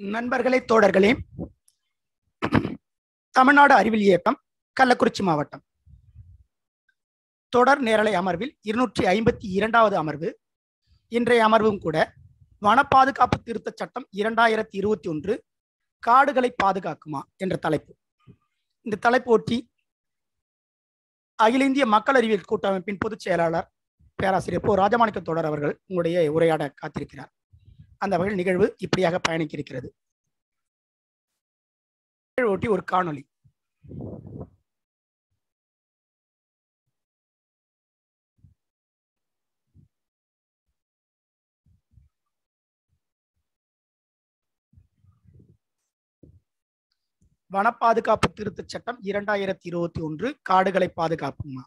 நண்பர்களே தோழர்களே தமிழ்நாடு அறிவியல் இயக்கம் கள்ளக்குறிச்சி மாவட்டம். தொடர் நேரலை அமர்வில் இருநூற்றி ஐம்பத்தி இரண்டாவது அமர்வு. இன்றைய அமர்வும் கூட வன பாதுகாப்பு திருத்தச் சட்டம் இரண்டாயிரத்தி இருபத்தி ஒன்று காடுகளை பாதுகாக்குமா என்ற தலைப்பு. இந்த தலைப்பு ஒட்டி அகில இந்திய மக்கள் அறிவியல் கூட்டமைப்பின் பொதுச் செயலாளர் பேராசிரியர் போ. ராஜமாணிக்க தொடர் அவர்கள் உங்களுடைய உரையாட காத்திருக்கிறார். அந்த வகையில் நிகழ்வு இப்படியாக பயணிக்க இருக்கிறது ஒட்டி ஒரு காணொளி. வன பாதுகாப்பு திருத்தச் சட்டம் இரண்டாயிரத்தி இருபத்தி ஒன்று காடுகளை பாதுகாப்புமா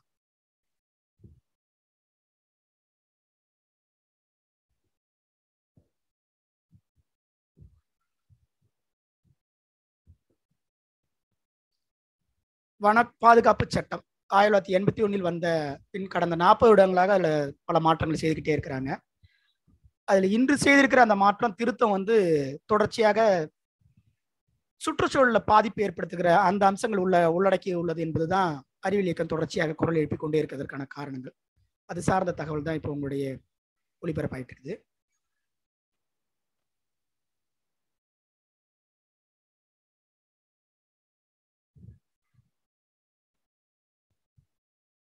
வன பாதுகாப்பு சட்டம். ஆயிரத்தி தொள்ளாயிரத்தி எண்பத்தி ஒன்றில் வந்த பின் கடந்த நாற்பது வருடங்களாக அதில் பல மாற்றங்கள் செய்துக்கிட்டே இருக்கிறாங்க. அதில் இன்று செய்திருக்கிற அந்த மாற்றம் திருத்தம் வந்து தொடர்ச்சியாக சுற்றுச்சூழலில் பாதிப்பு ஏற்படுத்துகிற அந்த அம்சங்கள் உள்ள உள்ளடக்கி உள்ளது என்பதுதான் அறிவியல் இயக்கம் தொடர்ச்சியாக குரல் எழுப்பி கொண்டே இருக்கிறதுக்கான காரணங்கள். அது சார்ந்த தகவல் தான் இப்போ உங்களுடைய ஒளிபரப்பாயிட்டு இருக்குது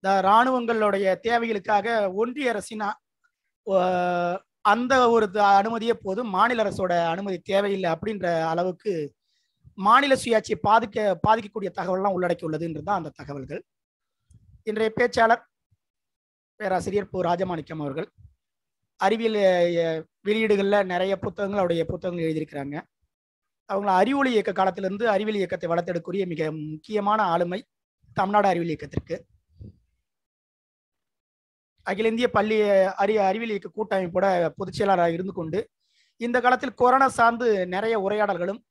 இந்த இராணுவங்களுடைய தேவைகளுக்காக ஒன்றிய அரசின் அந்த ஒரு அனுமதியே போதும். மாநில அரசோட அனுமதி தேவையில்லை அப்படின்ற அளவுக்கு மாநில சுயாட்சியை பாதிக்க பாதிக்கக்கூடிய தகவல்லாம் உள்ளடக்கி உள்ளதுன்றது தான் அந்த தகவல்கள். இன்றைய பேச்சாளர் பேராசிரியர் பு. ராஜமாணிக்கம் அவர்கள் அறிவியல் வெளியீடுகளில் நிறைய புத்தகங்கள் அவருடைய புத்தகங்கள் எழுதியிருக்கிறாங்க. அவங்க அறிவொளி இயக்க காலத்திலிருந்து அறிவியல் இயக்கத்தை வளர்த்தெடுக்கக்கூடிய மிக முக்கியமான ஆளுமை தமிழ்நாடு அறிவியல் இயக்கத்திற்கு. அகில இந்திய பள்ளி அறி அறிவியல் இயக்க கூட்டமைப்போட பொதுச் செயலாளராக இருந்து கொண்டு இந்த காலத்தில் கொரோனா சார்ந்து நிறைய உரையாடல்களும்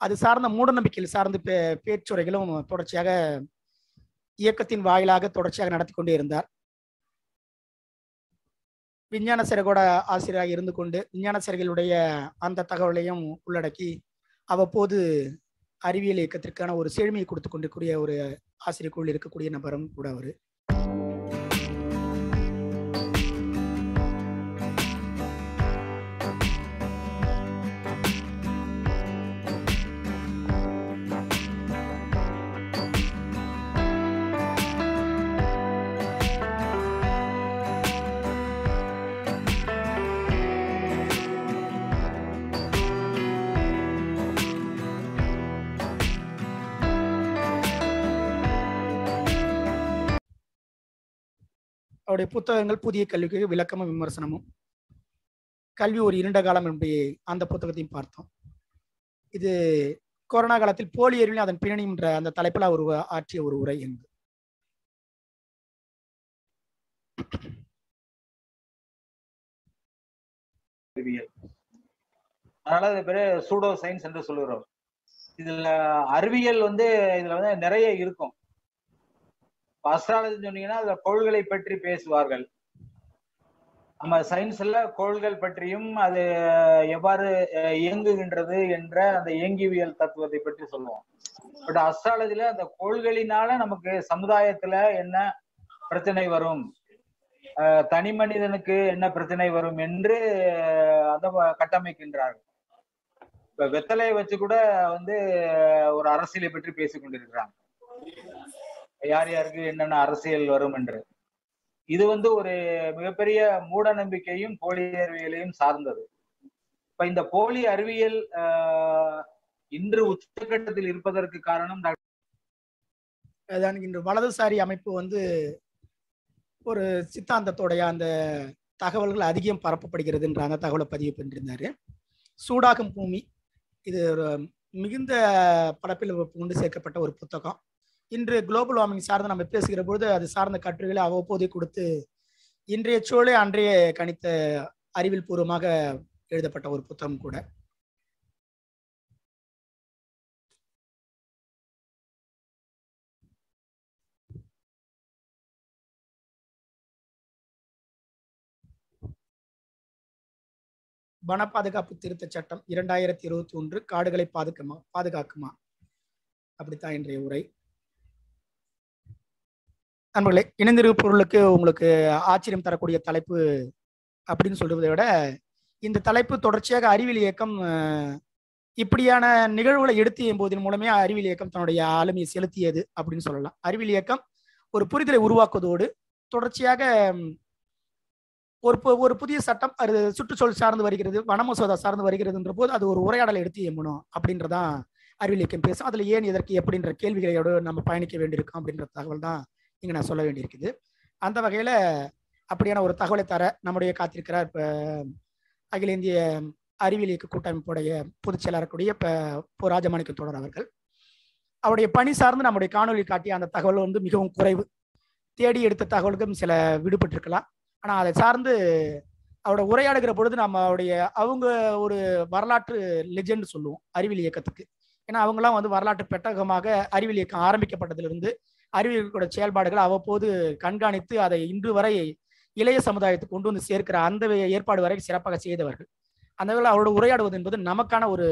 அது சார்ந்த மூடநம்பிக்கைகள் சார்ந்து பே பேச்சுரைகளும் தொடர்ச்சியாக இயக்கத்தின் வாயிலாக தொடர்ச்சியாக நடத்தி கொண்டே இருந்தார். விஞ்ஞான சிறகோட ஆசிரியராக இருந்து கொண்டு விஞ்ஞான சிறகளுடைய அந்த தகவலையும் உள்ளடக்கி அவ்வப்போது அறிவியல் இயக்கத்திற்கான ஒரு செழுமையை கொடுத்து கொண்டிருக்கூடிய ஒரு ஆசிரியருக்குள் இருக்கக்கூடிய நபரும் கூட அவர். அவருடைய புத்தகங்கள் புதிய கல்விக்கு விளக்கமும் விமர்சனமும். கல்வி ஒரு இருண்ட காலம் என்பதை அந்த புத்தகத்தையும் பார்த்தோம். இது கொரோனா காலத்தில் போலி அறிவிலும் அதன் பின்னணி என்ற அந்த தலைப்பில் அவர் ஆற்றிய ஒரு உரை என்பது. அதனால அது பேரு சூடோ சயின்ஸ் என்று சொல்லுகிறோம். இதுல அறிவியல் வந்து இதுல வந்து நிறைய இருக்கும். அஸ்ட்ராலஜி சொன்னீங்கன்னா அதுல கோள்களை பற்றி பேசுவார்கள். நம்ம சயின்ஸ்ல கோள்கள் பற்றியும் அது எவ்வாறு இயங்குகின்றது என்ற அந்த இயங்கிவியல் தத்துவத்தை பற்றி சொல்லுவோம். பட் அஸ்ட்ராலஜில அந்த கோள்களினால நமக்கு சமுதாயத்துல என்ன பிரச்சனை வரும்? தனி மனிதனுக்கு என்ன பிரச்சனை வரும் என்று அந்த கட்டமைக்கின்றார்கள். இப்ப வெத்தலையை வச்சு கூட வந்து ஒரு அரசியலை பற்றி பேசிக் கொண்டிருக்கிறாங்க யார் யாருக்கு என்னென்ன அரசியல் வரும் என்று. இது வந்து ஒரு மிகப்பெரிய மூட நம்பிக்கையும் போலி அறிவியலையும் சார்ந்தது. இப்ப இந்த போலி அறிவியல் இன்று உச்சகட்டத்தில் இருப்பதற்கு காரணம் இன்று வலதுசாரி அமைப்பு வந்து ஒரு சித்தாந்தத்தோடைய அந்த தகவல்கள் அதிகம் பரப்பப்படுகிறதுன்ற அந்த தகவலை பதிவு பண்ணியிருந்தாரு. சூடாகும் பூமி இது ஒரு மிகுந்த படப்பில் கொண்டு சேர்க்கப்பட்ட ஒரு புத்தகம். இன்று குளோபல் வார்மிங் சார்ந்து நம்ம பேசுகிற பொழுது அது சார்ந்த கட்டுரைகளை அவ்வப்போதே கொடுத்து இன்றைய சூழலை அன்றைய கணித்த அறிவியல் பூர்வமாக எழுதப்பட்ட ஒரு புத்தகம் கூட. வன பாதுகாப்பு திருத்த சட்டம் இரண்டாயிரத்தி இருபத்தி ஒன்று காடுகளை பாதுகாக்குமா பாதுகாக்குமா? அப்படித்தான் இன்றைய உரை. நண்பர்களே இணைந்திருப்பு பொருளுக்கு உங்களுக்கு ஆச்சரியம் தரக்கூடிய தலைப்பு அப்படின்னு சொல்றதை விட இந்த தலைப்பு தொடர்ச்சியாக அறிவியல் இயக்கம் இப்படியான நிகழ்வுகளை எடுத்து என்பதன் மூலமே அறிவியல் இயக்கம் தன்னுடைய ஆளுமையை செலுத்தியது அப்படின்னு சொல்லலாம். அறிவியல் இயக்கம் ஒரு புரிதலை உருவாக்குவதோடு தொடர்ச்சியாக ஒரு ஒரு புதிய சட்டம் அது சுற்றுச்சூழல் சார்ந்து வருகிறது வன மசோதா சார்ந்து வருகிறதுன்ற போது அது ஒரு உரையாடலை எடுத்து எம்பணும் அப்படின்றதான் அறிவியல் இயக்கம் பேசும். அதில் ஏன் இதற்கு எப்படின்ற கேள்விகளோடு நம்ம பயணிக்க வேண்டியிருக்கும் அப்படின்ற தகவல் தான் இங்கே நான் சொல்ல வேண்டியிருக்குது. அந்த வகையில் அப்படியான ஒரு தகவலை தர நம்முடைய காத்திருக்கிறார் இப்போ அகில இந்திய அறிவியல் இயக்க கூட்டமைப்புடைய பொதுச் செயலாளருடைய இப்போ ராஜமாணிக்க தொடர் அவர்கள். அவருடைய பணி சார்ந்து நம்முடைய காணொலி காட்டிய அந்த தகவல் வந்து மிகவும் குறைவு. தேடி எடுத்த தகவலுக்கும் சில விடுபட்டிருக்கலாம். ஆனால் அதை சார்ந்து அவரோட உரையாடுகிற பொழுது நம்ம அவருடைய அவங்க ஒரு வரலாற்று லெஜெண்ட் சொல்லுவோம் அறிவியல் இயக்கத்துக்கு. ஏன்னா அவங்களாம் வந்து வரலாற்று பெட்டகமாக அறிவியல் இயக்கம் ஆரம்பிக்கப்பட்டதிலிருந்து அறிவியலோட செயல்பாடுகளை அவ்வப்போது கண்காணித்து அதை இன்று வரை இளைய சமுதாயத்துக்கு கொண்டு வந்து சேர்க்கிற அந்த ஏற்பாடு வரை சிறப்பாக செய்தவர்கள். அந்த வகையில் அவரோட உரையாடுவது என்பது நமக்கான ஒரு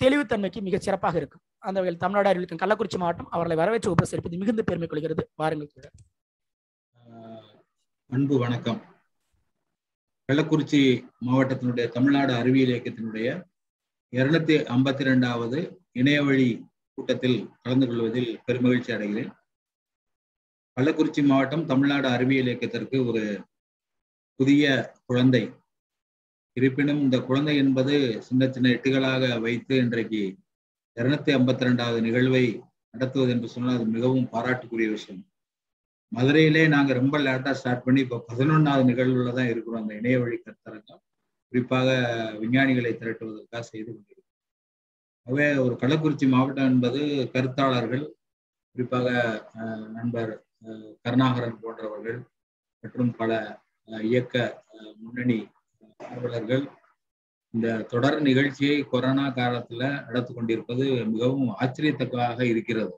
தெளிவுத்தன்மைக்கு மிக சிறப்பாக இருக்கும். அந்த வகையில் தமிழ்நாடு அறிவியல் கள்ளக்குறிச்சி மாவட்டம் அவர்களை வரவேற்று உபசரிப்பது மிகுந்த பெருமை கொள்கிறது. வாருங்கள் கூட அன்பு வணக்கம். கள்ளக்குறிச்சி மாவட்டத்தினுடைய தமிழ்நாடு அறிவியல் இயக்கத்தினுடைய இருநூத்தி ஐம்பத்தி ரெண்டாவது இணையவழி கூட்டத்தில் கலந்து கொள்வதில் பெருமகிழ்ச்சி அடைகிறேன். கள்ளக்குறிச்சி மாவட்டம் தமிழ்நாடு அறிவியல் இயக்கத்திற்கு ஒரு புதிய குழந்தை. இருப்பினும் இந்த குழந்தை என்பது சின்ன சின்ன எட்டுகளாக வைத்து இன்றைக்கு இருநூத்தி ஐம்பத்தி ரெண்டாவது நிகழ்வை நடத்துவது என்று சொன்னால் அது மிகவும் பாராட்டுக்குரிய விஷயம். மதுரையிலே நாங்கள் ரொம்ப லேட்டாக ஸ்டார்ட் பண்ணி இப்போ பதினொன்றாவது நிகழ்வுல தான் இருக்கிறோம் அந்த இணைய வழி கருத்தரங்கம். குறிப்பாக விஞ்ஞானிகளை திரட்டுவதற்காக செய்து கொண்டிருக்கிறோம். ஆகவே ஒரு கள்ளக்குறிச்சி மாவட்டம் என்பது கருத்தாளர்கள் குறிப்பாக நண்பர் கருணாகரன் போன்றவர்கள் மற்றும் பல இயக்க முன்னணி ஆர்வலர்கள் இந்த தொடர் நிகழ்ச்சியை கொரோனா காலத்துல நடத்து கொண்டிருப்பது மிகவும் ஆச்சரியத்தக்கதாக இருக்கிறது.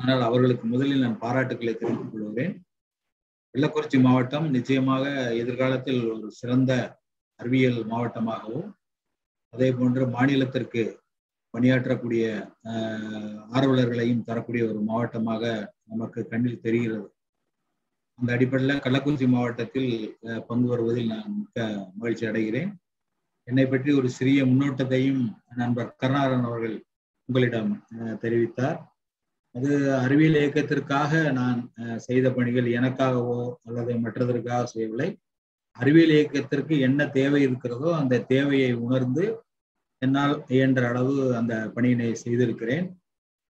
ஆனால் அவர்களுக்கு முதலில் நான் பாராட்டுகளை தெரிவித்துக் கொள்கிறேன். கள்ளக்குறிச்சி மாவட்டம் நிச்சயமாக எதிர்காலத்தில் ஒரு சிறந்த அறிவியல் மாவட்டமாகவும் அதே போன்று மாநிலத்திற்கு பணியாற்றக்கூடிய ஆர்வலர்களையும் தரக்கூடிய ஒரு மாவட்டமாக நமக்கு கண்ணில் தெரிகிறது. அந்த அடிப்படையில் கள்ளக்குறிச்சி மாவட்டத்தில் பங்கு வருவதில் நான் மிக்க மகிழ்ச்சி அடைகிறேன். என்னை பற்றி ஒரு சிறிய முன்னோட்டத்தையும் நண்பர் கருணாகரன் அவர்கள் உங்களிடம் தெரிவித்தார். அது அறிவியல் இயக்கத்திற்காக நான் செய்த பணிகள் எனக்காகவோ அல்லது மற்றதற்காக செய்யவில்லை. அறிவியல் இயக்கத்திற்கு என்ன தேவை இருக்கிறதோ அந்த தேவையை உணர்ந்து என்னால் இயன்ற அளவு அந்த பணியினை செய்திருக்கிறேன்.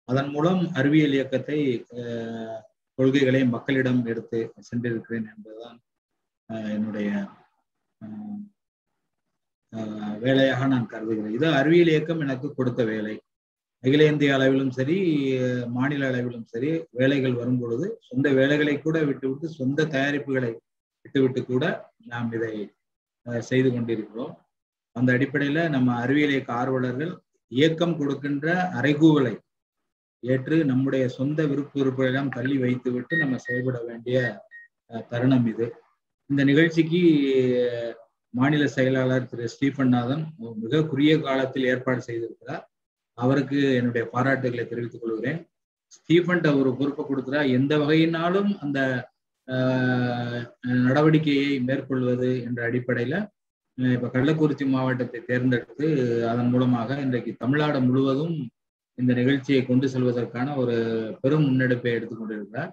அதன் மூலம் அறிவியல் இயக்கத்தை கொள்கைகளை மக்களிடம் எடுத்து சென்றிருக்கிறேன் என்பதுதான் என்னுடைய வேலையாக நான் கருதுகிறேன். இது அறிவியல் இயக்கம் எனக்கு கொடுத்த வேலை. அகில இந்திய அளவிலும் சரி மாநில அளவிலும் சரி வேலைகள் வரும் பொழுது சொந்த வேலைகளை கூட விட்டுவிட்டு சொந்த தயாரிப்புகளை விட்டுவிட்டு கூட நாம் இதை செய்து கொண்டிருக்கிறோம். அந்த அடிப்படையில நம்ம அறிவியல் இயக்க ஆர்வலர்கள் இயக்கம் கொடுக்கின்ற அறைகூவலை ஏற்று நம்முடைய சொந்த விருப்ப விருப்பெல்லாம் தள்ளி வைத்துவிட்டு நம்ம செயல்பட வேண்டிய தருணம் இது. இந்த நிகழ்ச்சிக்கு மாநில செயலாளர் திரு. ஸ்டீபன்நாதன் மிக குறுகிய காலத்தில் ஏற்பாடு செய்திருக்கிறார். அவருக்கு என்னுடைய பாராட்டுகளை தெரிவித்துக் கொள்கிறேன். ஸ்டீஃபன்ட்ட ஒரு பொறுப்பை கொடுக்குறா எந்த வகையினாலும் அந்த நடவடிக்கையை மேற்கொள்வது என்ற அடிப்படையில இப்ப கள்ளக்குறிச்சி மாவட்டத்தை தேர்ந்தெடுத்து அதன் மூலமாக இன்றைக்கு தமிழ்நாடு முழுவதும் இந்த நிகழ்ச்சியை கொண்டு செல்வதற்கான ஒரு பெரும் முன்னெடுப்பை எடுத்துக்கொண்டிருக்கிறார்.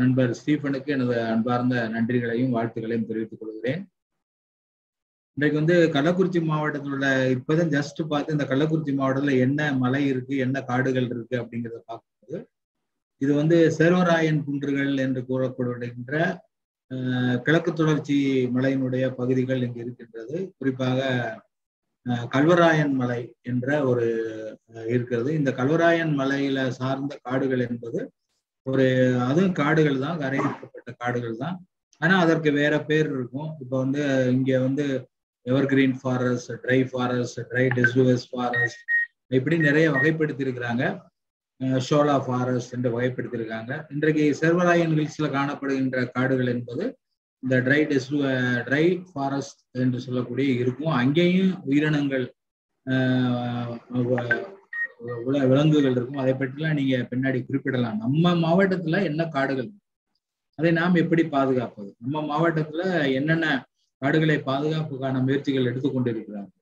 நண்பர் ஸ்டீஃபனுக்கு எனது அன்பார்ந்த நன்றிகளையும் வாழ்த்துக்களையும் தெரிவித்துக் கொள்கிறேன். இன்றைக்கு வந்து கள்ளக்குறிச்சி மாவட்டத்தில் உள்ள இப்பதான் ஜஸ்ட் பார்த்து இந்த கள்ளக்குறிச்சி மாவட்டத்தில் என்ன மலை இருக்கு என்ன காடுகள் இருக்கு அப்படிங்கிறத பார்க்கும்போது இது வந்து சேர்வராயன் குன்றுகள் என்று கூறப்படுகின்ற கிழக்கு தொடர்ச்சி மலையினுடைய பகுதிகள் இங்கு இருக்கின்றது. குறிப்பாக கல்வராயன் மலை என்ற ஒரு இருக்கிறது. இந்த கல்வராயன் மலையில சார்ந்த காடுகள் என்பது ஒரு அதுவும் காடுகள் தான் கரையேற்றப்பட்ட காடுகள் தான். ஆனா அதற்கு வேற பேர் இருக்கும். இப்போ வந்து இங்க வந்து evergreen forest dry forest dry deciduous forest இப்படி நிறைய வகைப்படுத்தி இருக்கிறாங்க ஷோலா ஃபாரஸ்ட் என்று வகைப்படுத்தியிருக்காங்க. இன்றைக்கு செர்வராயன் ஹில்ஸில் காணப்படுகின்ற காடுகள் என்பது இந்த ட்ரை டெஸ்ட் ட்ரை ஃபாரஸ்ட் என்று சொல்லக்கூடிய இருக்கும். அங்கேயும் உயிரினங்கள் விலங்குகள் இருக்கும். அதை பற்றிலாம் நீங்க பின்னாடி குறிப்பிடலாம். நம்ம மாவட்டத்துல என்ன காடுகள்? அதை நாம் எப்படி பாதுகாப்பது? நம்ம மாவட்டத்துல என்னென்ன காடுகளை பாதுகாப்புக்கான முயற்சிகள் எடுத்துக்கொண்டிருக்கிறார்கள்?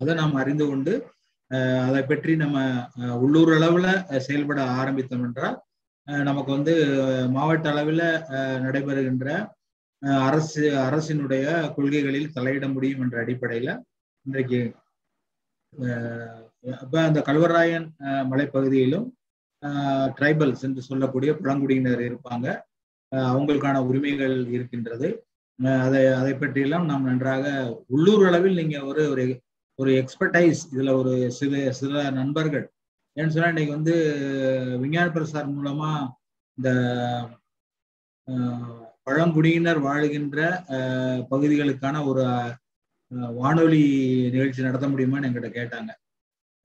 அதை நாம் அறிந்து கொண்டு அதை பற்றி நம்ம அஹ், உள்ளூர் அளவுல செயல்பட ஆரம்பித்தோம் என்றால் அஹ், நமக்கு வந்து மாவட்ட அளவில் நடைபெறுகின்ற அஹ், அரசு அரசினுடைய கொள்கைகளில் தலையிட முடியும் என்ற அடிப்படையில இன்றைக்கு இப்போ அந்த கல்வராயன் அஹ், மலைப்பகுதியிலும் ட்ரைபல்ஸ் என்று சொல்லக்கூடிய பழங்குடியினர் இருப்பாங்க. அஹ், அவங்களுக்கான உரிமைகள் இருக்கின்றது. அஹ், அதை அதை பற்றியெல்லாம் நாம் நன்றாக உள்ளூர் அளவில் நீங்க ஒரு ஒரு ஒரு எக்ஸ்பர்டைஸ் இதுல ஒரு சில சில நண்பர்கள். ஏன்னு சொன்னா இன்னைக்கு வந்து விஞ்ஞான பிரசார் மூலமா இந்த பழங்குடியினர் வாழுகின்ற பகுதிகளுக்கான ஒரு வானொலி நிகழ்ச்சி நடத்த முடியுமான்னு எங்கிட்ட கேட்டாங்க.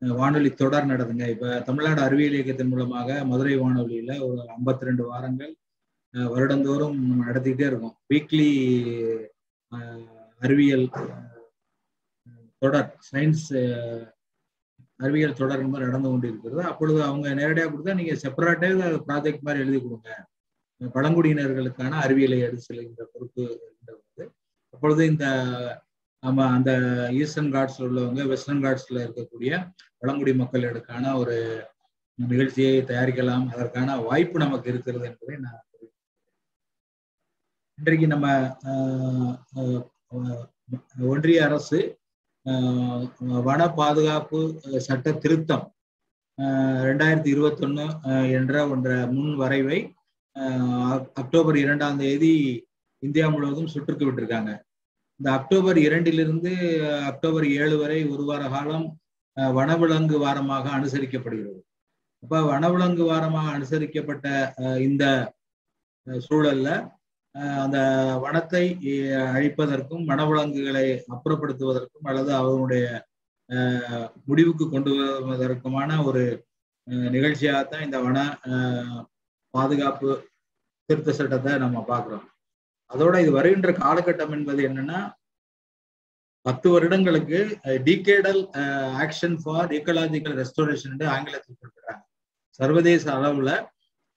வானொலி தொடர் நடத்துங்க. இப்ப தமிழ்நாடு அறிவியல் இயக்கத்தின் மூலமாக மதுரை வானொலியில ஒரு ஐம்பத்தி ரெண்டு வாரங்கள் வருடந்தோறும் நம்ம நடத்திக்கிட்டே இருக்கோம். வீக்லி அறிவியல் தொடர் சயின்ஸ் அறிவியல் தொடர் மாதிரி நடந்து கொண்டிருக்கிறது. அப்பொழுது அவங்க நேரடியாக கொடுத்தா நீங்க செப்பரேட்டாக ப்ராஜெக்ட் மாதிரி எழுதி கொடுங்க. பழங்குடியினர்களுக்கான அறிவியலை எடுத்து செல்கின்ற பொறுப்பு வந்து அப்பொழுது இந்த நம்ம அந்த ஈஸ்டர்ன் காட்ஸ்ல உள்ளவங்க வெஸ்டர்ன் காட்ஸ்ல இருக்கக்கூடிய பழங்குடி மக்களுக்கான ஒரு நிகழ்ச்சியை தயாரிக்கலாம். அதற்கான வாய்ப்பு நமக்கு இருக்கிறது என்பதை நான் இன்றைக்கு நம்ம ஒன்றிய அரசு வன பாதுகாப்பு சட்ட திருத்தம் ஆஹ், ரெண்டாயிரத்தி இருபத்தொன்னு என்ற ஒன்ற முன் வரைவை அக்டோபர் இரண்டாம் தேதி இந்தியா முழுவதும் சுற்றுக்கு விட்டிருக்காங்க. இந்த அக்டோபர் இரண்டிலிருந்து அக்டோபர் ஏழு வரை ஒரு வார காலம் வனவிலங்கு வாரமாக அனுசரிக்கப்படுகிறது. அப்ப வனவிலங்கு வாரமாக அனுசரிக்கப்பட்ட இந்த சூழல்ல அந்த வனத்தை அழிப்பதற்கும் வனவிலங்குகளை அப்புறப்படுத்துவதற்கும் அல்லது அவருடைய ஆஹ், முடிவுக்கு கொண்டு வருவதற்குமான ஒரு நிகழ்ச்சியாகத்தான் இந்த வன ஆஹ், பாதுகாப்பு திருத்த சட்டத்தை நம்ம பார்க்குறோம். அதோட இது வருகின்ற காலகட்டம் என்பது என்னன்னா பத்து வருடங்களுக்கு decadal action for ecological restoration ஆங்கிலத்தில் கொடுக்குறாங்க சர்வதேச அளவுல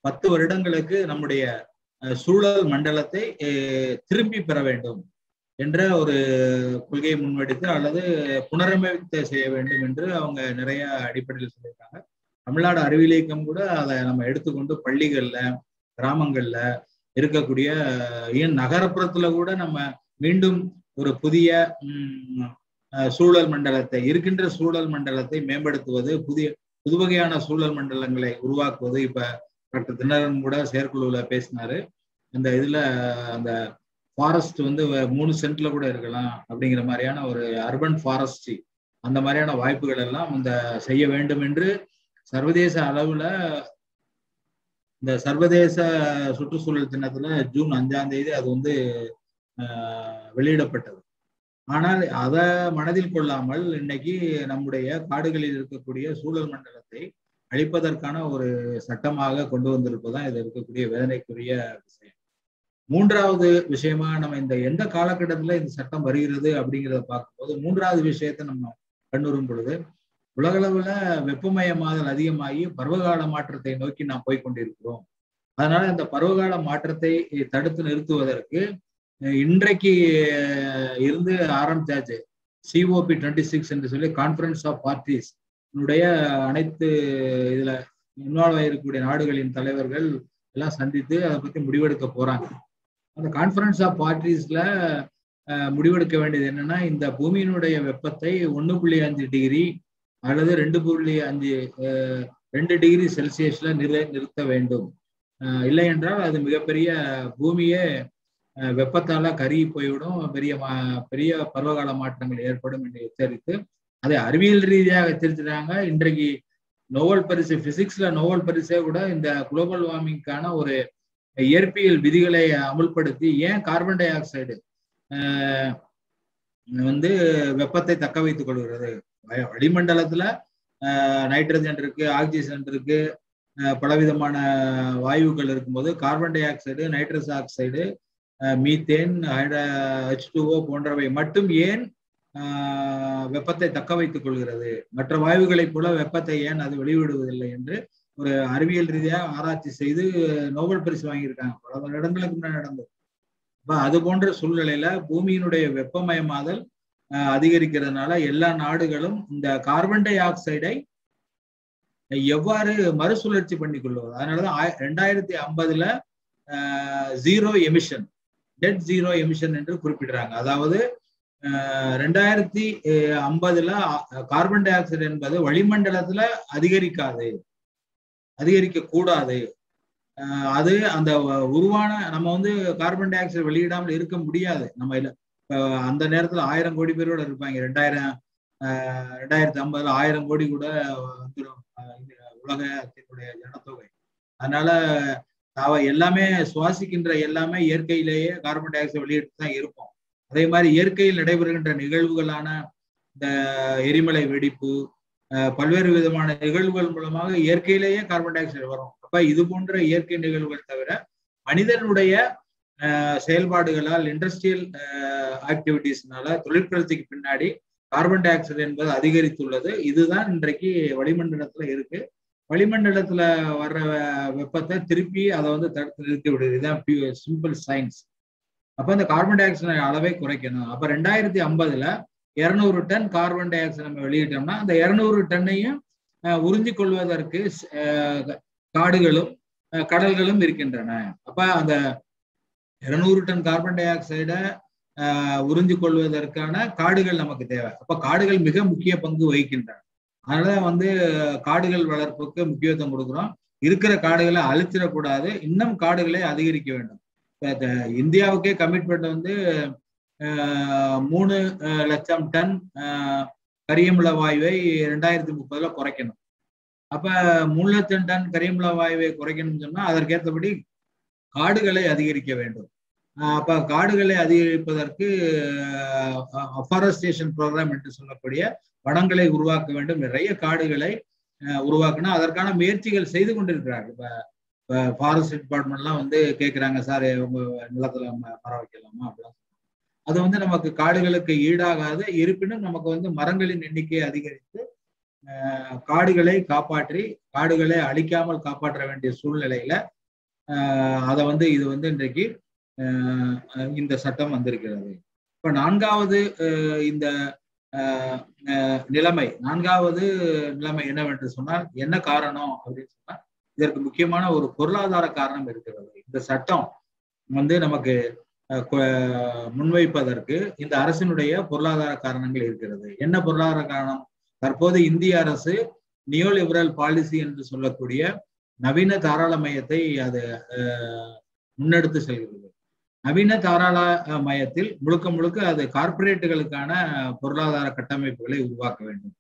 பத்து வருடங்களுக்கு நம்முடைய சூழல் மண்டலத்தை திரும்பி பெற வேண்டும் என்ற ஒரு கொள்கையை முன்வெடுத்து அல்லது புனரமைத்து செய்ய வேண்டும் என்று அவங்க நிறைய அடிப்படையில் சொல்லியிருக்காங்க. தமிழ்நாடு அறிவியல் இயக்கம் கூட அதை நம்ம எடுத்துக்கொண்டு பள்ளிகள்ல கிராமங்கள்ல இருக்கக்கூடிய ஏன் நகரப்புறத்துல கூட நம்ம மீண்டும் ஒரு புதிய உம், சூழல் மண்டலத்தை இருக்கின்ற சூழல் மண்டலத்தை மேம்படுத்துவது புதிய புது வகையான சூழல் மண்டலங்களை உருவாக்குவது இப்ப டாக்டர் தினகரன் கூட செயற்குழுவுல பேசினாரு. அந்த இதுல அந்த ஃபாரஸ்ட் வந்து மூணு சென்ட்ல கூட இருக்கலாம் அப்படிங்கிற மாதிரியான ஒரு அர்பன் ஃபாரஸ்ட்ரி அந்த மாதிரியான வாய்ப்புகள் எல்லாம் இந்த செய்ய வேண்டும் என்று சர்வதேச அளவுல இந்த சர்வதேச சுற்றுச்சூழல் தினத்துல ஜூன் அஞ்சாம் தேதி அது வந்து ஆஹ், வெளியிடப்பட்டது. ஆனால் அதை மனதில் கொள்ளாமல் இன்னைக்கு நம்முடைய காடுகளில் இருக்கக்கூடிய சூழல் மண்டலத்தை அழிப்பதற்கான ஒரு சட்டமாக கொண்டு வந்திருப்பதுதான் இது இருக்கக்கூடிய வேதனைக்குரிய விஷயம். மூன்றாவது விஷயமா நம்ம இந்த எந்த காலகட்டத்துல இந்த சட்டம் வருகிறது அப்படிங்கிறத பார்க்கும்போது மூன்றாவது விஷயத்தை நம்ம கண்ணுறும் பொழுது உலகளவுல வெப்பமயமாதல் அதிகமாகி பருவகால மாற்றத்தை நோக்கி நாம் போய்கொண்டிருக்கிறோம் அதனால இந்த பருவகால மாற்றத்தை தடுத்து நிறுத்துவதற்கு இன்றைக்கு இருந்து ஆரம்பிச்சாச்சு. சிஓபி டுவெண்ட்டி சிக்ஸ் என்று சொல்லி கான்ஃபரன்ஸ் ஆஃப் பார்ட்டிஸ் உடைய அனைத்து இதுல இன்வால்வ் ஆகிருக்கக்கூடிய நாடுகளின் தலைவர்கள் எல்லாம் சந்தித்து அதை பத்தி முடிவெடுக்க போறாங்க. அந்த கான்ஃபரன்ஸ் ஆஃப் பார்ட்டிஸ்ல முடிவெடுக்க வேண்டியது என்னன்னா இந்த பூமியினுடைய வெப்பத்தை ஒன்று புள்ளி அஞ்சு டிகிரி அல்லது ரெண்டு புள்ளி அஞ்சு ரெண்டு டிகிரி செல்சியஸ்ல நிறு நிறுத்த வேண்டும். இல்லை என்றால் அது மிகப்பெரிய பூமியே வெப்பத்தால கருகி போய்விடும். பெரிய மா- பெரிய பருவகால மாற்றங்கள் ஏற்படும் என்று எச்சரித்து அதை அறிவியல் ரீதியாக எச்சரிச்சிருக்காங்க இன்றைக்கு நோவல் பரிசு பிசிக்ஸ்ல நோவல் பரிசே கூட இந்த குளோபல் வார்மிங்கான ஒரு இயற்பியல் விதிகளை அமுல்படுத்தி ஏன் கார்பன் டை ஆக்சைடு வந்து வெப்பத்தை தக்க வைத்துக் கொள்கிறது? வளிமண்டலத்துல நைட்ரஜன் இருக்கு ஆக்சிஜன் இருக்கு பலவிதமான வாயுக்கள் இருக்கும்போது carbon dioxide nitrous oxide methane H two O போன்றவை மட்டும் ஏன் வெப்பத்தை தக்க வைத்துக் கொள்கிறது. மற்ற வாயுகளைப் போல வெப்பத்தை ஏன் அது வெளிவிடுவதில்லை என்று ஒரு அறிவியல் ரீதியாக ஆராய்ச்சி செய்து நோபல் பரிசு வாங்கியிருக்காங்க. பல இடங்களுக்கு முன்னாடி நடந்தது. இப்போ அது போன்ற சூழ்நிலையில பூமியினுடைய வெப்பமயமாதல் அதிகரிக்கிறதுனால எல்லா நாடுகளும் இந்த கார்பன் டை ஆக்சைடை எவ்வாறு மறுசுழற்சி பண்ணி கொள்வது அதனாலதான் ரெண்டாயிரத்தி ஐம்பதுல zero emission net zero emission என்று குறிப்பிடுறாங்க. அதாவது ரெண்டாயிரத்தி ஐம்பதுல கார்பன் டை ஆக்சைடு என்பது வளிமண்டலத்துல அதிகரிக்காது. அதிகரிக்க கூடாது அது அந்த உருவான நம்ம வந்து கார்பன் டை ஆக்சைடு வெளியிடாமல் இருக்க முடியாது. நம்ம இல்ல அந்த நேரத்துல ஆயிரம் கோடி பேரோட இருப்பாங்க. ரெண்டாயிரம் ரெண்டாயிரத்தி ஐம்பதுல ஆயிரம் கோடி கூட வந்துடும் உலகத்தினுடைய ஜனத்தொகை. அதனால அவ எல்லாமே சுவாசிக்கின்ற எல்லாமே இயற்கையிலேயே கார்பன் டை ஆக்சைடு வெளியிட்டு தான் இருப்போம். அதே மாதிரி இயற்கையில் நடைபெறுகின்ற நிகழ்வுகளான இந்த எரிமலை வெடிப்பு பல்வேறு விதமான நிகழ்வுகள் மூலமாக இயற்கையிலேயே கார்பன் டை ஆக்சைடு வரும். அப்ப இது போன்ற இயற்கை நிகழ்வுகள் தவிர மனிதனுடைய செயல்பாடுகளால் இண்டஸ்ட்ரியல் ஆக்டிவிட்டிஸ்னால தொழிற்புரட்சிக்கு பின்னாடி கார்பன் டை ஆக்சைடு என்பது அதிகரித்துள்ளது. இதுதான் இன்றைக்கு வளிமண்டலத்துல இருக்கு. வளிமண்டலத்துல வர்ற வெப்பத்தை திருப்பி அதை வந்து தடுத்து நிறுத்தி விடுது. இதுதான் சிம்பிள் சயின்ஸ் அப்ப இந்த கார்பன் டை ஆக்சைடு அளவை குறைக்கணும். அப்ப ரெண்டாயிரத்தி ஐம்பதுல இருநூறு டன் கார்பன் டை ஆக்சைடு நம்ம வெளியிட்டோம்னா அந்த இருநூறு டன்னையும் உறிஞ்சி கொள்வதற்கு காடுகளும் கடல்களும் இருக்கின்றன. அப்ப அந்த இருநூறு டன் கார்பன் டை ஆக்சைடை உறிஞ்சு கொள்வதற்கான காடுகள் நமக்கு தேவை. அப்ப காடுகள் மிக முக்கிய பங்கு வகிக்கின்றன. அதனால வந்து காடுகள் வளர்ப்புக்கு முக்கியத்துவம் கொடுக்குறோம். இருக்கிற காடுகளை அழிச்சிடக்கூடாது. இன்னும் காடுகளை அதிகரிக்க வேண்டும். இந்தியாவுக்கே கமிட்மெண்ட் வந்து மூணு லட்சம் டன் கரியமில வாயுவை ரெண்டாயிரத்தி முப்பதுல குறைக்கணும். அப்ப மூணு லட்சம் டன் கரியமில வாயுவை குறைக்கணும்னு சொன்னா அதற்கேற்றபடி காடுகளை அதிகரிக்க வேண்டும். அப்ப காடுகளை அதிகரிப்பதற்கு அஃபாரஸ்டேஷன் ப்ரோக்ராம் என்று சொல்லக்கூடிய வனங்களை உருவாக்க வேண்டும். நிறைய காடுகளை உருவாக்கணும். அதற்கான முயற்சிகள் செய்து கொண்டிருக்கிறார்கள். இப்ப இப்போ ஃபாரஸ்ட் டிபார்ட்மெண்ட்லாம் வந்து கேட்குறாங்க சார் உங்க நிலத்துல மரம் வைக்கலாமா? அப்படிலாம் அது வந்து நமக்கு காடுகளுக்கு ஈடாகாது இருப்பினும் நமக்கு வந்து மரங்களின் எண்ணிக்கையை அதிகரித்து காடுகளை காப்பாற்றி காடுகளை அழிக்காமல் காப்பாற்ற வேண்டிய சூழ்நிலையில அதை வந்து இது வந்து இன்றைக்கு இந்த சட்டம் வந்திருக்கிறது. இப்ப நான்காவது இந்த நிலைமை நான்காவது நிலைமை என்னவென்று சொன்னால் என்ன காரணம் அப்படின்னு சொன்னா இதற்கு முக்கியமான ஒரு பொருளாதார காரணம் இருக்கிறது. இந்த சட்டம் வந்து நமக்கு முன்வைப்பதற்கு இந்த அரசினுடைய பொருளாதார காரணங்கள் இருக்கிறது. என்ன பொருளாதார காரணம்? தற்போது இந்திய அரசு நியோ லிபரல் பாலிசி என்று சொல்லக்கூடிய நவீன தாராளமயத்தை அது முன்னெடுத்து செல்கிறது. நவீன தாராள மயத்தில் முழுக்க முழுக்க அது கார்ப்பரேட்டுகளுக்கான பொருளாதார கட்டமைப்புகளை உருவாக்க வேண்டும்.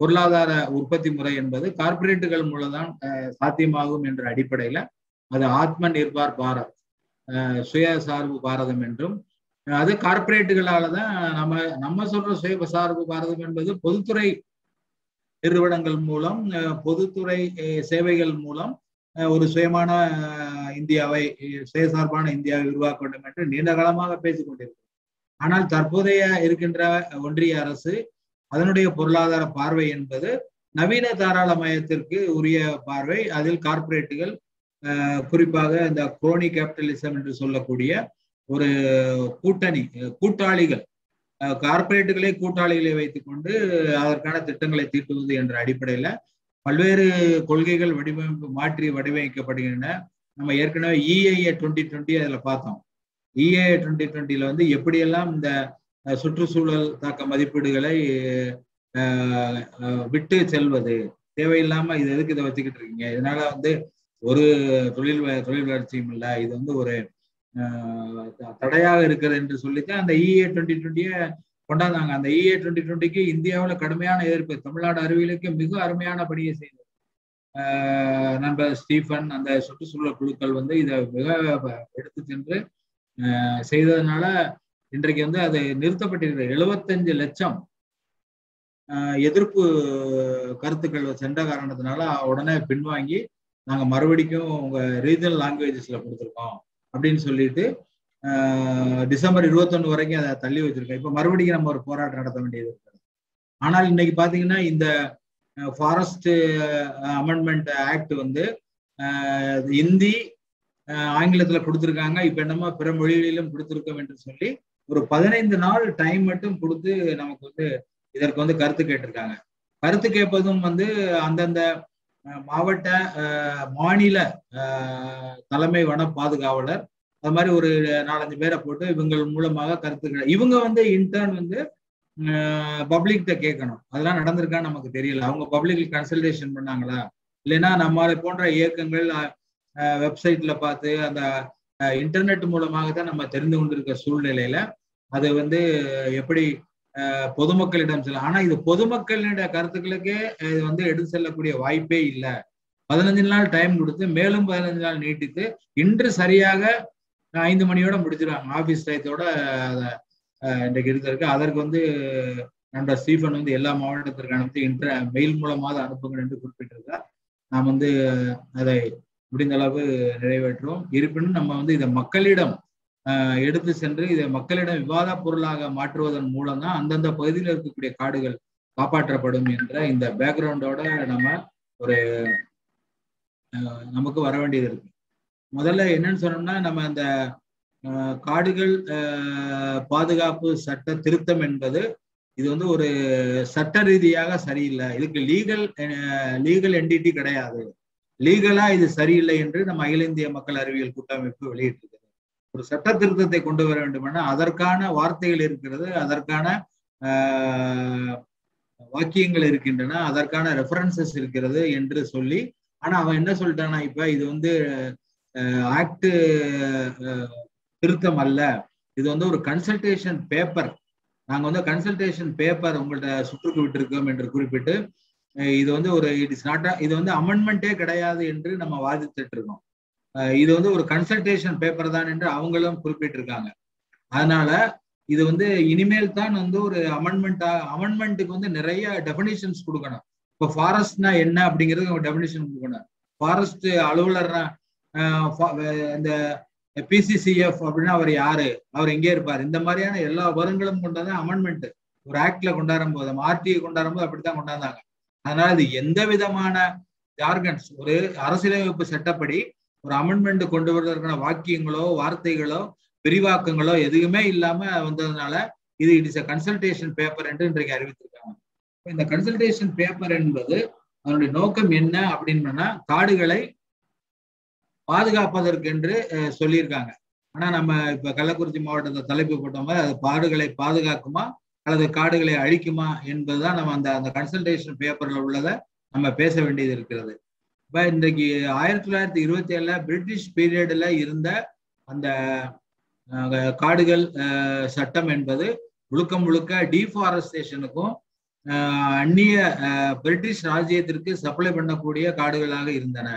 பொருளாதார உற்பத்தி முறை என்பது கார்ப்பரேட்டுகள் மூலம்தான் சாத்தியமாகும் என்ற அடிப்படையில அது ஆத்ம நிர்பார் பாரத் சுயசார்பு பாரதம் என்றும் அது கார்ப்பரேட்டுகளால தான் நம்ம நம்ம சொல்ற சுய சார்பு பாரதம் என்பது பொதுத்துறை நிறுவனங்கள் மூலம் பொதுத்துறை சேவைகள் மூலம் ஒரு சுயமான இந்தியாவை சுயசார்பான இந்தியாவை உருவாக்க வேண்டும் என்று நீண்ட காலமாக பேசிக் கொண்டிருக்கிறோம் ஆனால் தற்போதைய இருக்கின்ற ஒன்றிய அரசு அதனுடைய பொருளாதார பார்வை என்பது நவீன தாராளமயத்திற்கு உரிய பார்வை. அதில் கார்ப்பரேட்டுகள் குறிப்பாக இந்த குரோனி கேபிட்டலிசம் என்று சொல்லக்கூடிய ஒரு கூட்டணி கூட்டாளிகள் கார்ப்பரேட்டுகளே கூட்டாளிகளை வைத்துக்கொண்டு அதற்கான திட்டங்களை தீட்டுவது என்ற அடிப்படையில பல்வேறு கொள்கைகள் வடிவமைப்பு மாற்றி வடிவமைக்கப்படுகின்றன. நம்ம ஏற்கனவே இஐஏ டுவெண்ட்டி டுவெண்ட்டி அதில் பார்த்தோம். இஏ டுவெண்ட்டி டுவெண்ட்டியில் வந்து எப்படியெல்லாம் இந்த சுற்றுச்சூழல் தாக்க மதிப்பீடுகளை விட்டு செல்வது. தேவையில்லாம இது எதுக்கு இதை வச்சுக்கிட்டு இருக்கீங்க? இதனால வந்து ஒரு தொழில் தொழில் வளர்ச்சியும் இல்லை. இது வந்து ஒரு தடையாக இருக்கிறது என்று சொல்லித்தான் அந்த இஏ டுவெண்ட்டி டுவெண்ட்டியை கொண்டாந்தாங்க. அந்த இஏ டுவெண்ட்டி டுவெண்ட்டிக்கு இந்தியாவில் கடுமையான எதிர்ப்பு. தமிழ்நாடு அறிவியலுக்கு மிக அருமையான பணியை செய்தது. நண்பர் ஸ்டீஃபன் அந்த சுற்றுச்சூழல் குழுக்கள் வந்து இதை மிக எடுத்து சென்று செய்ததுனால இன்றைக்கு வந்து அது நிறுத்தப்பட்டிருக்கிறது. எழுபத்தஞ்சு லட்சம் எதிர்ப்பு கருத்துக்கள் சென்ற காரணத்தினால உடனே பின்வாங்கி நாங்க மறுபடிக்கும் உங்க ரீஜனல் லாங்குவேஜஸ்ல கொடுத்துருக்கோம் அப்படின்னு சொல்லிட்டு டிசம்பர் இருபத்தொன்னு வரைக்கும் அதை தள்ளி வச்சிருக்கோம். இப்ப மறுபடியும் நம்ம ஒரு போராட்டம் நடத்த வேண்டியது இருக்குது. ஆனால் இன்னைக்கு பாத்தீங்கன்னா இந்த ஃபாரஸ்ட் அமெண்ட்மெண்ட் ஆக்ட் வந்து இந்தி ஆங்கிலத்துல கொடுத்துருக்காங்க. இப்ப என்னமோ பிற மொழிகளிலும் கொடுத்துருக்கோம் என்று சொல்லி ஒரு பதினைந்து நாள் டைம் மட்டும் கொடுத்து நமக்கு வந்து இதற்கு வந்து கருத்து கேட்டிருக்காங்க. கருத்து கேட்பதும் வந்து அந்தந்த மாவட்ட மாநில தலைமை வன பாதுகாவலர் அது மாதிரி ஒரு நாலஞ்சு பேரை போட்டு இவங்கள் மூலமாக கருத்துக்களை இவங்க வந்து இன்டர்ன் வந்து பப்ளிக்கிட்ட கேட்கணும். அதெல்லாம் நடந்திருக்கான்னு நமக்கு தெரியல. அவங்க பப்ளிக் கன்சல்டேஷன் பண்ணாங்களா? இல்லைன்னா நம்ம போன்ற இயக்கங்கள் வெப்சைட்ல பார்த்து அந்த இன்டர்நெட் மூலமாக தான் நம்ம தெரிந்து கொண்டிருக்க சூழ்நிலையில அது வந்து எப்படி பொதுமக்களிடம் செல்ல ஆனா இது பொதுமக்களிட கருத்துக்களுக்கே இது வந்து எடுத்து செல்லக்கூடிய வாய்ப்பே இல்லை. பதினஞ்சு நாள் டைம் கொடுத்து மேலும் பதினஞ்சு நாள் நீட்டித்து இன்று சரியாக ஐந்து மணியோட முடிச்சிருவாங்க ஆபீஸ் டயத்தோட இன்றைக்கு இருக்கிறதுக்கு. அதற்கு வந்து நண்பர் ஸ்டீஃபன் வந்து எல்லா மாவட்டத்திற்கு அனுப்பி இன்டர் மெயில் மூலமாக அனுப்புங்கள் என்று குறிப்பிட்டிருக்கார் நாம் வந்து அதை முடிந்த அளவு நிறைவேற்றுவோம். இருப்பினும் நம்ம வந்து இதை மக்களிடம் எடுத்து சென்று இதை மக்களிடம் விவாத பொருளாக மாற்றுவதன் மூலம் தான் அந்தந்த பகுதியில் இருக்கக்கூடிய காடுகள் காப்பாற்றப்படும் என்ற இந்த பேக்ரவுண்டோட நம்ம ஒரு நமக்கு வர வேண்டியது இருக்கு. முதல்ல என்னன்னு சொன்னோம்னா நம்ம அந்த காடுகள் பாதுகாப்பு சட்ட திருத்தம் என்பது இது வந்து ஒரு சட்ட ரீதியாக சரியில்லை. இதுக்கு லீகல் லீகல் என்டிட்டி கிடையாது. லீகலா இது சரியில்லை என்று நம்ம அகில இந்திய மக்கள் அறிவியல் கூட்டமைப்பு வெளியிட்டிருக்கிறது ஒரு சட்ட திருத்தத்தை கொண்டு வர வேண்டுமென்னா அதற்கான வார்த்தைகள் இருக்கிறது அதற்கான வாக்கியங்கள் இருக்கின்றன அதற்கான ரெஃபரன்சஸ் இருக்கிறது என்று சொல்லி ஆனா அவன் என்ன சொல்லிட்டானா இப்ப இது வந்து ஆக்ட் திருத்தம் அல்ல. இது வந்து ஒரு கன்சல்டேஷன் பேப்பர் நாங்க வந்து கன்சல்டேஷன் பேப்பர் உங்கள்ட்ட சுற்றுக்கு விட்டிருக்கோம் என்று குறிப்பிட்டு இது வந்து ஒரு இட் இஸ் நாட் இது வந்து அமெண்ட்மெண்ட்டே கிடையாது என்று நம்ம வாதித்துட்டு இருக்கோம் இது வந்து ஒரு கன்சல்டேஷன் பேப்பர் தான் என்று அவங்களும் குறிப்பிட்டிருக்காங்க. அதனால இது வந்து இனிமேல் தான் வந்து ஒரு அமெண்ட்மெண்டா அமெண்ட்மெண்ட்டுக்கு வந்து நிறைய டெபினிஷன்ஸ் கொடுக்கணும். இப்போ ஃபாரஸ்ட்னா என்ன அப்படிங்கிறது டெபினிஷன் கொடுக்கணும். ஃபாரஸ்ட் அலுவலர் இந்த பிசிசிஎஃப் அப்படின்னா அவர் யாரு? அவர் எங்கே இருப்பார்? இந்த மாதிரியான எல்லா வருங்களும் கொண்டதான் அமெண்ட்மெண்ட் ஒரு ஆக்ட்ல கொண்டாடும் போது ஆர்டிஐ கொண்டாடும் போது அப்படித்தான் கொண்டாந்தாங்க. அதனால இது எந்த விதமான ஜார்கன்ஸ் ஒரு அரசியலமைப்பு சட்டப்படி ஒரு அமெண்ட்மெண்ட் கொண்டு வருவதற்கான வாக்கியங்களோ வார்த்தைகளோ விரிவாக்கங்களோ எதுவுமே இல்லாம வந்ததுனால இது it is a consultation paper என்று இன்றைக்கு அறிவித்திருக்காங்க. இந்த கன்சல்டேஷன் பேப்பர் என்பது அதனுடைய நோக்கம் என்ன அப்படின்னா காடுகளை பாதுகாப்பதற்கென்று சொல்லியிருக்காங்க. ஆனா நம்ம இப்ப கள்ளக்குறிச்சி மாவட்டத்தை தலைப்பு போட்டோம் அது காடுகளை பாதுகாக்குமா அல்லது காடுகளை அழிக்குமா என்பதுதான் நம்ம அந்த அந்த கன்சல்டேஷன் பேப்பர்ல உள்ளதை நம்ம பேச வேண்டியது இருக்கிறது. இப்ப இன்றைக்கு ஆயிரத்தி தொள்ளாயிரத்தி இருபத்தி ஏழுல பிரிட்டிஷ் பீரியட்ல இருந்த அந்த காடுகள் சட்டம் என்பது முழுக்க முழுக்க டீஃபாரஸ்டேஷனுக்கும் அந்நிய பிரிட்டிஷ் ராஜ்யத்திற்கு சப்ளை பண்ணக்கூடிய காடுகளாக இருந்தன.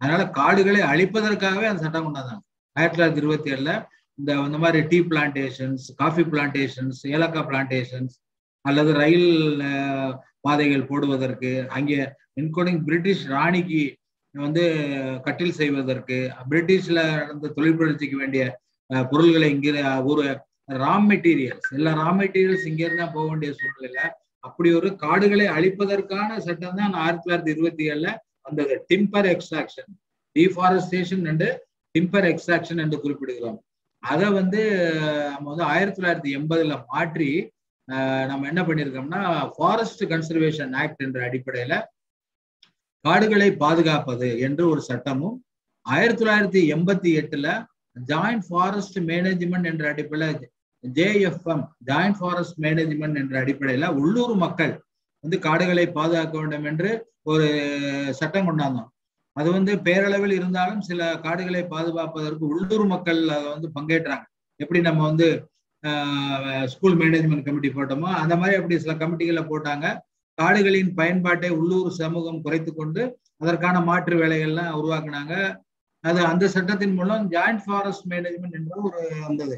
அதனால காடுகளை அழிப்பதற்காகவே அந்த சட்டம் கொண்டாந்தாங்க ஆயிரத்தி தொள்ளாயிரத்தி இருபத்தி ஏழுல இந்த இந்த மாதிரி டீ பிளான்டேஷன்ஸ் காஃபி பிளான்டேஷன்ஸ் ஏலக்காய் பிளான்டேஷன்ஸ் அல்லது ரயில் பாதைகள் போடுவதற்கு அங்கே இன்க்ளூடிங் பிரிட்டிஷ் ராணிக்கு வந்து கட்டில் செய்வதற்கு பிரிட்டிஷ்ல நடந்த தொழில் புரட்சிக்கு வேண்டிய பொருள்களை இங்கே ஒரு ரா மெட்டீரியல்ஸ் எல்லா ரா மெட்டீரியல்ஸ் இங்க இருந்தா போக வேண்டிய சூழ்நிலை அப்படி ஒரு காடுகளை அழிப்பதற்கான சட்டம் தான் ஆயிரத்தி தொள்ளாயிரத்தி இருபத்தி ஏழுல வந்தது. Timber extraction deforestation and timber extraction என்று குறிப்பிடுகிறோம். அதை வந்து நம்ம வந்து ஆயிரத்தி தொள்ளாயிரத்தி எண்பதுல மாற்றி நம்ம என்ன பண்ணியிருக்கோம்னா ஃபாரஸ்ட் கன்சர்வேஷன் ஆக்ட் என்ற அடிப்படையில காடுகளை பாதுகாப்பது என்று ஒரு சட்டமும் ஆயிரத்தி தொள்ளாயிரத்தி எண்பத்தி எட்டுல ஜாயிண்ட் ஃபாரஸ்ட் மேனேஜ்மெண்ட் என்ற அடிப்படையில ஜேஎஃப்எம் ஜாயிண்ட் ஃபாரஸ்ட் மேனேஜ்மெண்ட் என்ற அடிப்படையில உள்ளூர் மக்கள் வந்து காடுகளை பாதுகாக்க வேண்டும் என்று ஒரு சட்டம் கொண்டாந்தோம். அது வந்து பேரளவில் இருந்தாலும் சில காடுகளை பாதுகாப்பதற்கு உள்ளூர் மக்கள் அதை வந்து பங்கேற்றாங்க. எப்படி நம்ம வந்து ஸ்கூல் மேனேஜ்மெண்ட் கமிட்டி போட்டோமோ அந்த மாதிரி அப்படி சில கமிட்டிகளை போட்டாங்க. காடுகளின் பயன்பாட்டை உள்ளூர் சமூகம் குறைத்து கொண்டு அதற்கான மாற்று வேலைகள்லாம் உருவாக்குனாங்க. அது அந்த சட்டத்தின் மூலம் ஜாயிண்ட் ஃபாரஸ்ட் மேனேஜ்மெண்ட் என்பது ஒரு வந்தது.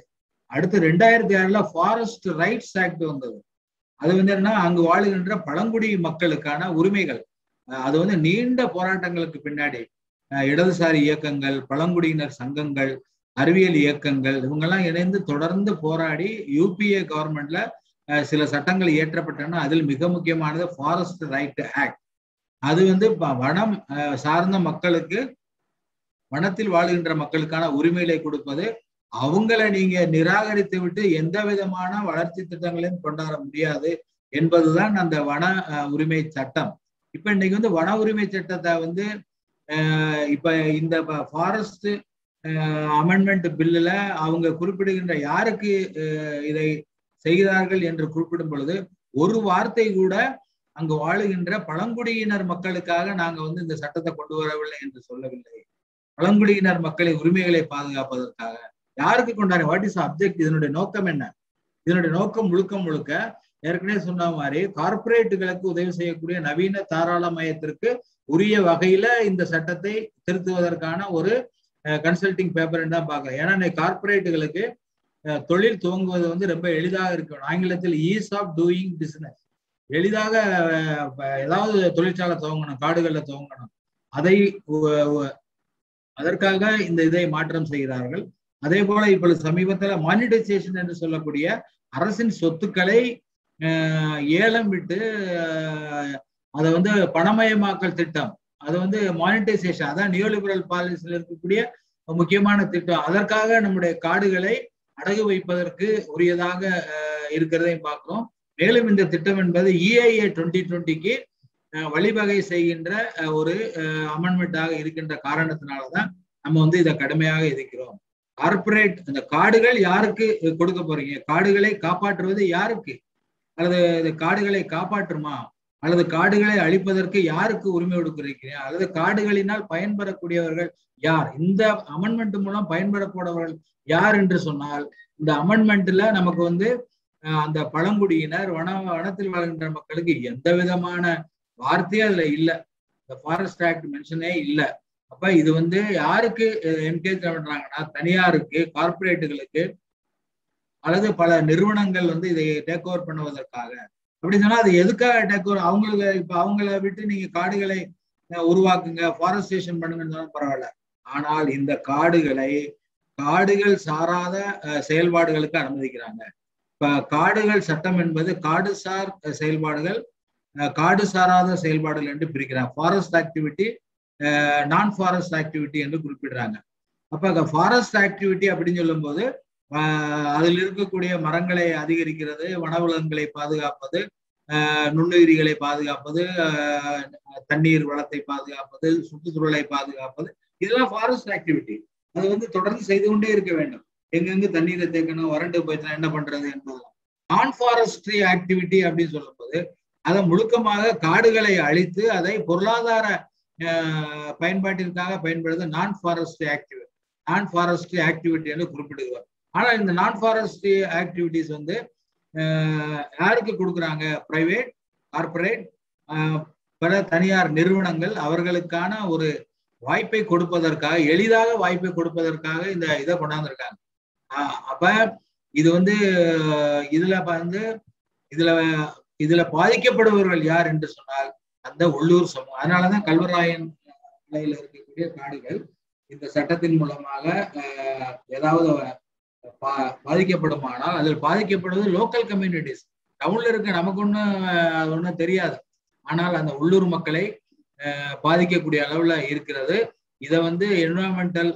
அடுத்து ரெண்டாயிரத்தி ஆறுல ஃபாரஸ்ட் ரைட்ஸ் ஆக்ட் வந்தது. அது வந்து என்னன்னா அங்கு வாழுகின்ற பழங்குடி மக்களுக்கான உரிமைகள். அது வந்து நீண்ட போராட்டங்களுக்கு பின்னாடி இடதுசாரி இயக்கங்கள் பழங்குடியினர் சங்கங்கள் அறிவியல் இயக்கங்கள் இவங்கெல்லாம் இணைந்து தொடர்ந்து போராடி யூபிஏ கவர்மெண்ட்ல சில சட்டங்கள் இயற்றப்பட்டன. அதில் மிக முக்கியமானது ஃபாரஸ்ட் ரைட் ஆக்ட் அது வந்து வனம் சார்ந்த மக்களுக்கு வனத்தில் வாழுகின்ற மக்களுக்கான உரிமைகளை கொடுப்பது. அவங்கள நீங்க நிராகரித்து விட்டு எந்த விதமான வளர்ச்சி திட்டங்களையும் கொண்டாட முடியாது என்பதுதான் அந்த வன உரிமை சட்டம். இப்ப இன்னைக்கு வந்து வன உரிமை சட்டத்தை வந்து இப்ப இந்த ஃபாரஸ்ட் அமெண்ட்மெண்ட் பில்லுல அவங்க குறிப்பிடுகின்ற யாருக்கு இதை செய்கிறார்கள் என்று குறிப்பிடும் பொழுது ஒரு வார்த்தை கூட அங்கு வாழுகின்ற பழங்குடியினர் மக்களுக்காக நாங்க வந்து இந்த சட்டத்தை கொண்டு வரவில்லை என்று சொல்லவில்லை. பழங்குடியினர் மக்களை உரிமைகளை பாதுகாப்பதற்காக. யாருக்கு கொண்டாடுற வாட் இஸ் அப்ஜெக்ட் இதனுடைய நோக்கம் என்ன? இதனுடைய நோக்கம் முழுக்க முழுக்க ஏற்கனவே சொன்ன மாதிரி கார்ப்பரேட்டுகளுக்கு உதவி செய்யக்கூடிய நவீன தாராளமயத்திற்கு உரிய வகையில இந்த சட்டத்தை திருத்துவதற்கான ஒரு கன்சல்டிங் பேப்பர் தான் பார்க்கலாம் ஏன்னா இன்னைக்கு கார்ப்பரேட்டுகளுக்கு அஹ், தொழில் துவங்குவது வந்து ரொம்ப எளிதாக இருக்கணும். ஆங்கிலத்தில் ஈஸ் ஆஃப் டூயிங் பிசினஸ் எளிதாக ஏதாவது தொழிற்சாலை துவங்கணும் காடுகள்ல துவங்கணும். அதை அதற்காக இந்த இதை மாற்றம் செய்கிறார்கள். அதே போல இப்பொழுது சமீபத்துல மானிட்டைசேஷன் என்று சொல்லக்கூடிய அரசின் சொத்துக்களை ஏலம் விட்டு அதை வந்து பணமயமாக்கல் திட்டம். அது வந்து மானிட்டைசேஷன் அதான் நியோலிபரல் பாலிசியில் இருக்கக்கூடிய முக்கியமான திட்டம். அதற்காக நம்முடைய காடுகளை அடகு வைப்பதற்கு உரியதாக இருக்கிறதையும் பார்க்கிறோம். மேலும் இந்த திட்டம் என்பது இஐஏ டுவெண்ட்டி டுவெண்ட்டிக்கு வழிவகை செய்கின்ற ஒரு அமெண்ட்மெண்ட்டாக இருக்கின்ற காரணத்தினாலதான் நம்ம வந்து இதை கடுமையாக எதிர்க்கிறோம். கார்ப்பரேட் இந்த காடுகள் யாருக்கு கொடுக்க போறீங்க? காடுகளை காப்பாற்றுவது யாருக்கு? அல்லது காடுகளை காப்பாற்றுமா? அல்லது காடுகளை அழிப்பதற்கு யாருக்கு உரிமை கொடுக்கிறீங்க அல்லது காடுகளினால் பயன்பெறக்கூடியவர்கள் யார்? இந்த அமெண்ட்மெண்ட் மூலம் பயன்பெறக்கூடியவர்கள் யார் என்று சொன்னால் இந்த அமெண்ட்மெண்ட்ல நமக்கு வந்து அந்த பழங்குடியினர் வன வனத்தில் வாழ்கின்ற மக்களுக்கு எந்த விதமான வார்த்தையும் அதுல இல்ல. இந்த ஃபாரஸ்ட் ஆக்ட் மென்ஷனே இல்ல. அப்ப இது வந்து யாருக்கு என்கரேஜ் பண்றாங்கன்னா தனியாருக்கு கார்ப்பரேட்டுகளுக்கு அல்லது பல நிறுவனங்கள் வந்து இதை டேக் ஓவர் பண்ணுவதற்காக. அப்படி சொன்னா அது எதுக்காக டேக் ஓவர் அவங்களுக்கு இப்ப அவங்கள விட்டு நீங்க காடுகளை உருவாக்குங்க ஃபாரஸ்டேஷன் பண்ணுங்கன்னு சொன்னா பரவாயில்ல. ஆனால் இந்த காடுகளை காடுகள் சாராத செயல்பாடுகளுக்கு அனுமதிக்கிறாங்க. இப்ப காடுகள் சட்டம் என்பது காடு சார் செயல்பாடுகள் காடு சாராத செயல்பாடுகள் என்று பிரிக்கிறாங்க. Forest activity non forest activity என்று குறிப்பிடுறாங்க. அப்ப ஃபாரஸ்ட் ஆக்டிவிட்டி அப்படின்னு சொல்லும்போது அதில் இருக்கக்கூடிய மரங்களை அதிகரிக்கிறது வனவிலங்குகளை பாதுகாப்பது நுண்ணுயிரிகளை பாதுகாப்பது தண்ணீர் வளத்தை பாதுகாப்பது சுற்றுச்சூழலை பாதுகாப்பது இதெல்லாம் ஃபாரஸ்ட் ஆக்டிவிட்டி அது வந்து தொடர்ந்து செய்து கொண்டே இருக்க வேண்டும். எங்கெங்கு தண்ணீரை தேக்கணும் வறண்டு போயிடுச்சுன்னா என்ன பண்றது என்பதெல்லாம் நான் ஃபாரஸ்ட்ரி ஆக்டிவிட்டி அப்படின்னு சொல்லும்போது அதை முழுக்கமாக காடுகளை அழித்து அதை பொருளாதார ஆஹ் பயன்பாட்டிற்காக பயன்படுத்த non forestry activity non forestry activity என்று குறிப்பிடுகிறோம் ஆனால் இந்த நான் ஃபாரஸ்ட் ஆக்டிவிட்டிஸ் வந்து யாருக்கு கொடுக்குறாங்க? பிரைவேட் கார்பரேட் பல தனியார் நிறுவனங்கள் அவர்களுக்கான ஒரு வாய்ப்பை கொடுப்பதற்காக எளிதாக வாய்ப்பை கொடுப்பதற்காக இந்த இதை கொண்டாந்துருக்காங்க. ஆஹ் அப்ப இது வந்து இதுல வந்து இதுல இதுல பாதிக்கப்படுபவர்கள் யார் என்று சொன்னால் அந்த உள்ளூர் சமூகம். அதனாலதான் கல்வராயன் நிலையில இருக்கக்கூடிய காடுகள் இந்த சட்டத்தின் மூலமாக ஏதாவது பாதிக்கப்படுமானால் அதில் பாதிக்கப்படுவது லோக்கல் கம்யூனிட்டிஸ் டவுன்ல இருக்க நமக்கு ஒன்றும் அது ஒன்றும் தெரியாது. ஆனால் அந்த உள்ளூர் மக்களை ஆஹ் பாதிக்கக்கூடிய அளவுல இருக்கிறது. இதை வந்து என்விரான்மெண்டல்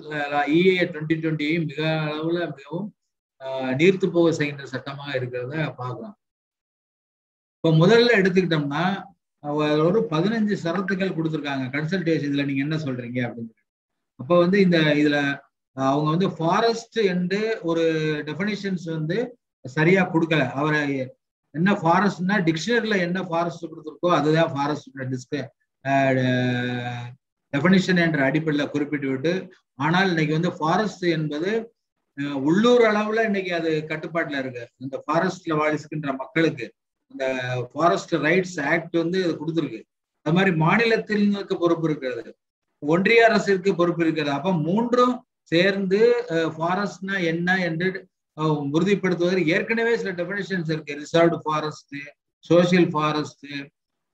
இஏ டுவெண்ட்டி டுவெண்ட்டியையும் மிக அளவுல மிகவும் ஆஹ் நீர்த்து போக செய்கின்ற சட்டமாக இருக்கிறத பார்க்கலாம் இப்போ முதல்ல எடுத்துக்கிட்டோம்னா ஒரு பதினஞ்சு சரத்துக்கள் கொடுத்துருக்காங்க. கன்சல்டேஷன் இதில் நீங்க என்ன சொல்றீங்க அப்படின்னு. அப்போ வந்து இந்த இதுல அவங்க வந்து ஃபாரஸ்ட் என்று ஒரு டெஃபினிஷன்ஸ் வந்து சரியா கொடுக்கல. அவரை என்ன ஃபாரஸ்ட்னா டிக்ஷனரியில என்ன ஃபாரஸ்ட் கொடுத்துருக்கோ அதுதான் ஃபாரஸ்ட் டிஸ்க டெஃபினிஷன் என்ற அடிப்படையில் குறிப்பிட்டு விட்டு ஆனால் இன்னைக்கு வந்து ஃபாரஸ்ட் என்பது உள்ளூர் அளவுல இன்னைக்கு அது கட்டுப்பாட்டில் இருக்கு. இந்த ஃபாரஸ்ட்ல வாழிச்சுக்கின்ற மக்களுக்கு இந்த ஃபாரஸ்ட் ரைட்ஸ் ஆக்ட் வந்து கொடுத்துருக்கு. அது மாதிரி மாநிலத்திற்கு பொறுப்பு இருக்கிறது. ஒன்றிய அரசிற்கு பொறுப்பு இருக்கிறது. அப்ப மூன்றும் சேர்ந்து ஃபாரஸ்ட்னா என்ன என்று உறுதிப்படுத்துவதற்கு ஏற்கனவே சில டெபினேஷன்ஸ் இருக்கு. ரிசர்வ்டு ஃபாரஸ்ட் சோசியல் ஃபாரஸ்ட்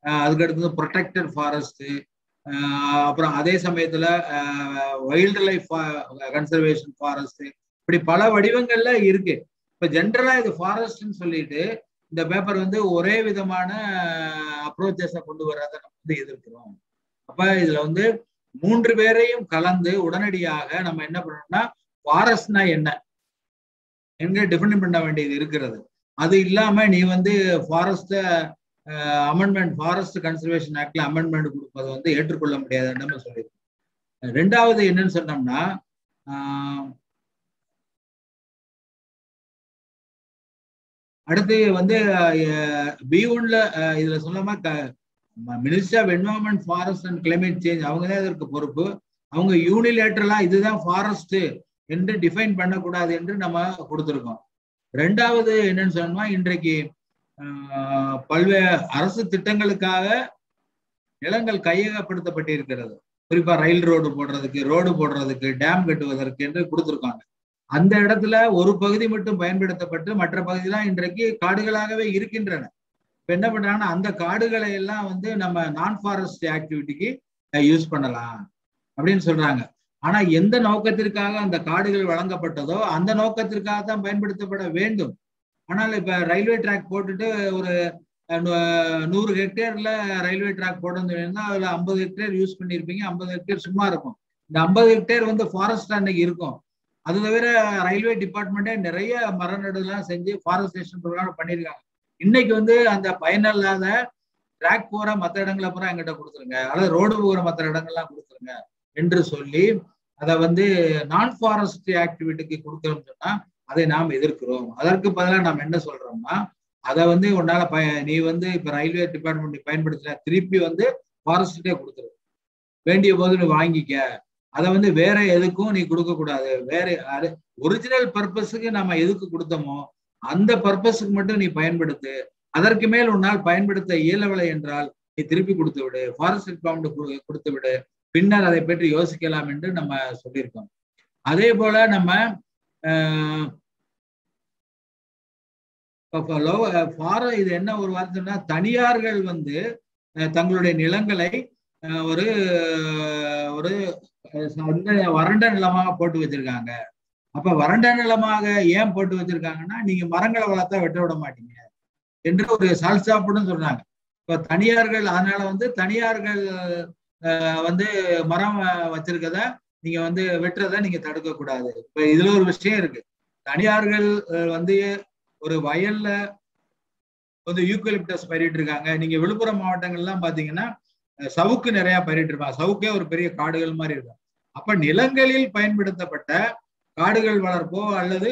அதுக்கடுத்தது ப்ரொடெக்டட் ஃபாரஸ்ட் அப்புறம் அதே சமயத்துல வைல்டு லைஃப் கன்சர்வேஷன் ஃபாரஸ்ட் இப்படி பல வடிவங்கள்ல இருக்கு. இப்ப ஜென்ரலா இது ஃபாரஸ்ட்னு சொல்லிட்டு இந்த பேப்பர் வந்து ஒரே விதமான அப்ரோச்சஸை கொண்டு வராத நம்ம வந்து எதிர்க்கிறோம். அப்ப இதுல வந்து மூன்று பேரையும் கலந்து உடனடியாக நம்ம என்ன பண்ணணும்னா ஃபாரஸ்ட்னா என்ன? எங்க டிஃபைன் பண்ண வேண்டியது இருக்கிறது. அது இல்லாம நீ வந்து ஃபாரஸ்ட அமெண்ட்மெண்ட் ஃபாரஸ்ட் கன்சர்வேஷன் ஆக்ட்ல அமெண்ட்மெண்ட் கொடுப்பது வந்து ஏற்றுக்கொள்ள முடியாது நம்ம சொல்லியிருக்கோம் ரெண்டாவது என்னன்னு சொன்னோம்னா அடுத்து வந்து பி ஒன்ல இதுல சொல்லாம minister of environment forest and climate change அவங்க தான் இதற்கு பொறுப்பு. அவங்க யூனிலேட்டரலா இதுதான் ஃபாரஸ்ட் என்று டிஃபைன் பண்ணக்கூடாது என்று நம்ம கொடுத்துருக்கோம். ரெண்டாவது என்னன்னு சொன்னா இன்றைக்கு ஆஹ், பல்வேறு அரசு திட்டங்களுக்காக நிலங்கள் கையகப்படுத்தப்பட்டிருக்கிறது. குறிப்பா ரயில் ரோடு போடுறதுக்கு ரோடு போடுறதுக்கு டேம் கட்டுவதற்கு என்று கொடுத்துருக்காங்க. அந்த இடத்துல ஒரு பகுதி மட்டும் பயன்படுத்தப்பட்டு மற்ற பகுதியெல்லாம் இன்றைக்கு காடுகளாகவே இருக்கின்றன. இப்ப என்ன பண்றாங்கன்னா அந்த காடுகளை எல்லாம் வந்து நம்ம நான் ஃபாரஸ்ட் ஆக்டிவிட்டிக்கு யூஸ் பண்ணலாம் அப்படின்னு சொல்றாங்க. ஆனா எந்த நோக்கத்திற்காக அந்த காடுகள் வழங்கப்பட்டதோ அந்த நோக்கத்திற்காக தான் பயன்படுத்தப்பட வேண்டும். ஆனால் இப்ப ரயில்வே ட்ராக் போட்டுட்டு ஒரு நூ- நூறு ஹெக்டேர்ல ரயில்வே ட்ராக் போடணும்னு அதுல ஐம்பது ஹெக்டேர் யூஸ் பண்ணியிருப்பீங்க. ஐம்பது ஹெக்டேர் சும்மா இருக்கும். இந்த ஐம்பது ஹெக்டேர் வந்து ஃபாரஸ்ட் அன்னைக்கு இருக்கும். அது தவிர ரயில்வே டிபார்ட்மெண்ட்டே நிறைய மரநடுலாம் செஞ்சு ஃபாரஸ்டேஷன் ப்ரோக்ராம் பண்ணியிருக்காங்க. இன்னைக்கு வந்து அந்த பயனில்லாத ட்ராக் போற மற்ற இடங்களை பூரா எங்கிட்ட கொடுத்துருங்க. அல்லது ரோடு போகிற மற்ற இடங்கள்லாம் கொடுத்துருங்க என்று சொல்லி அதை வந்து நான் ஃபாரஸ்ட் ஆக்டிவிட்டிக்கு கொடுக்குறோம்னு சொன்னா அதை நாம் எதிர்க்கிறோம். அதற்கு பதிலாக நாம் என்ன சொல்றோம்னா அதை வந்து உன்னால பய நீ வந்து இப்ப ரயில்வே டிபார்ட்மெண்ட் பயன்படுத்தின திருப்பி வந்து ஃபாரஸ்ட்டே கொடுத்துரு. வேண்டிய போது நீ வாங்கிக்க. அதை வந்து வேற எதுக்கும் நீ கொடுக்க கூடாது வேற ஒரிஜினல் பர்பஸுக்கு நம்ம எதுக்கு கொடுத்தோமோ அந்த பர்பஸுக்கு மட்டும் நீ பயன்படுத்து. அதற்கு மேல் உன்னால் பயன்படுத்த இயலவில்லை என்றால் நீ திருப்பி கொடுத்து விடு. ஃபாரஸ்ட் டிபார்ட்மெண்ட் கொடுத்து விடு. பின்னர் அதை பற்றி யோசிக்கலாம் என்று நம்ம சொல்லியிருக்கோம். அதே போல நம்ம ஆஹ் ஃபார இது என்ன ஒரு வார்த்தைன்னா தனியார்கள் வந்து அஹ், தங்களுடைய நிலங்களை ஒரு ஒரு வறண்ட நிலமாக போட்டு வச்சிருக்காங்க. அப்ப வறண்ட நிலமாக ஏன் போட்டு வச்சிருக்காங்கன்னா நீங்க மரங்களை வளர்த்தா வெட்ட விட மாட்டீங்க என்று ஒரு சால்சாப்புன்னு சொன்னாங்க. இப்ப தனியார்கள் அதனால வந்து தனியார்கள் வந்து மரம் வச்சிருக்கத நீங்க வந்து வெட்டுறதை நீங்க தடுக்க கூடாது இப்ப இதுல ஒரு விஷயம் இருக்கு. தனியார்கள் வந்து ஒரு வயல்ல வந்து யூக்கலிப்டஸ் பயிரிட்டு இருக்காங்க. நீங்க விழுப்புரம் மாவட்டங்கள்லாம் பாத்தீங்கன்னா சவுக்கு நிறைய பயிரிட்டு இருப்பாங்க. சவுக்கே ஒரு பெரிய காடுகள் மாதிரி இருக்கும். அப்ப நிலங்களில் பயன்படுத்தப்பட்ட காடுகள் வளர்ப்போ அல்லது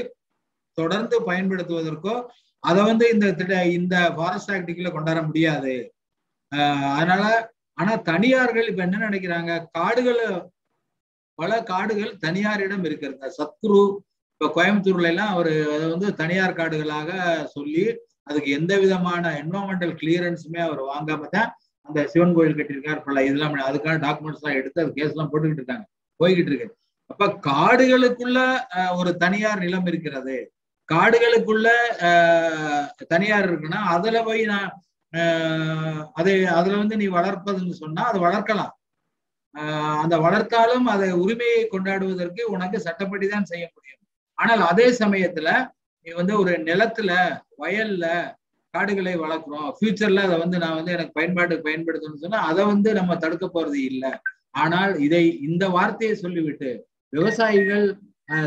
தொடர்ந்து பயன்படுத்துவதற்கோ அதை வந்து இந்த திட்ட இந்த ஃபாரஸ்ட் ஆக்டிக்ல கொண்டாட முடியாது. ஆஹ் அதனால ஆனா தனியார்கள் இப்ப என்ன நினைக்கிறாங்க? காடுகள் பல காடுகள் தனியாரிடம் இருக்கிறது. சத்குரு இப்ப கோயம்புத்தூர்ல எல்லாம் அவர் அதை வந்து தனியார் காடுகளாக சொல்லி அதுக்கு எந்த விதமான என்வரன்மெண்டல் கிளியரன்ஸுமே அவர் வாங்காம தான் அந்த சிவன் கோயில் கட்டியிருக்கார். பல இதெல்லாம் அதுக்கான டாக்குமெண்ட்ஸ் எல்லாம் எடுத்து அது கேஸ் எல்லாம் போட்டுக்கிட்டு இருக்காங்க. போய்கிட்டு இருக்கு. அப்ப காடுகளுக்குள்ள அஹ், ஒரு தனியார் நிலம் இருக்கிறது. காடுகளுக்குள்ள தனியார் இருக்குன்னா அதுல போய் நான் அதை அதுல வந்து நீ வளர்ப்பதுன்னு சொன்னா அதை வளர்க்கலாம். ஆஹ் அந்த வளர்த்தாலும் அதை உரிமையை கொண்டாடுவதற்கு உனக்கு சட்டப்படி தான் செய்ய முடியும். ஆனால் அதே சமயத்துல நீ வந்து ஒரு நிலத்துல வயல்ல காடுகளை வளர்க்குறோம். ஃபியூச்சர்ல அதை வந்து நான் வந்து எனக்கு பயன்பாட்டுக்கு பயன்படுத்தணும்னு சொன்னா அதை வந்து நம்ம தடுக்க போறது இல்லை. ஆனால் இதை இந்த வார்த்தையை சொல்லிவிட்டு விவசாயிகள்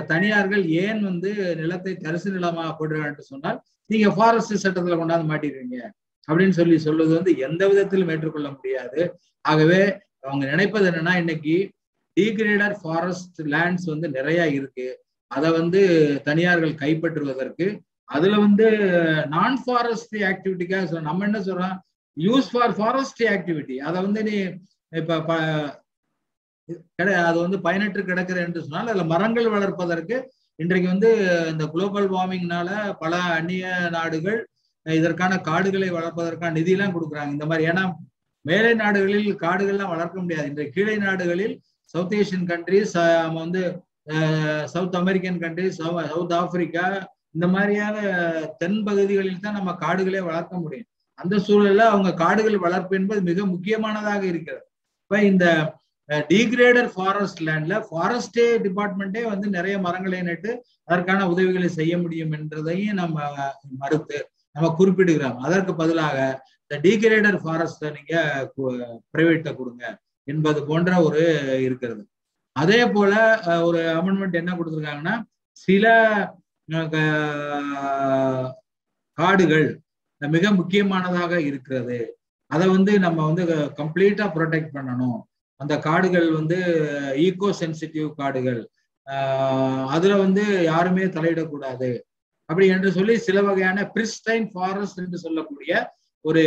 தனியார்கள் ஏன் வந்து நிலத்தை தரிசு நிலமாக போடுறாங்கன்னு சொன்னால் நீங்க ஃபாரஸ்ட் சட்டத்துல கொண்டாந்து மாட்டிடுவீங்க. அப்படின்னு சொல்லி சொல்வது வந்து எந்த விதத்திலும் ஏற்றுக்கொள்ள முடியாது. ஆகவே அவங்க நினைப்பது என்னன்னா இன்னைக்கு டீக்ரேடர் ஃபாரஸ்ட் லேண்ட்ஸ் வந்து நிறைய இருக்கு. அதை வந்து தனியார்கள் கைப்பற்றுவதற்கு அதுல வந்து நான் ஃபாரஸ்ட் ஆக்டிவிட்டிக்காக நம்ம என்ன சொல்றோம்? யூஸ் ஃபார் ஃபாரஸ்ட் ஆக்டிவிட்டி அதை வந்து நீ இப்ப ப- அது வந்து பயனற்று கிடக்குது என்று சொன்னால் அதுல மரங்கள் வளர்ப்பதற்கு இன்றைக்கு வந்து இந்த குளோபல் வார்மிங்னால பல அந்நிய நாடுகள் இதற்கான காடுகளை வளர்ப்பதற்கான நிதியெல்லாம் கொடுக்குறாங்க. இந்த மாதிரி ஏன்னா மேலை நாடுகளில் காடுகள்லாம் வளர்க்க முடியாது. இன்றைக்கு கீழே நாடுகளில் சவுத் ஏஷியன் கண்ட்ரிஸ் வந்து south American countries south Africa இந்த மாதிரியான தென் பகுதிகளில் தான் நம்ம காடுகளை வளர்க்க முடியும். அந்த சூழல்ல அவங்க காடுகள் வளர்ப்பு என்பது மிக முக்கியமானதாக இருக்கிறது. இப்ப இந்த டீக்ரேடர் ஃபாரஸ்ட் லேண்ட்ல ஃபாரஸ்டே டிபார்ட்மெண்ட்டே வந்து நிறைய மரங்களை நட்டு அதற்கான உதவிகளை செய்ய முடியும் என்றதையும் நம்ம மறுத்து நம்ம குறிப்பிடுகிறோம். அதற்கு பதிலாக இந்த டீக்ரேடர் ஃபாரஸ்ட நீங்க பிரைவேட்ட கொடுங்க என்பது போன்ற ஒரு இருக்கிறது. அதே போல ஒரு அமெண்ட்மெண்ட் என்ன கொடுத்துருக்காங்கன்னா சில காடுகள் மிக முக்கியமானதாக இருக்கிறது. அதை வந்து நம்ம வந்து கம்ப்ளீட்டா ப்ரொடெக்ட் பண்ணணும். அந்த காடுகள் வந்து ஈகோ சென்சிட்டிவ் காடுகள் அதுல வந்து யாருமே தலையிடக்கூடாது. அப்படி என்று சொல்லி சில வகையான பிரிஸ்டைன் ஃபாரஸ்ட் என்று சொல்லக்கூடிய ஒரு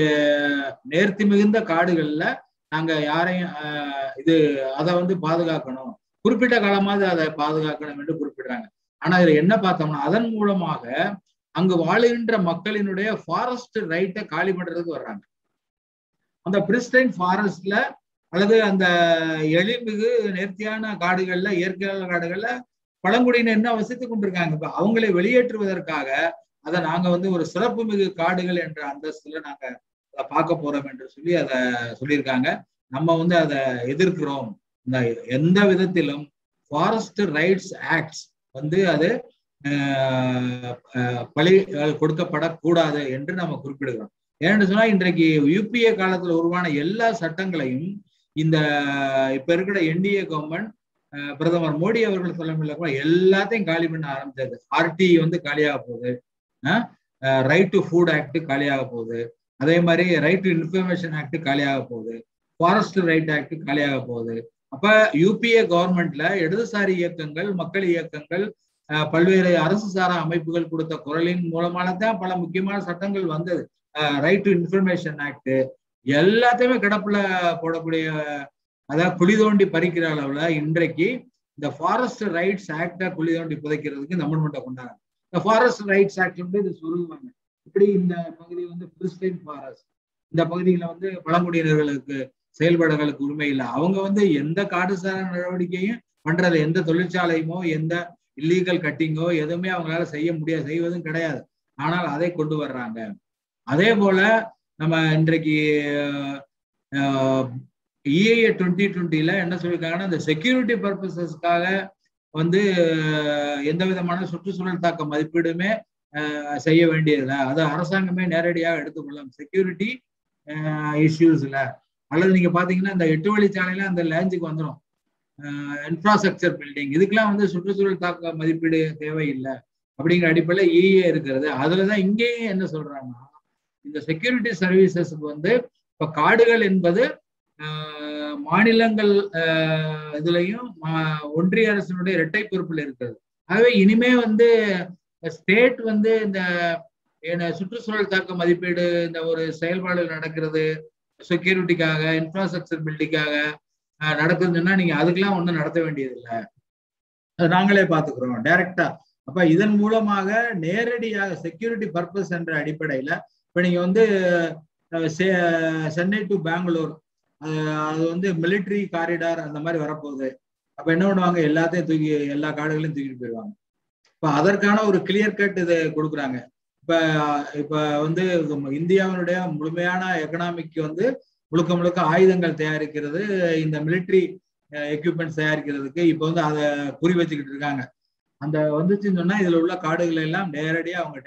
நேர்த்தி மிகுந்த காடுகள்ல நாங்க யாரையும் இது அதை வந்து பாதுகாக்கணும். குறிப்பிட்ட காலமாவது அதை பாதுகாக்கணும் என்று குறிப்பிடுறாங்க. ஆனா இதுல என்ன பார்த்தோம்னா அதன் மூலமாக அங்கு வாழுகின்ற மக்களினுடைய ஃபாரஸ்ட் ரைட்டை காலி பண்றதுக்கு வர்றாங்க. அந்த பிரிஸ்டைன் ஃபாரஸ்ட்ல அல்லது அந்த எழில்மிகு நேர்த்தியான காடுகள்ல இயற்கையான காடுகள்ல பழங்குடியினர் என்ன வசித்து கொண்டிருக்காங்க? இப்ப அவங்களை வெளியேற்றுவதற்காக அதை நாங்க வந்து ஒரு சிறப்பு மிகு காடுகள் என்ற அந்தஸ்துல நாங்க அதை பார்க்க போறோம் என்று சொல்லி அதை சொல்லியிருக்காங்க. நம்ம வந்து அதை எதிர்க்கிறோம். இந்த எந்த விதத்திலும் ஃபாரஸ்ட் ரைட்ஸ் ஆக்ட்ஸ் வந்து அது பழி கொடுக்கப்படக்கூடாது என்று நம்ம குறிப்பிடுகிறோம். ஏன்னு சொன்னா இன்றைக்கு யூபிஏ காலத்துல உருவான எல்லா சட்டங்களையும் இந்த இப்ப இருக்கிற என்டிஏ கவர்மெண்ட் பிரதமர் மோடி அவர்கள் தலைமையில் எல்லாத்தையும் காலி பண்ண ஆரம்பிச்சது. ஆர்டி வந்து காலியாக போகுது. ரைட் டு ஃபுட் ஆக்ட் காலியாக போகுது. அதே மாதிரி ரைட் டு இன்ஃபர்மேஷன் ஆக்ட் காலியாக போகுது. ஃபாரஸ்ட் ரைட் ஆக்ட் காலியாக போகுது. அப்ப யூபிஏ கவர்மெண்ட்ல இடதுசாரி இயக்கங்கள் மக்கள் இயக்கங்கள் பல்வேறு அரசு சாரா அமைப்புகள் கொடுத்த குரலின் மூலமானதான் பல முக்கியமான சட்டங்கள் வந்தது. ரைட் டு இன்ஃபர்மேஷன் ஆக்ட் எல்லாத்தையுமே கிடப்புல போடக்கூடிய அதாவது குழி தோண்டி பறிக்கிற அளவுல இன்றைக்கு இந்த ஃபாரஸ்ட் ரைட்ஸ் ஆக்டை குழி தோண்டி புதைக்கிறதுக்கு இந்த அமெண்ட்மெண்ட்டை கொண்டாங்க இந்த ஃபாரஸ்ட் ரைட்ஸ் ஆக்ட் வந்து இது சொல்லுவாங்க. இப்படி இந்த பகுதி வந்து பிரிஸ்டைன் ஃபாரஸ்ட் இந்த பகுதியில வந்து பழங்குடியினர்களுக்கு செயல்பாடுகளுக்கு உரிமை இல்லை. அவங்க வந்து எந்த காடுசார நடவடிக்கையும் பண்றது எந்த தொழிற்சாலையுமோ எந்த இல்லீகல் கட்டிங்கோ எதுவுமே அவங்களால செய்ய முடியாது செய்வதும் கிடையாது. ஆனால் அதை கொண்டு வர்றாங்க. அதே போல நம்ம இன்றைக்கு இஏஏ டுவெண்ட்டி டுவெண்ட்டில என்ன சொல்லியிருக்காங்கன்னா இந்த செக்யூரிட்டி பர்பஸஸ்க்காக வந்து எந்த விதமான சுற்றுச்சூழல் தாக்க மதிப்பீடுமே செய்ய வேண்டியதில்லை. அதை அரசாங்கமே நேரடியாக எடுத்துக்கொள்ளும் செக்யூரிட்டி இஷ்யூஸ்ல அல்லது நீங்க பாத்தீங்கன்னா இந்த எட்டு வழிச்சாலையில அந்த லேஞ்சுக்கு வந்துடும் இன்ஃப்ராஸ்ட்ரக்சர் பில்டிங் இதுக்கெல்லாம் வந்து சுற்றுச்சூழல் தாக்க மதிப்பீடு தேவையில்லை. அப்படிங்கிற அடிப்படையில் இஏ இருக்கிறது. அதுலதான் இங்கேயும் என்ன சொல்றாங்கன்னா இந்த செக்யூரிட்டி சர்வீசஸ்க்கு வந்து இப்ப காடுகள் என்பது மாநிலங்கள் இதுலயும் ஒன்றிய அரசினுடைய இரட்டை பொறுப்பில் இருக்கிறது. ஆகவே இனிமே வந்து ஸ்டேட் வந்து இந்த சுற்றுச்சூழல் தாக்க மதிப்பீடு இந்த ஒரு செயல்பாடு நடக்கிறது செக்யூரிட்டிக்காக இன்ஃப்ராஸ்ட்ரக்சர் பில்டிங்காக நடக்குதுன்னா நீங்க அதுக்கெல்லாம் ஒன்றும் நடத்த வேண்டியதில்லை. நாங்களே பார்த்துக்கிறோம் டைரக்டா அப்ப இதன் மூலமாக நேரடியாக செக்யூரிட்டி பர்பஸ் என்ற அடிப்படையில இப்போ நீங்கள் வந்து சென்னை டு பெங்களூர் அது வந்து மிலிட்ரி காரிடார் அந்த மாதிரி வரப்போகுது. அப்போ என்ன பண்ணுவாங்க? எல்லாத்தையும் தூக்கி எல்லா காடுகளையும் தூக்கிட்டு போயிடுவாங்க. இப்போ அதற்கான ஒரு கிளியர் கட் இதை கொடுக்குறாங்க. இப்போ இப்போ வந்து இந்தியாவினுடைய முழுமையான எக்கனாமிக்கு வந்து முழுக்க முழுக்க ஆயுதங்கள் தயாரிக்கிறது இந்த மிலிட்ரி எக்யூப்மெண்ட்ஸ் தயாரிக்கிறதுக்கு இப்போ வந்து அதை குறி வச்சுக்கிட்டு இருக்காங்க. அந்த வந்துச்சுன்னு சொன்னால் இதில் உள்ள காடுகளை எல்லாம் நேரடியாக அவங்க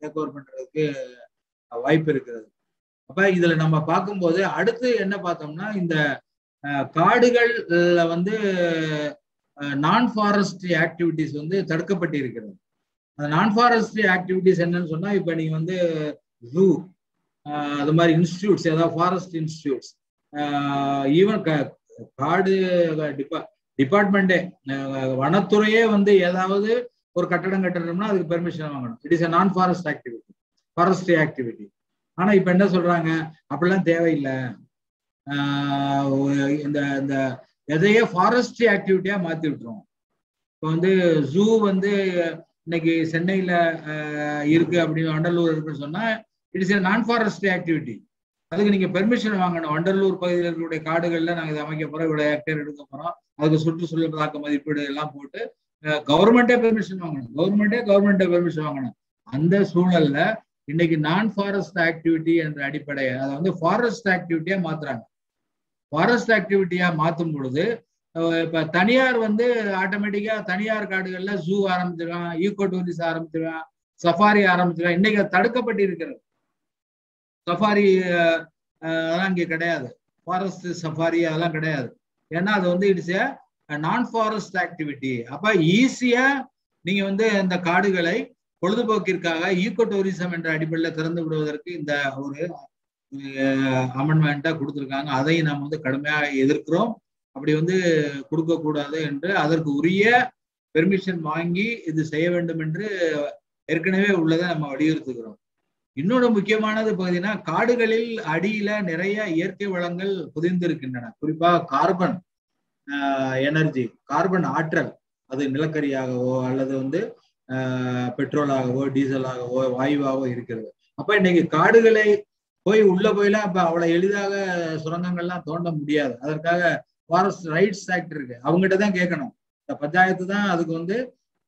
டேக் ஓவர் பண்றதுக்கு வாய்ப்பு இருக்கிறது அப்ப இதுல நம்ம பார்க்கும்போது அடுத்து என்ன பார்த்தோம்னா இந்த காடுகள்ல வந்து நான் ஃபாரஸ்ட்ரி ஆக்டிவிட்டிஸ் வந்து தடுக்கப்பட்டு இருக்கிறது அந்த நான் ஃபாரஸ்ட்ரி ஆக்டிவிட்டிஸ் என்னன்னு சொன்னா இப்ப நீங்க வந்து ஜூ அது மாதிரி இன்ஸ்டியூட்ஸ் ஏதாவது ஃபாரஸ்ட் இன்ஸ்டியூட்ஸ் ஈவன் காடு டிபா டிபார்ட்மெண்ட்டே வனத்துறையே வந்து ஏதாவது ஒரு கட்டடம் கட்டணும்னா அதுக்கு பெர்மிஷன் வாங்கணும். It is non forest activity forestry activity ஆனா இப்ப என்ன சொல்றாங்க? அப்படிலாம் தேவையில்லை. இந்த இந்த எதையே ஃபாரஸ்ட்ரி ஆக்டிவிட்டியா மாத்தி விட்டுரும் இப்போ வந்து ஜூ வந்து இன்னைக்கு சென்னையில இருக்கு அப்படின்னு வண்டலூர் இருக்குன்னு சொன்னா it is non forestry activity அதுக்கு நீங்க பெர்மிஷன் வாங்கணும். வண்டலூர் பகுதியில் இருக்கக்கூடிய காடுகள்ல நாங்க இதை அமைக்க போறோம். இவ்வளவு ஹெக்டேர் எடுக்க போறோம். அதுக்கு சுற்றுச்சூழல் தாக்க மதிப்பீடு எல்லாம் போட்டு கவர்மெண்டே பெர்மிஷன் வாங்கணும். கவர்மெண்டே கவர்மெண்ட்டே பெர்மிஷன் வாங்கணும். அந்த சூழல்ல இன்னைக்கு நான் ஃபாரஸ்ட் ஆக்டிவிட்டி என்ற அடிப்படையை அதை வந்து ஃபாரஸ்ட் ஆக்டிவிட்டியா மாத்துறாங்க. ஃபாரஸ்ட் ஆக்டிவிட்டியா மாத்தும் பொழுது இப்ப தனியார் வந்து ஆட்டோமேட்டிக்கா தனியார் காடுகள்ல ஜூ ஆரம்பிச்சிருக்கான் ஈகோ டூரிஸ்ட் ஆரம்பிச்சிருக்கான் சஃபாரி ஆரம்பிச்சிருக்கான். இன்னைக்கு தடுக்கப்பட்டு இருக்கிறது. சஃபாரி அதெல்லாம் இங்க கிடையாது. ஃபாரஸ்ட் சஃபாரி அதெல்லாம் கிடையாது. ஏன்னா அது வந்து இட்ஸ் ஏ நான் ஃபாரஸ்ட் ஆக்டிவிட்டி அப்ப ஈஸியா நீங்க வந்து இந்த காடுகளை பொழுதுபோக்கிற்காக ஈகோ டூரிசம் என்ற அடிப்படையில் திறந்து விடுவதற்கு இந்த ஒரு அமெண்ட்மெண்ட்டா கொடுத்துருக்காங்க. அதை நாம் வந்து கடுமையாக எதிர்க்கிறோம். அப்படி வந்து கொடுக்கக்கூடாது என்று அதற்கு உரிய பெர்மிஷன் வாங்கி இது செய்ய வேண்டும் என்று ஏற்கனவே உள்ளதை நம்ம வலியுறுத்துகிறோம். இன்னொரு முக்கியமானது பார்த்தீங்கன்னா காடுகளில் அடியில நிறைய இயற்கை வளங்கள் புதிந்திருக்கின்றன. குறிப்பாக குறிப்பா கார்பன் எனர்ஜி கார்பன் ஆற்றல் அது நிலக்கரியாகவோ அல்லது வந்து பெட்ரோலாகவோ டீசலாகவோ வாயுவாகவோ இருக்கிறது. அப்ப இன்னைக்கு காடுகளை போய் உள்ள போயெல்லாம் இப்ப அவ்வளவு எளிதாக சுரங்கங்கள்லாம் தோண்ட முடியாது. அதற்காக ஃபாரஸ்ட் ரைட்ஸ் ஆக்ட் இருக்கு. அவங்ககிட்ட தான் கேட்கணும். இந்த பஞ்சாயத்து தான் அதுக்கு வந்து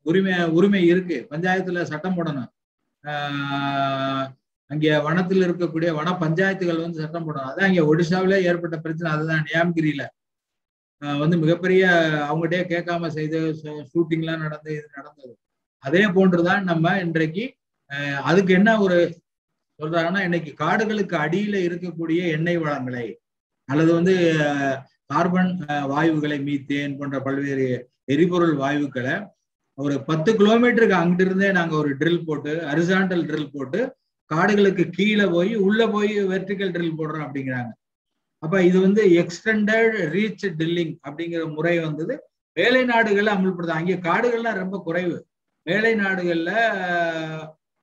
உரிமை உரிமை இருக்கு. பஞ்சாயத்துல சட்டம் போடணும். ஆஹ் அங்கே வனத்தில் இருக்கக்கூடிய வன பஞ்சாயத்துகள் வந்து சட்டம் போடணும். அதான் இங்கே ஒடிசாவில ஏற்பட்ட பிரச்சனை. அதுதான் நியாம்கிரியில வந்து மிகப்பெரிய அவங்ககிட்டயே கேட்காம செய்து ஷூட்டிங்லாம் நடந்து இது நடந்தது. அதே போன்றுதான் நம்ம இன்றைக்கு அதுக்கு என்ன ஒரு சொல்றாங்கன்னா இன்னைக்கு காடுகளுக்கு அடியில இருக்கக்கூடிய எண்ணெய் வளங்களை அல்லது வந்து கார்பன் வாயுகளை மீத்தேன் போன்ற பல்வேறு எரிபொருள் வாயுக்களை ஒரு பத்து கிலோமீட்டருக்கு அங்கிட்டிருந்தே நாங்கள் நாங்க ஒரு ட்ரில் போட்டு அரிசாண்டல் ட்ரில் போட்டு காடுகளுக்கு கீழே போய் உள்ள போய் வெர்டிக்கல் ட்ரில் போடுறோம் அப்படிங்கிறாங்க. அப்ப இது வந்து எக்ஸ்டெண்டட் ரீச் ட்ரில்லிங் அப்படிங்கிற முறை வந்தது. வேலை நாடுகளை அமல்படுது அங்கே காடுகள்லாம் ரொம்ப குறைவு. வேலை நாடுகள்ல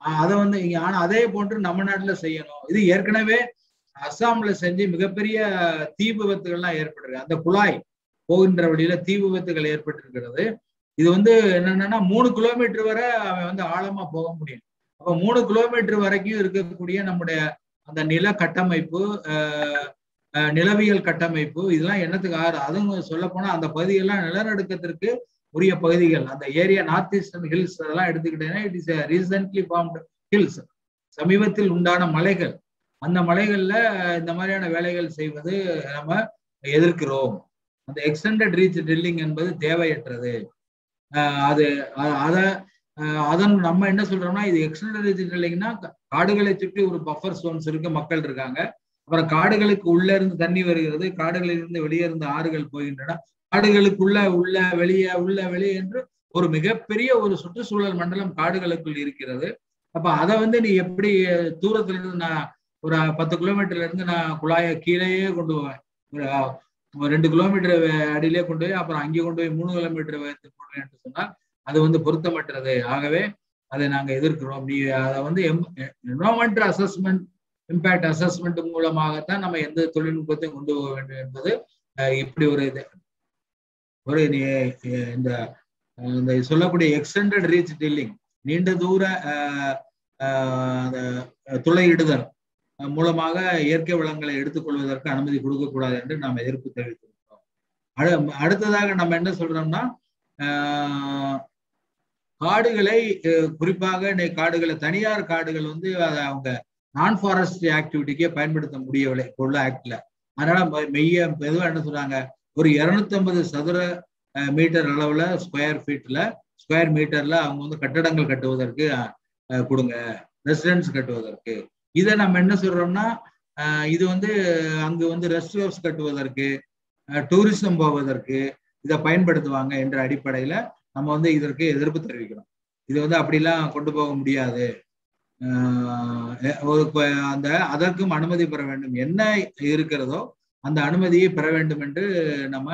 அதை வந்து இங்க ஆனா அதே போன்று நம்ம நாட்டுல செய்யணும். இது ஏற்கனவே அஸ்ஸாம்ல செஞ்சு மிகப்பெரிய தீ விபத்துகள்லாம் ஏற்பட்டிருக்கு. அந்த குழாய் போகின்ற வழியில தீ விபத்துகள் ஏற்பட்டிருக்கிறது. இது வந்து என்னன்னா மூணு கிலோமீட்டர் வரை அவன் வந்து ஆழமா போக முடியும். அப்ப மூணு கிலோமீட்டர் வரைக்கும் இருக்கக்கூடிய நம்முடைய அந்த நில கட்டமைப்பு நிலவியல் கட்டமைப்பு இதெல்லாம் என்னத்துக்கு ஆறு அதுவும் சொல்ல போனா அந்த பகுதியெல்லாம் நிலநடுக்கத்திற்கு உரிய பகுதிகள். அந்த ஏரியா நார்த் ஈஸ்டர்ன் ஹில்ஸ் அதெல்லாம் எடுத்துக்கிட்டேன்னா it is recently formed hills சமீபத்தில் உண்டான மலைகள். அந்த மலைகள்ல இந்த மாதிரியான வேலைகள் செய்வது நம்ம எதிர்க்கிறோம். அந்த எக்ஸ்டெண்டட் ரீச் ட்ரில்லிங் என்பது தேவையற்றது. அது அதை அதன் நம்ம என்ன சொல்றோம்னா இது எக்ஸ்டெண்டட் ரீச் ட்ரில்லிங்னா காடுகளை சுற்றி ஒரு பஃபர் சோன்ஸ் இருக்கு மக்கள் இருக்காங்க. அப்புறம் காடுகளுக்கு உள்ள இருந்து தண்ணி வருகிறது காடுகளில் இருந்து வெளியே இருந்து ஆறுகள் போகின்றன. காடுகளுக்குள்ள உள்ள வெளியே உள்ள வெளியே என்று ஒரு மிகப்பெரிய ஒரு சுற்றுச்சூழல் மண்டலம் காடுகளுக்குள் இருக்கிறது. அப்ப அதை வந்து நீ எப்படி தூரத்துல இருந்து நான் ஒரு பத்து கிலோமீட்டர்ல இருந்து நான் குழாய கீழேயே கொண்டு போவேன் ஒரு ரெண்டு கிலோமீட்டர் அடியிலே கொண்டு போய் அப்புறம் அங்கே கொண்டு போய் மூணு கிலோமீட்டர் வைத்து போடுறேன் என்று சொன்னால் அது வந்து பொருத்தமற்றது. ஆகவே அதை நாங்க எதிர்க்கிறோம். நீ அதை வந்து என்வரான்மெண்டல் அசஸ்மெண்ட் இம்பேக்ட் அசஸ்மெண்ட் மூலமாகத்தான் நம்ம எந்த தொழில்நுட்பத்தையும் கொண்டு போக வேண்டும் என்பது இப்படி ஒரு இது. ஒரு இந்த இந்த சொல்லக்கூடிய எக்ஸ்டெண்டட் ரீச் டில்லிங் நீண்ட தூர துளையிடுதல் மூலமாக இயற்கை வளங்களை எடுத்துக்கொள்வதற்கு அனுமதி கொடுக்கக்கூடாது என்று நாம் எதிர்ப்பு தெரிவித்திருக்கிறோம். அடு அடுத்ததாக நம்ம என்ன சொல்றோம்னா காடுகளை குறிப்பாக காடுகளை தனியார் காடுகள் வந்து அதை அவங்க நான் ஃபாரஸ்ட் ஆக்டிவிட்டிக்கே பயன்படுத்த முடியவில்லை இப்போ உள்ள ஆக்ட்ல. அதனால மெய்ய மெதுவாக என்ன சொல்றாங்க ஒரு இரநூத்தம்பது சதுர மீட்டர் அளவுல ஸ்கொயர் ஃபீட்ல ஸ்கொயர் மீட்டர்ல அவங்க வந்து கட்டடங்கள் கட்டுவதற்கு கொடுங்க. ரெசிடென்ஸ் கட்டுவதற்கு. இதை நம்ம என்ன சொல்றோம்னா இது வந்து அங்கு வந்து ரெஸ்ட் ஹவுஸ் கட்டுவதற்கு டூரிசம் போவதற்கு இதை பயன்படுத்துவாங்க என்ற அடிப்படையில நம்ம வந்து இதற்கு எதிர்ப்பு தெரிவிக்கிறோம். இது வந்து அப்படிலாம் கொண்டு போக முடியாது. ஒரு அந்த அதற்கும் அனுமதி பெற வேண்டும். என்ன இருக்கிறதோ அந்த அனுமதியை பெற வேண்டும் என்று நம்ம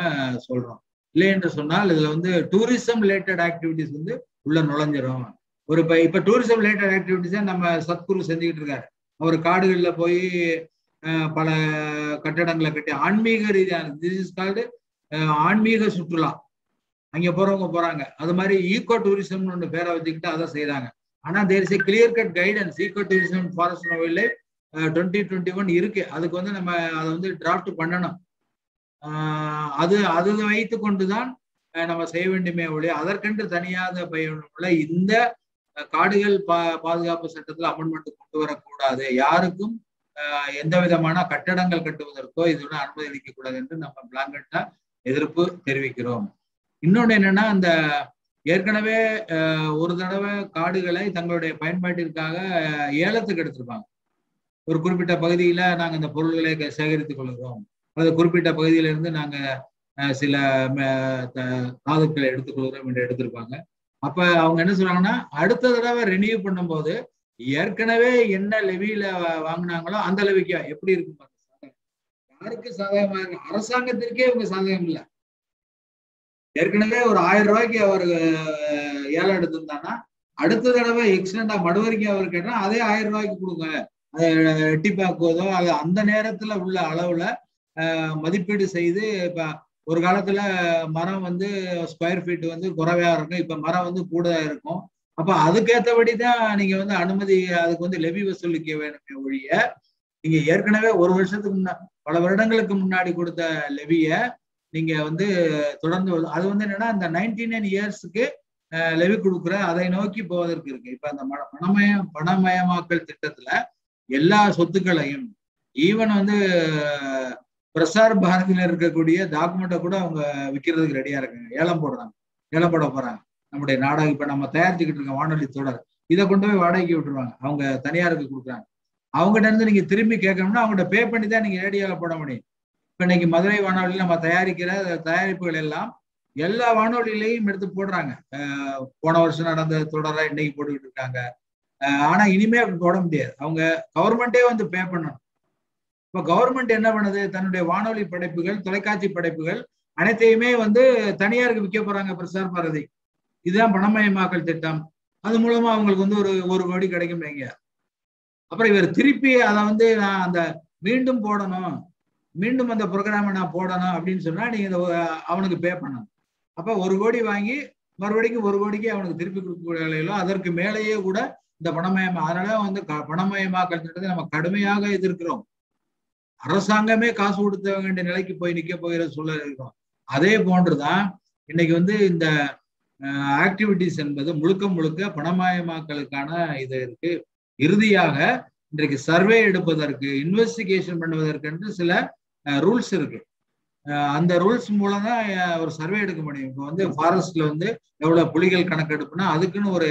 சொல்றோம். இல்லை என்று சொன்னால் இதுல வந்து டூரிசம் ரிலேட்டட் ஆக்டிவிட்டிஸ் வந்து உள்ள நுழைஞ்சிரும். ஒரு இப்ப இப்ப டூரிசம் ரிலேட்டட் ஆக்டிவிட்டிஸை நம்ம சத்குரு செஞ்சுக்கிட்டு இருக்காரு. அவர் காடுகளில் போய் பல கட்டடங்களை கட்டி ஆன்மீக ரீதியான திஸ் இஸ் கால்டு ஆன்மீக சுற்றுலா. அங்கே போறவங்க போறாங்க. அது மாதிரி ஈகோ டூரிசம்னு ஒன்று பேரை வச்சுக்கிட்டு அதை செய்யறாங்க ஆனால் there is a clear cut guidance eco tourism forest நோவில் twenty twenty one இருக்கு. அதுக்கு வந்து நம்ம அதை வந்து டிராஃப்ட் பண்ணணும். அது அது வைத்து கொண்டுதான் நம்ம செய்ய வேண்டுமே ஒழிய அதற்கென்று தனியாக பயனுள்ள இந்த காடுகள் பா பாதுகாப்பு சட்டத்தில் அமெண்ட்மெண்ட் கொண்டு வரக்கூடாது. யாருக்கும் ஆஹ் எந்த விதமான கட்டடங்கள் கட்டுவதற்கோ இதோட அனுமதி அளிக்க கூடாது என்று நம்ம பிளாங்கட்டா எதிர்ப்பு தெரிவிக்கிறோம். இன்னொன்னு என்னன்னா அந்த ஏற்கனவே ஆஹ் ஒரு தடவை காடுகளை தங்களுடைய பயன்பாட்டிற்காக ஏலத்துக்கு எடுத்திருப்பாங்க. ஒரு குறிப்பிட்ட பகுதியில நாங்க இந்த பொருள்களை சேகரித்துக் கொள்கிறோம். அல்லது குறிப்பிட்ட பகுதியில இருந்து நாங்க சில த- தாதுக்களை எடுத்துக்கொள்கிறோம் என்று எடுத்திருப்பாங்க. அப்ப அவங்க என்ன சொல்றாங்கன்னா அடுத்த தடவை ரெனியூ பண்ணும்போது ஏற்கனவே என்ன லெவியில வாங்கினாங்களோ அந்த லெவிக்கா எப்படி இருக்கும் பாருங்க யாருக்கு சாதகமா இருக்கு? அரசாங்கத்திற்கே இவங்க சாதகம் இல்லை. ஏற்கனவே ஒரு ஆயிரம் ரூபாய்க்கு அவர் ஏழை ஏலம் எடுத்திருந்தாங்கன்னா அடுத்த தடவை எக்ஸ்டெண்டா மறுவரைக்கும் அவர் கேட்டா அதே ஆயிரம் ரூபாய்க்கு கொடுங்க. அதை எட்டிப்பாக்குவதோ அது அந்த நேரத்துல உள்ள அளவுல மதிப்பீடு செய்து இப்ப ஒரு காலத்துல மரம் வந்து ஸ்கொயர் ஃபீட் வந்து குறைவா இருக்கும் இப்ப மரம் வந்து கூட இருக்கும் அப்ப அதுக்கேற்றபடி தான் நீங்க வந்து அனுமதி அதுக்கு வந்து லெவி வசூலிக்க வேணுமே ஒழிய நீங்க ஏற்கனவே ஒரு வருஷத்துக்கு முன்னா பல வருடங்களுக்கு முன்னாடி கொடுத்த லெவிய நீங்க வந்து தொடர்ந்து வருது. அது வந்து என்னன்னா அந்த நைன்டி நைன் இயர்ஸ்க்கு லெவி கொடுக்குற அதை நோக்கி போவதற்கு இருக்கு இப்ப அந்த பணமய பணமயமாக்கல் திட்டத்துல எல்லா சொத்துக்களையும். ஈவன் வந்து பிரசார் பாரதியில இருக்கக்கூடிய டாக்குமெண்ட்டை கூட அவங்க விற்கிறதுக்கு ரெடியா இருக்காங்க. ஏலம் போடுறாங்க. ஏலம் போட போறாங்க. நம்முடைய நாடகம் இப்ப நம்ம தயாரிச்சுக்கிட்டு இருக்க வானொலி தொடர் இதை கொண்டு போய் வாடகைக்கு விட்டுருவாங்க. அவங்க தனியாருக்கு கொடுக்குறாங்க. அவங்ககிட்ட இருந்து நீங்க திரும்பி கேட்கணும்னா அவங்ககிட்ட பே பண்ணி தான் நீங்க ரேடியோல போட முடியும். இப்ப இன்னைக்கு மதுரை வானொலியில் நம்ம தயாரிக்கிற தயாரிப்புகள் எல்லாம் எல்லா வானொலியிலையும் எடுத்து போடுறாங்க. போன வருஷம் நடந்த தொடரை இன்னைக்கு போட்டுக்கிட்டு இருக்காங்க. ஆனா இனிமே அப்படி போட முடியாது. அவங்க கவர்மெண்டே வந்து பே பண்ணணும். இப்ப கவர்மெண்ட் என்ன பண்ணுது? தன்னுடைய வானொலி படைப்புகள் தொலைக்காட்சி படைப்புகள் அனைத்தையுமே வந்து தனியாருக்கு விற்க போறாங்க பிரசார் பாரதி. இதுதான் பணமயமாக்கல் திட்டம். அது மூலமா அவங்களுக்கு வந்து ஒரு ஒரு கோடி கிடைக்கும் வைங்க அப்புறம் இவர் திருப்பி அதை வந்து நான் அந்த மீண்டும் போடணும் மீண்டும் அந்த ப்ரோக்ராமை நான் போடணும் அப்படின்னு சொன்னா நீங்க இந்த அவனுக்கு பே பண்ணணும். அப்ப ஒரு கோடி வாங்கி மறுபடியும் ஒரு கோடிக்கு அவனுக்கு திருப்பி கொடுக்கக்கூடிய அதற்கு மேலேயே கூட இந்த பணமயமா அதனால வந்து க- பணமயமாக்கல் திட்டத்தை நம்ம கடுமையாக எதிர்க்கிறோம். அரசாங்கமே காசு கொடுத்த வேண்டிய நிலைக்கு போய் நிக்க போகிற சூழல் இருக்கும் அதே போன்றுதான் இன்னைக்கு வந்து இந்த ஆக்டிவிட்டிஸ் என்பது முழுக்க முழுக்க பணமயமாக்கலுக்கான இது இருக்கு. இறுதியாக இன்றைக்கு சர்வே எடுப்பதற்கு இன்வெஸ்டிகேஷன் பண்ணுவதற்கென்று சில ரூல்ஸ் இருக்கு. அந்த ரூல்ஸ் மூலம் தான் ஒரு சர்வே எடுக்க முடியும். இப்போ வந்து ஃபாரஸ்ட்ல வந்து எவ்வளவு புலிகள் கணக்கெடுப்புனா அதுக்குன்னு ஒரு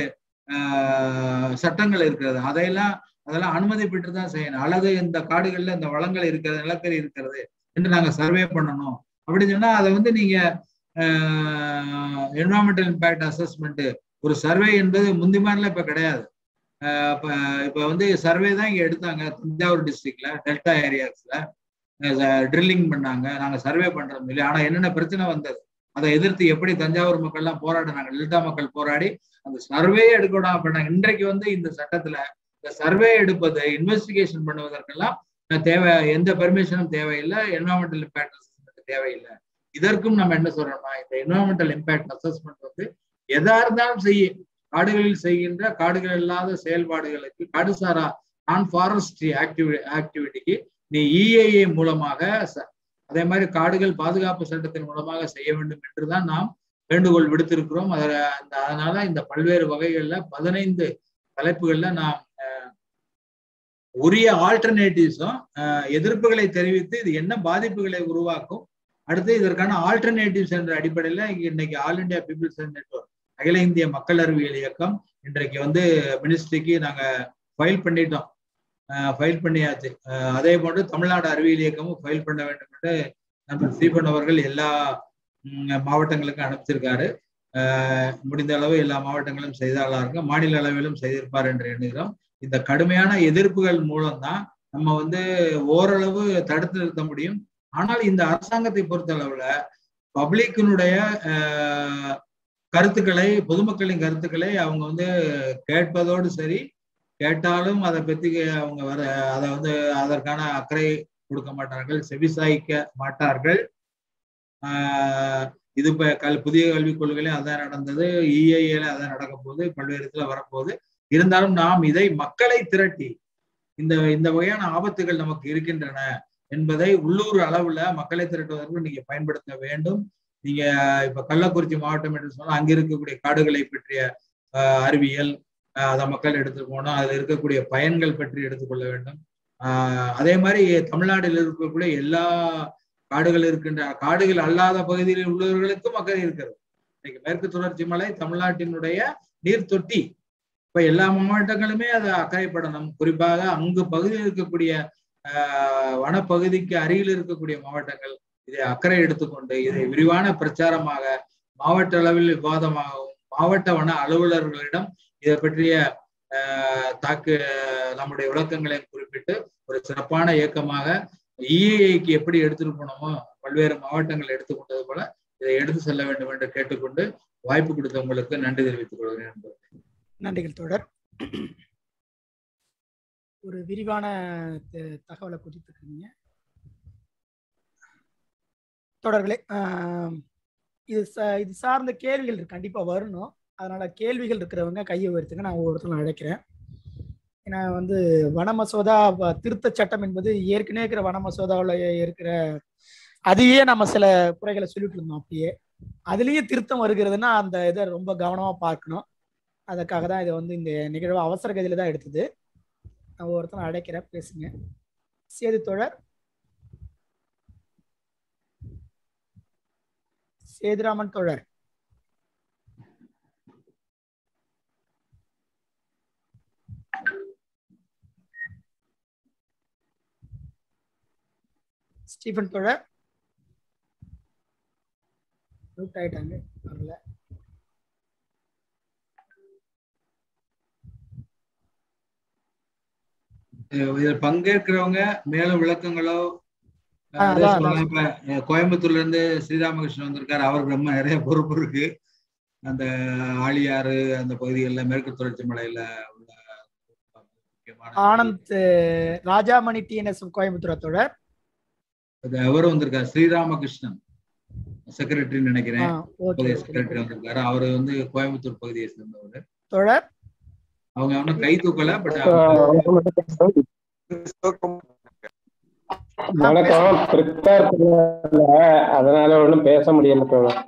சட்டங்கள் இருக்கிறது. அதையெல்லாம் அதெல்லாம் அனுமதி பெற்று தான் செய்யணும். அல்லது இந்த காடுகள்ல இந்த வளங்கள் இருக்கிறது நிலக்கரி இருக்கிறது என்று நாங்க சர்வே பண்ணணும். அப்படின்னு சொன்னா அதை வந்து நீங்க என்வரான்மெண்டல் இம்பேக்ட் அசஸ்மெண்ட் ஒரு சர்வே என்பது முந்தி மாதிரிலாம் இப்ப கிடையாது. இப்போ இப்போ வந்து சர்வே தான் இங்க எடுத்தாங்க. தஞ்சாவூர் டிஸ்ட்ரிக்ட்ல டெல்டா ஏரியாஸ்ல ட்ரில்லிங் பண்ணாங்க. நாங்க சர்வே பண்றோம் இல்லை ஆனா என்னென்ன பிரச்சனை வந்தது? அதை எதிர்த்து எப்படி தஞ்சாவூர் மக்கள் எல்லாம் போராடினாங்க லலிதா மக்கள் போராடி அந்த சர்வே எடுக்கணும் அப்படின்னா இன்றைக்கு வந்து இந்த சட்டத்துல இந்த சர்வே எடுப்பது இன்வெஸ்டிகேஷன் பண்ணுவதற்கெல்லாம் தேவை எந்த பெர்மிஷனும் தேவையில்லை என்வரான்மெண்டல் இம்பேக்ட் அசஸ்மெண்ட் தேவையில்லை. இதற்கும் நம்ம என்ன சொல்றோம்னா இந்த என்வரான்மெண்டல் இம்பேக்ட் அசஸ்மெண்ட் வந்து எதா இருந்தாலும் செய்ய காடுகளில் செய்கின்ற காடுகள் இல்லாத செயல்பாடுகளுக்கு காடுசாரா நான் ஃபாரஸ்ட்ரி ஆக்டிவி ஆக்டிவிட்டிக்கு நீ இஏஏ மூலமாக ச- அதே மாதிரி காடுகள் பாதுகாப்பு சட்டத்தின் மூலமாக செய்ய வேண்டும் என்றுதான் நாம் வேண்டுகோள் விடுத்திருக்கிறோம். அதில் அந்த அதனால இந்த பல்வேறு வகைகள்ல பதினைந்து தலைப்புகள்ல நாம் உரிய ஆல்டர்னேட்டிவ்ஸும் எதிர்ப்புகளை தெரிவித்து இது என்ன பாதிப்புகளை உருவாக்கும் அடுத்து இதற்கான ஆல்டர்னேட்டிவ்ஸ் என்ற அடிப்படையில் இன்னைக்கு ஆல் இந்தியா பீப்புள்ஸ் நெட்ஒர்க் அகில இந்திய மக்கள் அறிவியல் இயக்கம் இன்றைக்கு வந்து மினிஸ்ட்ரிக்கு நாங்கள் ஃபைல் பண்ணிட்டோம். ஃபைல் பண்ணியாச்சு. அதே போன்று தமிழ்நாடு அறிவியல் இயக்கமும் ஃபைல் பண்ண வேண்டும் என்று நண்பர் ஸ்ரீபன் அவர்கள் எல்லா மாவட்டங்களுக்கும் அனுப்பிச்சிருக்காரு. முடிந்த அளவு எல்லா மாவட்டங்களும் செய்தாலா இருக்க மாநில அளவிலும் செய்திருப்பார் என்று எண்ணுகிறோம். இந்த கடுமையான எதிர்ப்புகள் மூலம்தான் நம்ம வந்து ஓரளவு தடுத்து நிறுத்த முடியும். ஆனால் இந்த அரசாங்கத்தை பொறுத்த அளவுல பப்ளிக்கினுடைய கருத்துக்களை பொதுமக்களின் கருத்துக்களை அவங்க வந்து கேட்பதோடு சரி கேட்டாலும் அதை பத்தி அவங்க வர அதை வந்து அதற்கான அக்கறை கொடுக்க மாட்டார்கள் செவிசாய்க்க மாட்டார்கள். ஆஹ் இது இப்ப கல் புதிய கல்விக் கொள்கையிலும் அதான் நடந்தது இஐஏல அதான் நடக்க போது பல்வேறு வரப்போகுது. இருந்தாலும் நாம் இதை மக்களை திரட்டி இந்த இந்த வகையான ஆபத்துகள் நமக்கு இருக்கின்றன என்பதை உள்ளூர் அளவுல மக்களை திரட்டுவதற்கு நீங்க பயன்படுத்த வேண்டும். நீங்க இப்ப கள்ளக்குறிச்சி மாவட்டம் என்று சொன்னால் அங்க இருக்கக்கூடிய காடுகளை பற்றிய அறிவியல் அதை மக்கள் எடுத்துக்கணும் அதில் அதுல இருக்கக்கூடிய பயன்கள் பற்றி எடுத்துக்கொள்ள வேண்டும். ஆஹ் அதே மாதிரி தமிழ்நாட்டில் இருக்கக்கூடிய எல்லா காடுகள் இருக்கின்ற காடுகள் அல்லாத பகுதியில் உள்ளவர்களுக்கும் அக்கறை இருக்கிறது. இன்னைக்கு மேற்கு தொடர்ச்சி மலை தமிழ்நாட்டினுடைய நீர் தொட்டி. இப்ப எல்லா மாவட்டங்களுமே அதை அக்கறைப்படணும் குறிப்பாக அங்கு பகுதியில் இருக்கக்கூடிய ஆஹ் வனப்பகுதிக்கு அருகில் இருக்கக்கூடிய மாவட்டங்கள் இதை அக்கறை எடுத்துக்கொண்டு இதை விரிவான பிரச்சாரமாக மாவட்ட அளவில் விவாதமாகவும் மாவட்ட வன அலுவலர்களிடம் இதை பற்றிய ஆஹ் தாக்கு நம்முடைய விளக்கங்களை குறிப்பிட்டு ஒரு சிறப்பான இயக்கமாக இஐக்கு எப்படி எடுத்துட்டு போனோமோ பல்வேறு மாவட்டங்கள் எடுத்துக்கொண்டது போல இதை எடுத்து செல்ல வேண்டும் என்று கேட்டுக்கொண்டு வாய்ப்பு கொடுத்தவங்களுக்கு நன்றி தெரிவித்துக் கொள்கிறேன் நன்றிகள் தொடர் ஒரு விரிவான தகவலை கொடுத்துருக்கீங்க தொடர்களே இது இது சார்ந்த கேள்விகள் கண்டிப்பா வரணும். அதனால கேள்விகள் இருக்கிறவங்க கையை உயர்த்துங்க. நான் ஒவ்வொருத்தரும் அழைக்கிறேன். ஏன்னா வந்து வன மசோதா வ- சட்டம் என்பது ஏற்கனவே இருக்கிற வன மசோதாவில் இருக்கிற அதையே நம்ம சில குறைகளை சொல்லிட்டு இருந்தோம் அப்படியே. அதுலேயும் திருத்தம் வருகிறதுனா அந்த இதை ரொம்ப கவனமாக பார்க்கணும். அதுக்காக தான் இதை வந்து இந்த நிகழ்வு அவசர கதியில தான் எடுத்தது. நான் ஒருத்தனை அழைக்கிறேன். பேசுங்க. சேது தோழர். சேதுராமன் தோழர். ஸ்டீஃபன் தோழர் மியூட் ஆயிட்டாங்க. வரல. இதில் பங்கேற்கிறவங்க மேலும் விளக்கங்களோ கோயம்புத்தூர்ல இருந்து ஸ்ரீராமகிருஷ்ணன் வந்திருக்காரு. அவருக்கு ரொம்ப நிறைய பொறுப்பு இருக்கு. அந்த ஆழியாறு அந்த பகுதிகளில் மேற்கு தொடர்ச்சி மலையில உள்ள ஆனந்த் ராஜாமணி டிஎன்எஸ் கோயம்புத்தூர் அது அவரும் வந்திருக்காரு. ஸ்ரீராமகிருஷ்ணன். செக்ரட்டரின்னு நினைக்கிறேன். செக்ரட்டரி வந்திருக்காரு. அவரு வந்து கோயம்புத்தூர் பகுதியை சேர்ந்தவர். அவங்க ஒன்றும் கை தூக்கல பட் வணக்கம். ப்ரிப்பேர் பண்ணல அதனால ஒண்ணும் பேச முடியல தோழர்.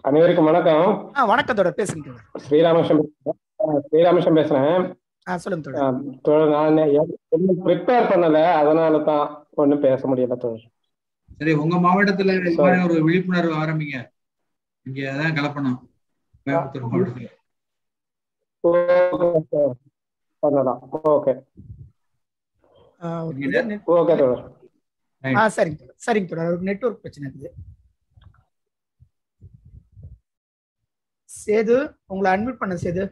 அனைவருக்கும் வணக்கம். வணக்கம் தோழர். பேசுங்க ஸ்ரீராமகிருஷ்ணன் ஸ்ரீராமகிருஷ்ணன் பேசுறேன். ப்ரிப்பேர் பண்ணல அதனால தான் ஒண்ணும் பேச முடியல தோழர். சரி உங்க மாவட்டத்துல ஒரு விழிப்புணர்வு ஆரம்பிங்க. இங்க அதான் கலப்பணும். கோயம்புத்தூர் மாவட்டத்துல. ஓகே பண்ணலாம். ஓகே. ஆ, ஓகே. தோழர். ஆ சரிங்க சரிங்க தோழர். நெட்வொர்க் பிரச்சனை இருக்குது. சேது உங்களை அட்மிட் பண்ண சேது.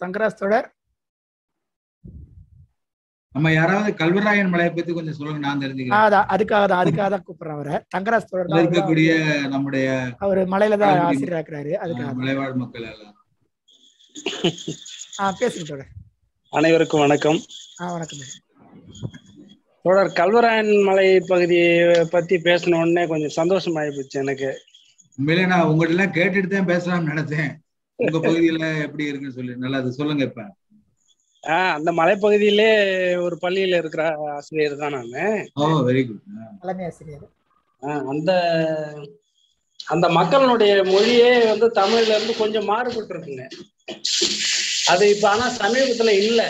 தங்கராஜ் தோழர். நம்ம யாராவது கல்வராயன் மலையை பத்தி கொஞ்சம் சொல்லுங்க நான் தெரிஞ்சுக்கிறேன். அதான் அதுக்காக தான் அதுக்காக தான் கூப்பிடுறேன் அவரை. தங்கராஜ் தான் இருக்கக்கூடிய நம்முடைய அவர் மலையில தான் ஆசிரியர் இருக்கிறாரு அதுக்காக. மலைவாழ் மக்கள் எல்லாம். ஆ பேசுங்க தோழர். அனைவருக்கும் வணக்கம். ஆ வணக்கம். தோழர். கல்வராயன் மலை பகுதியை பத்தி பேசின உடனே கொஞ்சம் சந்தோஷமாயி போச்சு எனக்கு. உண்மையிலே நான் உங்கள்ட்ட எல்லாம் கேட்டுட்டு தான் பேசலாம்னு நினைச்சேன். உங்க பகுதியில எப்படி இருக்குன்னு சொல்லி. நல்லா அது சொல்லுங்க இப்ப. ஆஹ் அந்த மலைப்பகுதியிலே ஒரு பள்ளியில இருக்கிற ஆசிரியர் தான் நானு. ஓ வெரி குட் தலைமை ஆசிரியர். ஆஹ் அந்த அந்த மக்களுடைய மொழியே வந்து தமிழ்ல இருந்து கொஞ்சம் மாறுபட்டு இருக்குங்க அது இப்ப ஆனா சமீபத்துல இல்ல.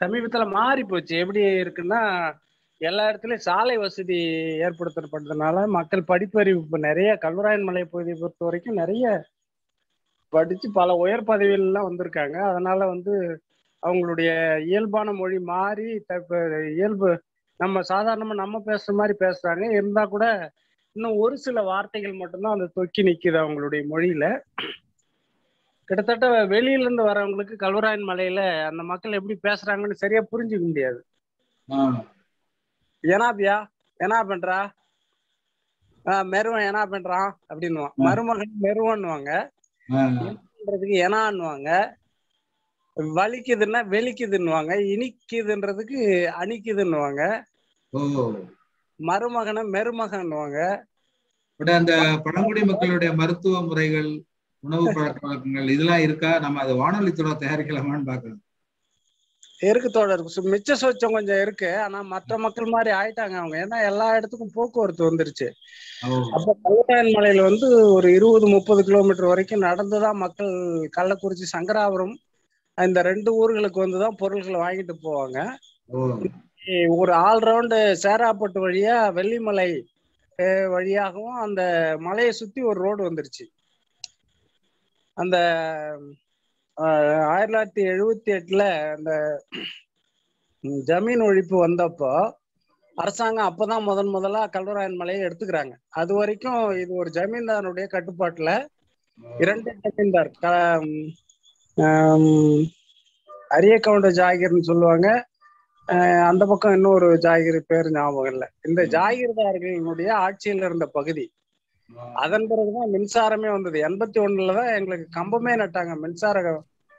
சமீபத்துல மாறி போச்சு எப்படி இருக்குன்னா எல்லா இடத்துலயும் சாலை வசதி ஏற்படுத்தப்பட்டதுனால மக்கள் படிப்பறிவு இப்ப நிறைய கல்வராயன் மலை பகுதியை பொறுத்த வரைக்கும் நிறைய படிச்சு பல உயர் பதவிகள் எல்லாம் வந்திருக்காங்க. அதனால வந்து அவங்களுடைய இயல்பான மொழி மாறி இயல்பு நம்ம சாதாரணமா நம்ம பேசுற மாதிரி பேசுறாங்க. இருந்தா கூட இன்னும் ஒரு சில வார்த்தைகள் மட்டும்தான் அந்த தொக்கி நிக்குது அவங்களுடைய மொழியில. கிட்டத்தட்ட வெளியில இருந்து வரவங்களுக்கு கல்வராயன் மலையில அந்த மக்கள் எப்படி பேசுறாங்கன்னு சரியா புரிஞ்சுக்க முடியாது. ஏனாபியா என்ன பண்றா? மெருவன் என்ன பண்றான் அப்படின்னுவான். ஆ. மருமகன் மெருவன்னுவாங்க. பண்றதுக்கு எனான்னுவாங்க வலிக்குதுன்னா வெளிக்குதுன்னுவாங்க இனிக்குதுன்றதுக்கு அணிக்குதுன்னுவாங்க. மருமகனை மெருமகன்னுவாங்க. பட் அந்த பழங்குடி மக்களுடைய மருத்துவ முறைகள் உணவு பழக்க வழக்கங்கள் இதெல்லாம் இருக்கா? நம்ம அது வானொலி தொடர் தயாரிக்கலாமான்னு பாக்கணும் இருக்கு தோழர். மிச்ச சொச்சம் கொஞ்சம் இருக்கு. ஆனா மற்ற மக்கள் மாதிரி ஆயிட்டாங்க அவங்க. ஏன்னா எல்லா இடத்துக்கும் போக்குவரத்து வந்துருச்சு. அப்ப கல்லூராயன் மலையில வந்து ஒரு இருபது முப்பது கிலோமீட்டர் வரைக்கும் நடந்துதான் மக்கள் கள்ளக்குறிச்சி சங்கராபுரம் இந்த ரெண்டு ஊர்களுக்கு வந்துதான் பொருட்களை வாங்கிட்டு போவாங்க. ஒரு ஆல்ரவுண்டு சேராப்பட்டு வழியா வெள்ளிமலை வழியாகவும் அந்த மலையை சுத்தி ஒரு ரோடு வந்துருச்சு. அந்த ஆயிரத்தி தொள்ளாயிரத்தி எழுபத்தி எட்டுல அந்த ஜமீன் ஒழிப்பு வந்தப்போ அரசாங்கம் அப்பதான் முதன் முதலா கல்வராயன் மலையை எடுத்துக்கிறாங்க. அது வரைக்கும் இது ஒரு ஜமீன்தாருடைய கட்டுப்பாட்டுல இரண்டு ஜமீன்தார். அரிய கவுண்ட ஜாகிர்னு சொல்லுவாங்க. அந்த பக்கம் இன்னொரு ஜாகிர் பேர் ஞாபகம் இல்லை. இந்த ஜாகிர்தார்களினுடைய ஆட்சியில் இருந்த பகுதி அதன் பிறகுதான் மின்சாரமே வந்தது. எண்பத்தி ஒண்ணுல தான் எங்களுக்கு கம்பமே நட்டாங்க. மின்சார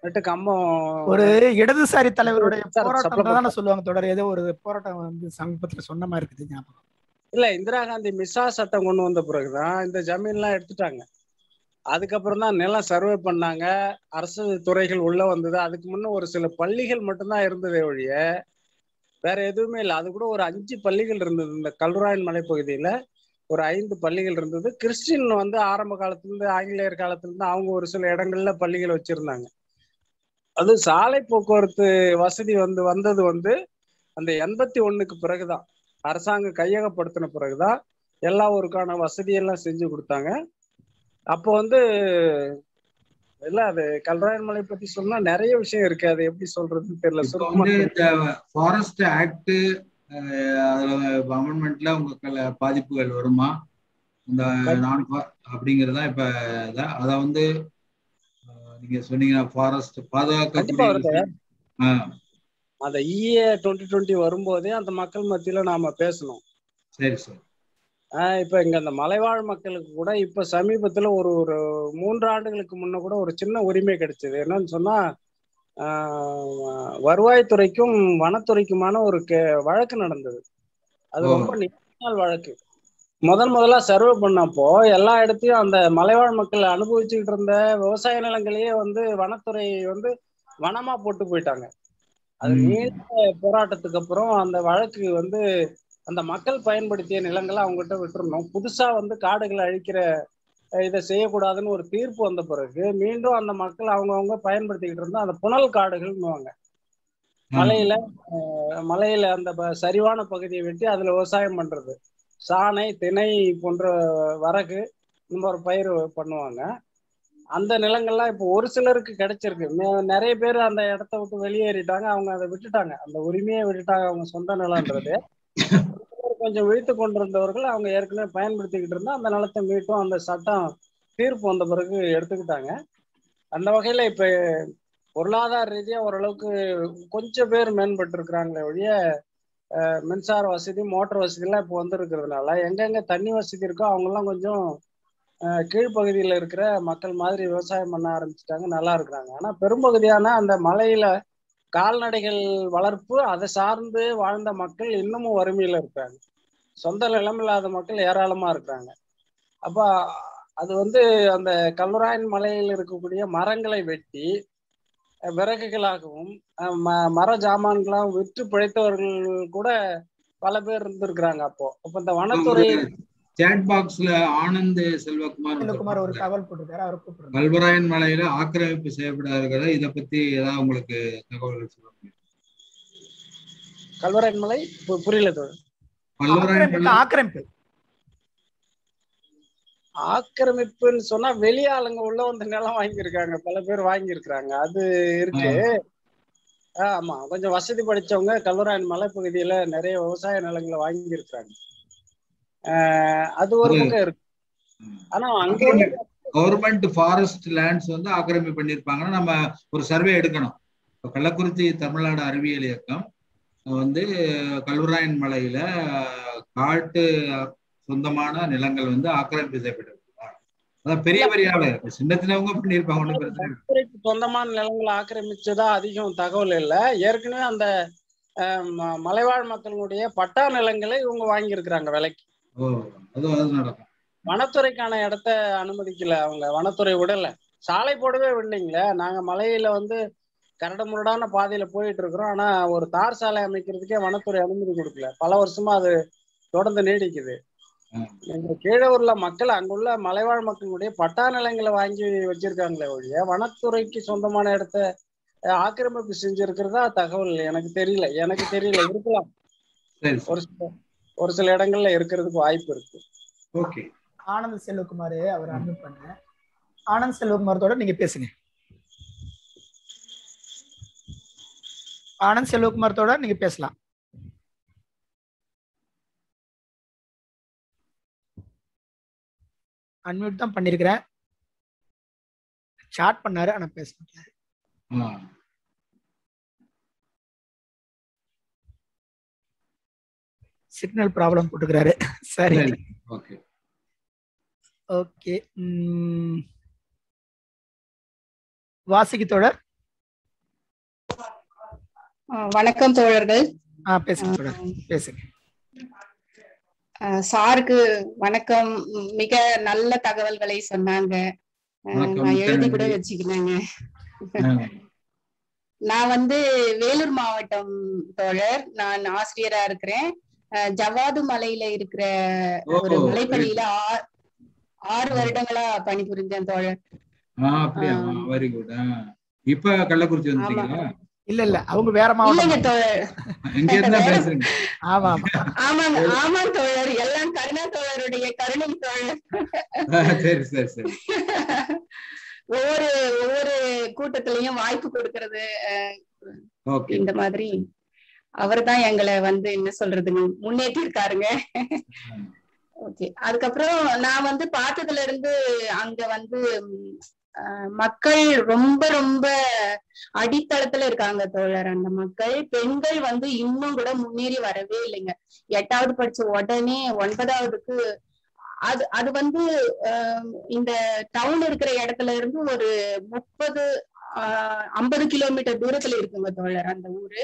நட்டு கம்பம் ஒரு இடதுசாரி தலைவருடைய போராட்டம் சொல்லுவாங்க தொடர். ஏதோ ஒரு போராட்டம் வந்து சமீபத்துல சொன்ன மாதிரி இருக்குது ஞாபகம். இல்ல இந்திரா காந்தி மிசா சட்டம் கொண்டு வந்த பிறகுதான் இந்த ஜமீன்லாம் எடுத்துட்டாங்க. அதுக்கப்புறம் தான் நிலம் சர்வே பண்ணாங்க. அரசு துறைகள் உள்ள வந்தது. அதுக்கு முன்ன ஒரு சில பள்ளிகள் மட்டும்தான் இருந்ததே ஒழிய வேற எதுவுமே இல்லை. அது கூட ஒரு அஞ்சு பள்ளிகள் இருந்தது. இந்த கல்ராயன் மலைப்பகுதியில ஒரு ஐந்து பள்ளிகள் இருந்தது. கிறிஸ்டின் வந்து ஆரம்ப காலத்துல இருந்து ஆங்கிலேயர் காலத்துல இருந்து அவங்க ஒரு சில இடங்கள்ல பள்ளிகள் வச்சிருந்தாங்க. அது சாலை போக்குவரத்து வசதி வந்து வந்தது வந்து அந்த எண்பத்தி ஒண்ணுக்கு பிறகுதான். அரசாங்கம் கையகப்படுத்தின பிறகுதான் எல்லா ஊருக்கான வசதியெல்லாம் செஞ்சு கொடுத்தாங்க. அப்போ வந்து இல்ல அது கல்ராயன் மலை பத்தி சொன்னா நிறைய விஷயம் இருக்கு. அது எப்படி சொல்றதுன்னு தெரியல. ஃபாரஸ்ட் ஆக்ட் அதுல அமெண்ட்மெண்ட்ல உங்களுக்கு பாதிப்புகள் வருமா? இந்த நான் அப்படிங்கறதா இப்ப அத வந்து நீங்க சொன்னீங்க ஃபாரஸ்ட். ஆ, அந்த இஏ டுவெண்ட்டி டுவெண்ட்டி வரும்போதே அந்த மக்கள் மத்தியில நாம பேசணும். சரி சரி. ஆஹ் இப்ப இங்க அந்த மலைவாழ் மக்களுக்கு கூட இப்ப சமீபத்துல ஒரு ஒரு மூன்று ஆண்டுகளுக்கு முன்ன கூட ஒரு சின்ன உரிமை கிடைச்சது. என்னன்னு சொன்னா வருவாய்த்துறைக்கும் வனத்துறைக்குமான ஒரு கே- வழக்கு நடந்தது அது. ரொம்ப நாள் வழக்கு முதன் முதலா சர்வே பண்ணப்போ எல்லா இடத்தையும் அந்த மலைவாழ் மக்கள் அனுபவிச்சுக்கிட்டு இருந்த விவசாய நிலங்களையே வந்து வனத்துறை வந்து வனமா போட்டு போயிட்டாங்க அது. நீண்ட போராட்டத்துக்கு அப்புறம் அந்த வழக்கு வந்து அந்த மக்கள் பயன்படுத்திய நிலங்களை அவங்ககிட்ட விட்டுறணும் புதுசா வந்து காடுகளை அழிக்கிற இதை செய்யக்கூடாதுன்னு ஒரு தீர்ப்பு வந்த பிறகு மீண்டும் அந்த மக்கள் அவங்கவங்க பயன்படுத்திக்கிட்டு இருந்தா அந்த புனல் காடுகள்னுவாங்க. மலையில மலையில அந்த சரிவான பகுதியை வெட்டி அதுல விவசாயம் பண்றது. சாணை திணை போன்ற வரகு இந்த மாதிரி பயிர் பண்ணுவாங்க. அந்த நிலங்கள்லாம் இப்போ ஒரு சிலருக்கு கிடைச்சிருக்கு. நிறைய பேர் அந்த இடத்த விட்டு வெளியேறிட்டாங்க. அவங்க அதை விட்டுட்டாங்க. அந்த உரிமையை விட்டுட்டாங்க அவங்க சொந்த நிலம்ன்றது. கொஞ்சம் விழித்து கொண்டிருந்தவர்கள் அவங்க ஏற்கனவே பயன்படுத்திக்கிட்டு இருந்தா அந்த நிலத்தை மீட்டும் அந்த சட்டம் தீர்ப்பு வந்த பிறகு எடுத்துக்கிட்டாங்க. அந்த வகையில இப்ப பொருளாதார ரீதியா ஓரளவுக்கு கொஞ்சம் பேர் மேம்பட்டு இருக்கிறாங்களே ஒழிய மின்சார வசதி மோட்டார் வசதி எல்லாம் இப்போ வந்துருக்கிறதுனால எங்கெங்க தண்ணி வசதி இருக்கோ அவங்கெல்லாம் கொஞ்சம் கீழ்ப்பகுதியில் இருக்கிற மக்கள் மாதிரி விவசாயம் பண்ண ஆரம்பிச்சிட்டாங்க நல்லா இருக்கிறாங்க. ஆனால் பெரும்பகுதியான அந்த மலையில கால்நடைகள் வளர்ப்பு அதை சார்ந்து வாழ்ந்த மக்கள் இன்னமும் வறுமையில இருக்காங்க. சொந்த நிலம் இல்லாத மக்கள் ஏராளமா இருக்கிறாங்க. அப்ப அது வந்து அந்த கல்வராயன் மலையில் இருக்கக்கூடிய மரங்களை வெட்டி விறகுகளாகவும் ம- மர ஜாமான்களாகவும் விற்று பிழைத்தவர்கள் கூட பல பேர் இருந்திருக்கிறாங்க அப்போ. அப்ப இந்த வனத்துறை சேட் பாக்ஸ்ல ஆனந்த் செல்வகுமார் செல்வகுமார் ஒரு தகவல் போட்டிருக்காரு அவர் கூப்பிடுறாங்க கல்வராயன் மலையில ஆக்கிரமிப்பு செய்யப்பட இருக்கிறத இத பத்தி ஏதாவது உங்களுக்கு தகவல்கள் சொல்ல முடியும்? கல்வராயன் மலை பு- புரியல தோழர். ஆக்கிரமிப்பு ஆக்கிரமிப்புன்னு சொன்னா வெளியாளுங்க உள்ள வந்து நிலம் வாங்கியிருக்காங்க. பல பேர் வாங்கியிருக்கிறாங்க. அது இருக்கு. ஆமா. கொஞ்சம் வசதி படிச்சவங்க கல்லூராயன் மலைப்பகுதியில நிறைய விவசாய நிலங்களை வாங்கியிருக்கிறாங்க. ஆஹ் அது ஒரு பக்கம் இருக்கு. ஆனா அங்க கவர்மெண்ட் ஃபாரஸ்ட் லேண்ட்ஸ் வந்து ஆக்கிரமிப்பு பண்ணியிருப்பாங்கன்னா நம்ம ஒரு சர்வே எடுக்கணும். இப்போ கள்ளக்குறிச்சி தமிழ்நாடு அறிவியல் இயக்கம் வந்து கல்வராயன் மலையில காட்டு சொந்தமான நிலங்கள் வந்து ஆக்கிரமிப்பு செய்யப்பட்டிருக்கு அதான் பெரிய பெரிய ஆளு சின்ன சின்னவங்க பண்ணியிருப்பாங்க ஒன்றும் பிரச்சனை சொந்தமான நிலங்களை ஆக்கிரமிச்சதா அதிகம் தகவல் இல்ல. ஏற்கனவே அந்த மலைவாழ் மக்களுடைய பட்டா நிலங்களை இவங்க விலைக்கு. அதுவும் அது நடக்கும். வனத்துறைக்கான இடத்த அனுமதிக்கல அவங்க. வனத்துறை விடல. சாலை போடவே விடலைங்களே. நாங்க மலையில வந்து கரடுமுரடான பாதையில போயிட்டு இருக்கிறோம். ஆனா ஒரு தார் சாலை அமைக்கிறதுக்கே வனத்துறை அனுமதி கொடுக்கல. பல வருஷமா அது தொடர்ந்து நீடிக்குது. எங்க கீழூர்ல மக்கள் அங்குள்ள மலைவாழ் மக்களுடைய பட்டா நிலங்களை வாங்கி வச்சிருக்காங்களே ஒழிய வனத்துறைக்கு சொந்தமான இடத்த ஆக்கிரமிப்பு செஞ்சிருக்கிறதா தகவல் எனக்கு தெரியல. எனக்கு தெரியல. இருக்கலாம். ஒரு சில ஒரு சில இடங்கள்ல இருக்கிறதுக்கு வாய்ப்பு இருக்கு. ஓகே. ஆனந்த் செல்வகுமார் அவர் அட்மிட் பண்ண ஆனந்த் செல்வகுமாரத்தோட நீங்க பேசுங்க. ஆனந்த் செல்வகுமாரத்தோட நீங்க பேசலாம். அன்மியூட் தான் பண்ணிருக்கிறேன். சாட் பண்ணாரு ஆனா பேச முடியல ஆ சிக்னல் ப்ராப்ளம் போட்டுக்கிறாரு. சரி. ஓகே. ஓகே. வாசிக்கு அஹ் வணக்கம் தோழர்கள். சாருக்கு வணக்கம். மிக நல்ல தகவல்களை சொன்னாங்க. நான் எழுதி கூட. வச்சுக்கினேங்க. நான் வந்து வேலூர் மாவட்டம் தோழர். நான் ஆசிரியரா இருக்கிறேன். ஜவ்வாது மலையில இருக்கிற ஒரு மலைப்பள்ளியில ஆறு வருடங்களா பணிபுரிந்தேன் தோழர். இப்ப கள்ளக்குறிச்சி இல்ல இல்ல. அவங்க வேற இல்லைங்க மாவட்டம் ஆமா ஆமா. ஆமாங்க ஆமாம் தோழர். எல்லாம் கருணா தோழருடைய கருணை தோழர். ஆ, சரி சரி சரி. ஒவ்வொரு ஒவ்வொரு கூட்டத்திலையும் வாய்ப்பு கொடுக்கறது இந்த மாதிரி. அவர்தான் எங்களை வந்து என்ன சொல்றதுன்னு முன்னேற்றி இருக்காருங்க ஓகே. அதுக்கப்புறம் நான் வந்து பார்த்ததுல இருந்து அங்க வந்து மக்கள் ரொம்ப ரொம்ப அடித்தளத்துல இருக்காங்க தோழர். அந்த மக்கள் பெண்கள் வந்து இன்னும் கூட முன்னேறி வரவே இல்லைங்க. எட்டாவது படிச்ச உடனே ஒன்பதாவதுக்கு அது அது வந்து இந்த டவுன் இருக்கிற இடத்துல இருந்து ஒரு முப்பது ஐம்பது கிலோமீட்டர் தூரத்துல இருக்குங்க தோழர் அந்த ஊரு.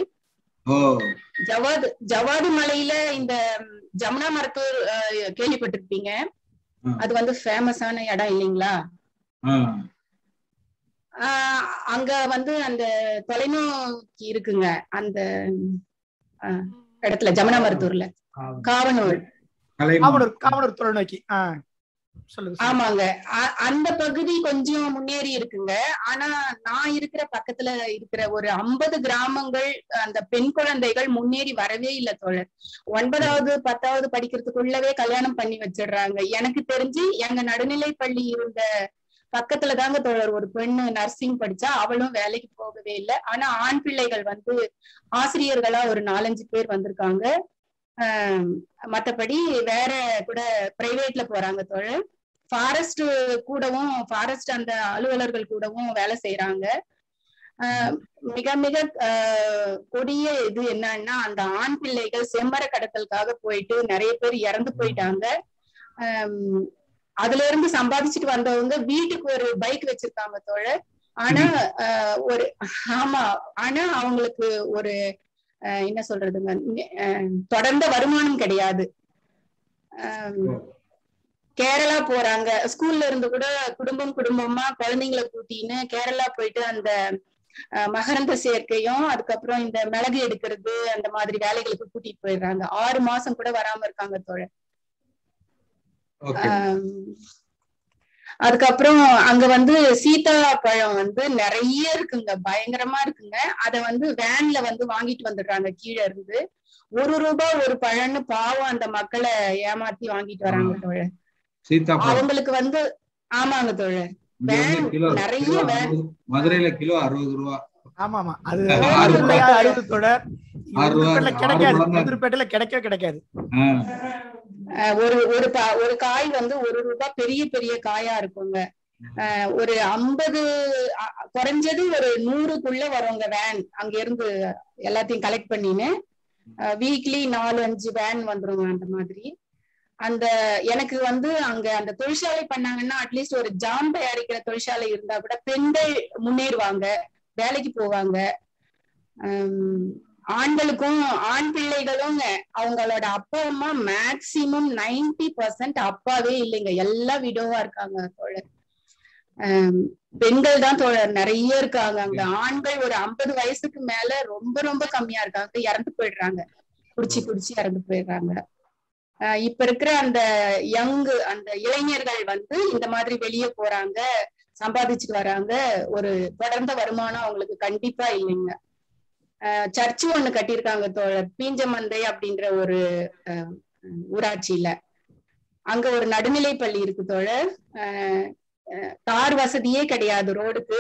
ஜவாது ஜவாது மலையில இந்த ஜமுனா மரத்தூர் கேள்விப்பட்டிருப்பீங்க. அது வந்து ஃபேமஸான இடம் இல்லைங்களா? ஆஹ் அங்க வந்து அந்த தொலைநோக்கி இருக்குங்க. அந்த இடத்துல ஜமுனா மருத்தூர்ல காவனூர். காவலூர் தொலைநோக்கி. ஆமாங்க. அ- அந்த பகுதி கொஞ்சம் முன்னேறி இருக்குங்க. ஆனா நான் இருக்கிற பக்கத்துல இருக்கிற ஒரு ஐம்பது கிராமங்கள் அந்த பெண் குழந்தைகள் முன்னேறி வரவே இல்லை தோழர். ஒன்பதாவது பத்தாவது படிக்கிறதுக்குள்ளவே கல்யாணம் பண்ணி வச்சிடுறாங்க. எனக்கு தெரிஞ்சு எங்க நடுநிலை பள்ளி இருந்த பக்கத்துல தாங்க தோழர் ஒரு பெண்ணு நர்சிங் படிச்சா அவளும் வேலைக்கு போகவே இல்லை. ஆனா ஆண் பிள்ளைகள் வந்து ஆசிரியர்களா ஒரு நாலஞ்சு பேர் வந்திருக்காங்க. ஆஹ் மத்தபடி வேற கூட பிரைவேட்ல போறாங்க தோழர். ஃபாரஸ்ட் கூடவும் ஃபாரஸ்ட் அந்த அலுவலர்கள் கூடவும் வேலை செய்யறாங்க ஆஹ் மிக மிக கொடிய இது என்னன்னா அந்த ஆண் பிள்ளைகள் செம்மர கடத்தலுக்காக போயிட்டு நிறைய பேர் இறந்து போயிட்டாங்க. ஆஹ் அதுல இருந்து சம்பாதிச்சுட்டு வந்தவங்க வீட்டுக்கு ஒரு பைக் வச்சிருக்காங்க தோழர். ஆனா ஒரு ஆமா ஆனா அவங்களுக்கு ஒரு என்ன சொல்றதுங்க தொடர்ந்த வருமானம் கிடையாது. கேரளா போறாங்க. ஸ்கூல்ல இருந்து கூட குடும்பம் குடும்பமா குழந்தைங்களை கூட்டின்னு கேரளா போயிட்டு அந்த மகரந்த சேர்க்கையும் அதுக்கப்புறம் இந்த மிளகு எடுக்கிறது அந்த மாதிரி வேலைகளுக்கு கூட்டிட்டு போயிடுறாங்க. ஆறு மாசம் கூட வராம இருக்காங்க தோழர். அதுக்கப்புறம் அங்க வந்து சீதா பழம் வந்து நிறைய இருக்குங்க பயங்கரமா இருக்குங்க. அத வந்து வேன்ல வந்து வாங்கிட்டு வந்துடுறாங்க கீழே இருந்து. ஒரு ரூபாய் ஒரு பழம்னு பாவம் அந்த மக்களை ஏமாத்தி வாங்கிட்டு வராங்க. தோழர். அவங்களுக்கு வந்து ஆமாங்க தோழர். வேன் நிறைய வேன். மதுரையில கிலோ அறுபது ரூபா. ஆமா. ஆமா அது அறுபது ரூபாய். புதுப்பேட்டையில கிடைக்கவே கிடைக்காது. ஒரு ஒரு ஒரு காய் வந்து ஒரு ரூபாய் பெரிய பெரிய காயா இருக்குங்க. ஒரு ஐம்பது குறைஞ்சது ஒரு நூறுக்குள்ள வருங்க வேன் அங்க இருந்து எல்லாத்தையும் கலெக்ட் பண்ணின்னு வீக்லி நாலு அஞ்சு வேன் வந்துருங்க அந்த மாதிரி. அந்த எனக்கு வந்து அங்க அந்த தொழிற்சாலை பண்ணாங்கன்னா அட்லீஸ்ட் ஒரு ஜாம் தயாரிக்கிற தொழிற்சாலை இருந்தா கூட பெண்கள் முன்னேறுவாங்க வேலைக்கு போவாங்க. ஹம், ஆண்களுக்கும் ஆண் பிள்ளைகளும் அவங்களோட அப்பா அம்மா மேக்சிமம் நைன்டி பர்சன்ட் அப்பாவே இல்லைங்க. எல்லாம் விடோவா இருக்காங்க தோழர். பெண்கள் தான் தோழர். நிறைய இருக்காங்க அங்க. ஆண்கள் ஒரு ஐம்பது வயசுக்கு மேல ரொம்ப ரொம்ப கம்மியா இருக்காங்க. இறந்து போயிடுறாங்க. குடிச்சு குடிச்சு இறந்து போயிடுறாங்க. இப்ப இருக்கிற அந்த யங் அந்த இளைஞர்கள் வந்து இந்த மாதிரி வெளியே போறாங்க சம்பாதிச்சுட்டு வராங்க. ஒரு தொடர்ந்த வருமானம் அவங்களுக்கு கண்டிப்பா இல்லைங்க. சர்ச்சு ஒண்ணு கட்டியிருக்காங்க தோழர். பீஞ்சமந்தை அப்படின்ற ஒரு ஊராட்சியில. அங்க ஒரு நடுநிலை பள்ளி இருக்கு தோழர். கார் வசதியே கிடையாது ரோடுக்கு.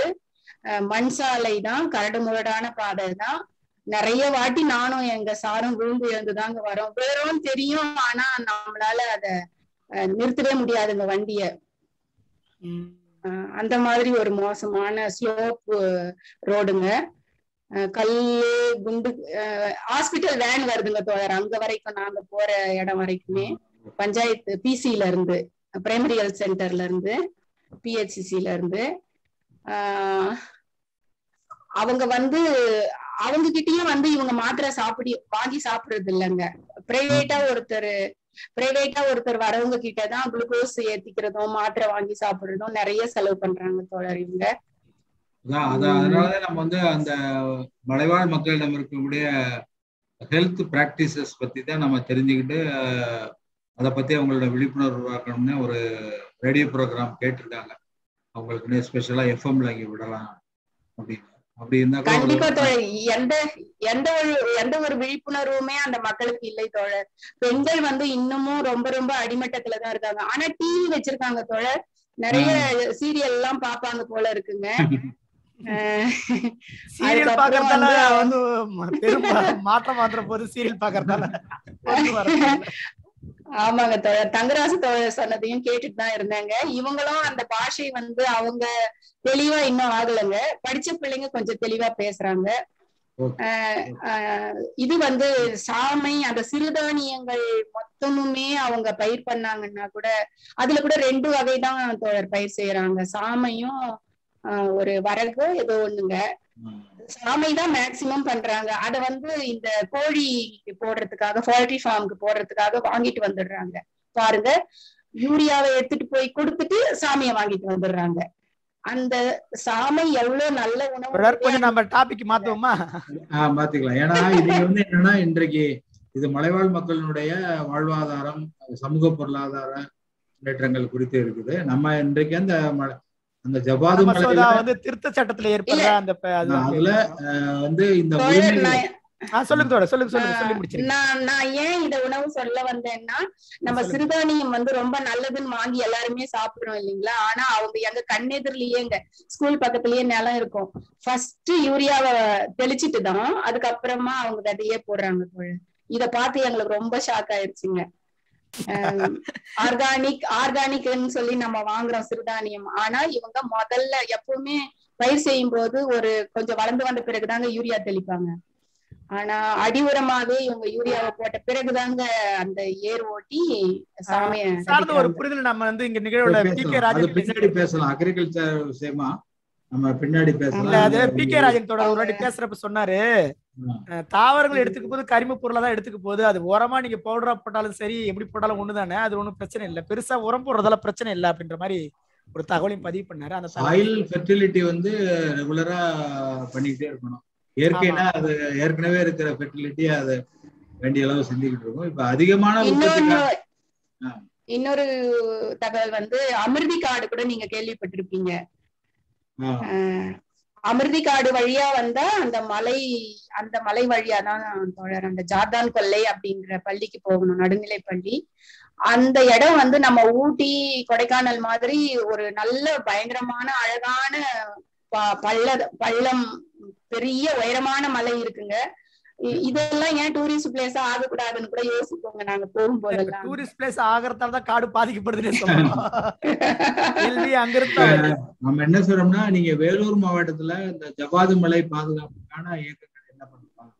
மண் சாலை தான் கரடு முரடான பாதை தான். நிறைய வாட்டி நானும் எங்க சாரும் விழுந்து எழுந்துதாங்க வரோம். விழுறோம் தெரியும் ஆனா நம்மளால அத நிறுத்தவே முடியாதுங்க வண்டிய. ம். ஆஹ் அந்த மாதிரி ஒரு மோசமான ஸ்லோப் ரோடுங்க. கல்லு குண்டு ஹாஸ்பிட்டல் வேன் வருதுங்க தோழர். அங்க வரைக்கும் நாங்க போற இடம் வரைக்குமே. பஞ்சாயத்து பிசில இருந்து பிரைமரி ஹெல்த் சென்டர்ல இருந்து பிஹெச்சிசில இருந்து ஆஹ் அவங்க வந்து அவங்க கிட்டயும் வந்து இவங்க மாத்திரை சாப்பிடி வாங்கி சாப்பிடுறது இல்லைங்க. பிரைவேட்டா ஒருத்தர் பிரைவேட்டா ஒருத்தர் வரவங்க கிட்டதான் குளுக்கோஸ் ஏத்திக்கிறதும் மாத்திரை வாங்கி சாப்பிடுறதும் நிறைய செலவு பண்றாங்க தோழர் இவங்க. அதான் அதான். அதனாலதான் நம்ம வந்து அந்த மலைவாழ் மக்களிடம் இருக்கக்கூடிய ஹெல்த் பிராக்டிசஸ் பத்தி தான் நம்ம தெரிஞ்சுக்கிட்டு அதை பத்தி அவங்களோட விழிப்புணர்வு உருவாக்கணும்னு ஒரு ரேடியோ ப்ரோக்ராம் கேட்டிருக்காங்க. அவங்களுக்கு ஸ்பெஷலா எஃப்எம்ல இங்க விடலாம் அப்படின்னு. அப்படி இருந்தா கூட கண்டிப்பா தோழர். எந்த எந்த ஒரு எந்த ஒரு விழிப்புணர்வுமே அந்த மக்களுக்கு இல்லை தோழர். பெண்கள் வந்து இன்னமும் ரொம்ப ரொம்ப அடிமட்டத்துலதான் இருக்காங்க. ஆனா டிவி வச்சிருக்காங்க தோழர். நிறைய சீரியல் எல்லாம் பாப்பாங்க போல இருக்குங்க. சீரியல் பாக்குறதால வந்து- மாற்றம் மாத்திர போது சீரியல் பாக்குறதால. ஆமாங்க தங்கராசு சொன்னதையும் கேட்டுட்டு தான் இருந்தாங்க. இவங்களும் அந்த பாஷை வந்து அவங்க தெளிவா இன்னும் ஆகலைங்க. படிச்ச பிள்ளைங்க கொஞ்சம் தெளிவா பேசுறாங்க. Okay. ஆஹ் ஆஹ் இது வந்து சாமை அந்த சிறுதானியங்கள் மொத்தமுமே அவங்க பயிர் பண்ணாங்கன்னா கூட அதுல கூட ரெண்டு வகை தான் தோழர் பயிர் செய்யறாங்க சாமையும் ஒரு வரகு ஏதோ ஒண்ணுங்க. சாமை தான் மேக்சிமம் பண்றாங்க. அத வந்து இந்த கோழி போடுறதுக்காக போல்ட்ரி ஃபார்முக்கு போடுறதுக்காக வாங்கிட்டு வந்துடுறாங்க. பாருங்க யூரியாவை எடுத்துட்டு போய் கொடுத்துட்டு சாமியை வாங்கிட்டு வந்துடுறாங்க. அந்த சாமை எவ்வளவு நல்ல தொடர் கொஞ்சம் உணவு நம்ம டாபிக் மாத்துவோமா? ஆஹ் மாத்திக்கலாம். ஏன்னா இது வந்து என்னன்னா இன்றைக்கு இது மலைவாழ் மக்களினுடைய வாழ்வாதாரம் சமூக பொருளாதார முன்னேற்றங்கள் குறித்து இருக்குது. நம்ம இன்றைக்கு அந்த அந்த மசோதா வந்து திருத்த சட்டத்துல ஏற்படுற அந்த அதுல வந்து இந்த நான் சொல்லுங்க சொல்லுங்க சொல்லுங்க நான் நான் ஏன் இந்த உணவு சொல்ல வந்தேன்னா நம்ம. சிறுதானியம் வந்து ரொம்ப நல்லதுன்னு வாங்கி எல்லாருமே சாப்பிடுறோம் இல்லைங்களா? ஆனா அவங்க எங்க கண்ணெதிரிலேயே எங்க ஸ்கூல் பக்கத்துலயே நிலம் இருக்கும். ஃபர்ஸ்ட் யூரியாவை தெளிச்சிட்டு தான் அதுக்கப்புறமா அவங்க விதையே போடுறாங்க தோழர். இத பார்த்து எங்களுக்கு ரொம்ப ஷாக் ஆயிருச்சுங்க. ஆர்கானிக் ஆர்கானிக்னு சொல்லி நம்ம வாங்குறோம் சிறுதானியம் ஆனா இவங்க முதல்ல எப்பவுமே பயிர் செய்யும் போது ஒரு கொஞ்சம் வளர்ந்து வந்த பிறகுதாங்க யூரியா தெளிப்பாங்க ஆனா அடி உரமாவே இவங்க யூரியாவை போட்ட பிறகுதாங்க அந்த ஏர் ஓட்டி சாமைய சார்ந்த ஒரு. புரிதல் நம்ம வந்து இங்க நிகழ்வுல பி கே பேசலாம். அது ராஜன் பின்னாடி பேசுறது. பேசலாம் அக்ரிகல்ச்சர் விஷயமா நம்ம பின்னாடி இல்ல பேசலாம் அது பி கே ராஜன் தொடர் ஒரு வாட்டி பேசுறப்ப சொன்னாரு தாவரங்கள் எடுத்துக்க போது கரிம பொருளா தான் எடுத்துக்க போகுது. அது உரமா நீங்க பவுடரா போட்டாலும் சரி எப்படி போட்டாலும் ஒண்ணுதானே அது ஒண்ணும் பிரச்சனை இல்ல. பெருசா உரம் போடுறதால பிரச்சனை இல்ல அப்படின்ற மாதிரி ஒரு தகவலையும் பதிவு பண்ணாரு. அந்த சாயில் ஃபெர்டிலிட்டி வந்து ரெகுலரா பண்ணிக்கிட்டே இருக்கணும். இயற்கைனா அது ஏற்கனவே இருக்கிற ஃபெர்டிலிட்டி அது வேண்டிய அளவு செஞ்சுக்கிட்டு இருக்கோம். இப்ப அதிகமான. இன்னொரு தகவல் வந்து அமிர்தி காடு கூட நீங்க கேள்விப்பட்டிருப்பீங்க. ஆ, அமிர்தி காடு வழியா வந்தா அந்த மலை அந்த மலை வழியா தான் தோழர் அந்த ஜார்தான் கொல்லை அப்படிங்கிற பள்ளிக்கு போகணும் நடுநிலை பள்ளி. அந்த இடம் வந்து நம்ம ஊட்டி கொடைக்கானல் மாதிரி ஒரு நல்ல பயங்கரமான அழகான ப- பள்ள பள்ளம் பெரிய உயரமான மலை இருக்குங்க. இதெல்லாம் ஏன் டூரிஸ்ட் பிளேஸா ஆகக்கூடாதுன்னு கூட யோசிப்போங்க. நாங்க போகும்போதெல்லாம். டூரிஸ்ட் பிளேஸ் ஆகிறதால தான் காடு பாதிக்கப்படுதுன்னு வருது. நம்ம என்ன சொல்றோம்னா நீங்க வேலூர் மாவட்டத்துல இந்த ஜவாது மலை பாதுகாப்புக்கான இயக்கங்கள் என்ன பண்ணுவாங்க?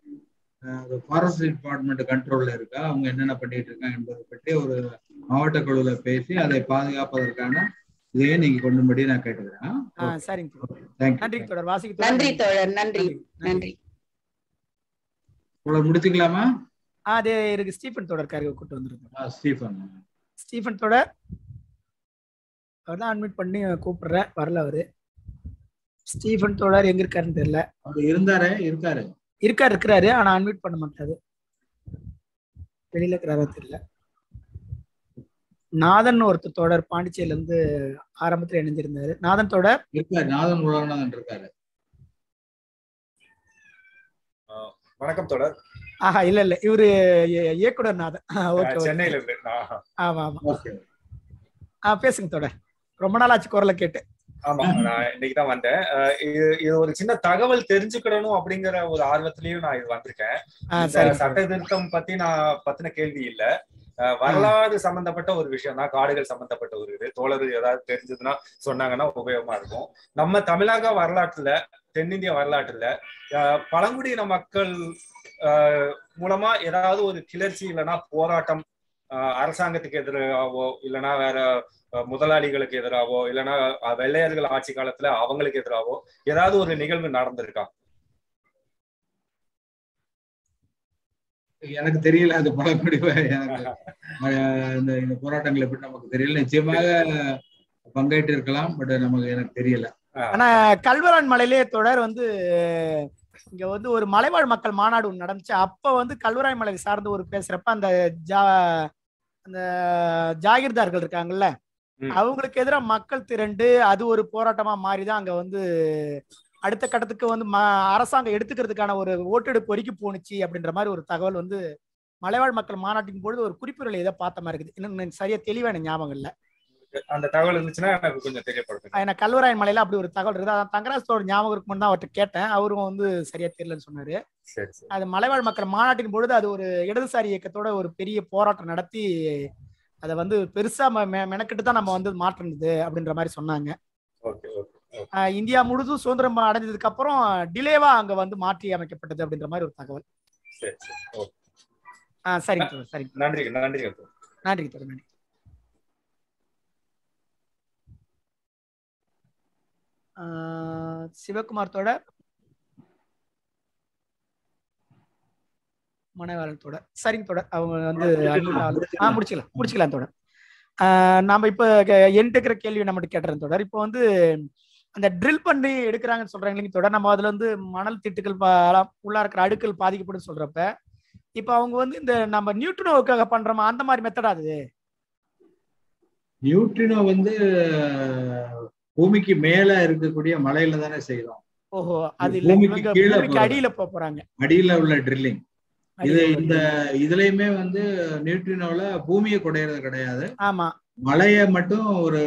அது ஃபாரஸ்ட் டிபார்ட்மெண்ட் கண்ட்ரோல்ல இருக்கா? அவங்க என்னென்ன பண்ணிட்டு இருக்காங்க என்பதை பற்றி ஒரு மாவட்ட குழுல பேசி அதை பாதுகாப்பதற்கான இதையே நீங்க கொண்டுபடி நான் கேட்டுக்கிறேன். நன்றி தொடர் வாசிக்க நன்றி தோழர். நன்றி. நன்றி. உங்களை முடிச்சுக்கலாமா? ஆ, அதே இருக்கு. ஸ்டீஃபன் தொடர் காருக்கு கூட்டு வந்துருக்கோம். ஆ, ஸ்டீஃபன். ஸ்டீஃபன் தொடர். அவர் தான் அட்மிட் பண்ணி கூப்பிடுறேன் வரல அவரு. ஸ்டீஃபன் தோழர் எங்க இருக்காருன்னு தெரியல. அவர் இருந்தாரே இருக்காரு. இருக்காரு இருக்கிறாரு ஆனா அட்மிட் பண்ண மாட்டாரு. வெளியில இருக்கிறாரா தெரியல. நாதன் ஒருத்தர் தோழர் பாண்டிச்சேரியில இருந்து ஆரம்பத்துல இணைஞ்சிருந்தாரு. நாதன் தோழர் இருக்காரு. நாதன் இருக்காரு. வணக்கம் தொடர் ஆஹா இல்ல இல்ல. இவரு இய- இயக்குனர் நாதன் ஓகே சென்னையில இருந்து. ஆமா ஆமா. ஆ பேசுங்க தோழர். ரொம்ப நாள் ஆச்சு குரலை கேட்டு. ஆமா நான் இன்னைக்கு தான் வந்தேன். இது இது ஒரு சின்ன தகவல் தெரிஞ்சுக்கிடணும் அப்படிங்கிற ஒரு ஆர்வத்திலயும் நான் இது வந்திருக்கேன். சட்ட திருத்தம் பத்தி நான் பத்தின கேள்வி இல்ல. வரலாறு சம்பந்தப்பட்ட ஒரு விஷயம் தான். காடுகள் சம்பந்தப்பட்ட ஒரு இது. தோழர் ஏதாவது தெரிஞ்சதுன்னா சொன்னாங்கன்னா உபயோகமா இருக்கும். நம்ம தமிழக வரலாற்றுல தென்னிந்திய வரலாற்றுல பழங்குடியின மக்கள் மூலமா ஏதாவது ஒரு கிளர்ச்சி இல்லைன்னா போராட்டம் அரசாங்கத்துக்கு எதிராகவோ இல்லைன்னா வேற முதலாளிகளுக்கு எதிராகவோ இல்லைன்னா வெள்ளையர்கள் ஆட்சி காலத்துல அவங்களுக்கு எதிராகவோ ஏதாவது ஒரு நிகழ்வு நடந்திருக்கா? எனக்கு தெரியல அது பழங்குடி இந்த இந்த போராட்டங்களை பற்றி நமக்கு தெரியல. நிச்சயமாக பங்கேற்று இருக்கலாம் பட் நமக்கு எனக்கு தெரியல. ஆனா கல்வரான் மலையிலே தொடர் வந்து இங்க வந்து ஒரு மலைவாழ் மக்கள் மாநாடு ஒண்ணு நடந்துச்சு. அப்ப வந்து கல்வராய் மலை சார்ந்து ஒரு பேசுறப்ப அந்த ஜா அந்த ஜாகிர்தார்கள் இருக்காங்கல்ல. அவங்களுக்கு எதிராக மக்கள் திரண்டு அது ஒரு போராட்டமா மாறிதான் அங்க வந்து அடுத்த கட்டத்துக்கு வந்து அரசாங்கம் எடுத்துக்கிறதுக்கான ஒரு ஓட்டெடுப்பு வரைக்கும் போணுச்சு அப்படின்ற மாதிரி ஒரு தகவல் வந்து மலைவாழ் மக்கள் மாநாட்டின் பொழுது ஒரு குறிப்புகளை ஏதோ பார்த்த மாதிரி இருக்குது. இன்னும் சரியா தெளிவா எனக்கு ஞாபகம் இல்லை. அந்த தகவல் இருந்துச்சுன்னா எனக்கு கொஞ்சம் தெரியப்படுத்துங்க. எனக்கு கல்வராயன் மலையில அப்படி ஒரு தகவல் இருக்குது அதான் தங்கராஜோட ஞாபகம் இருக்கும்னு தான் அவர்கிட்ட கேட்டேன். அவரும் வந்து சரியா தெரியலன்னு சொன்னாரு. அது மலைவாழ் மக்கள் மாநாட்டின் பொழுது அது ஒரு இடதுசாரி இயக்கத்தோட ஒரு பெரிய போராட்டம் நடத்தி அதை வந்து பெருசா மெனக்கெட்டு தான் நம்ம வந்து மாற்றினது அப்படின்ற மாதிரி சொன்னாங்க. இந்தியா முழுதும் சுதந்திரம் அடைஞ்சதுக்கு அப்புறம் டிலேவா அங்க வந்து மாற்றி அமைக்கப்பட்டது அப்படின்ற மாதிரி ஒரு தகவல். சரிங்க சரிங்க நன்றி நன்றி நன்றி நன்றி. சிவகுமார் தோழர் மனைவாளன் சரிங்க தோழர் அவங்க வந்து. ஆ முடிச்சுக்கலாம் முடிச்சுக்கலாம் ஆஹ் நாம இப்ப என்கிட்ட கேள்வி நம்மகிட்ட கேட்டுறேன் தோழர் இப்போ வந்து அந்த ட்ரில் பண்ணி எடுக்கிறாங்கன்னு சொல்றாங்க இல்லைங்க தோழர் நம்ம அதுல வந்து மணல் திட்டுகள் உள்ள இருக்கிற அடுக்கள் பாதிக்கப்படும் சொல்றப்ப இப்போ அவங்க வந்து இந்த நம்ம நியூட்ரினோவுக்காக பண்றோமா? அந்த மாதிரி மெத்தடா அது. நியூட்ரினோ வந்து பூமிக்கு மேல இருக்கக்கூடிய மலையில தானே செய்யறோம் ஓஹோ அது பூமிக்கு கீழே. அடியில போறாங்க. அடியில உள்ள ட்ரில்லிங் இது இந்த இதுலயுமே வந்து நியூட்ரினோல பூமியை குடையிறது கிடையாது. ஆமா. மலைய மட்டும் ஒரு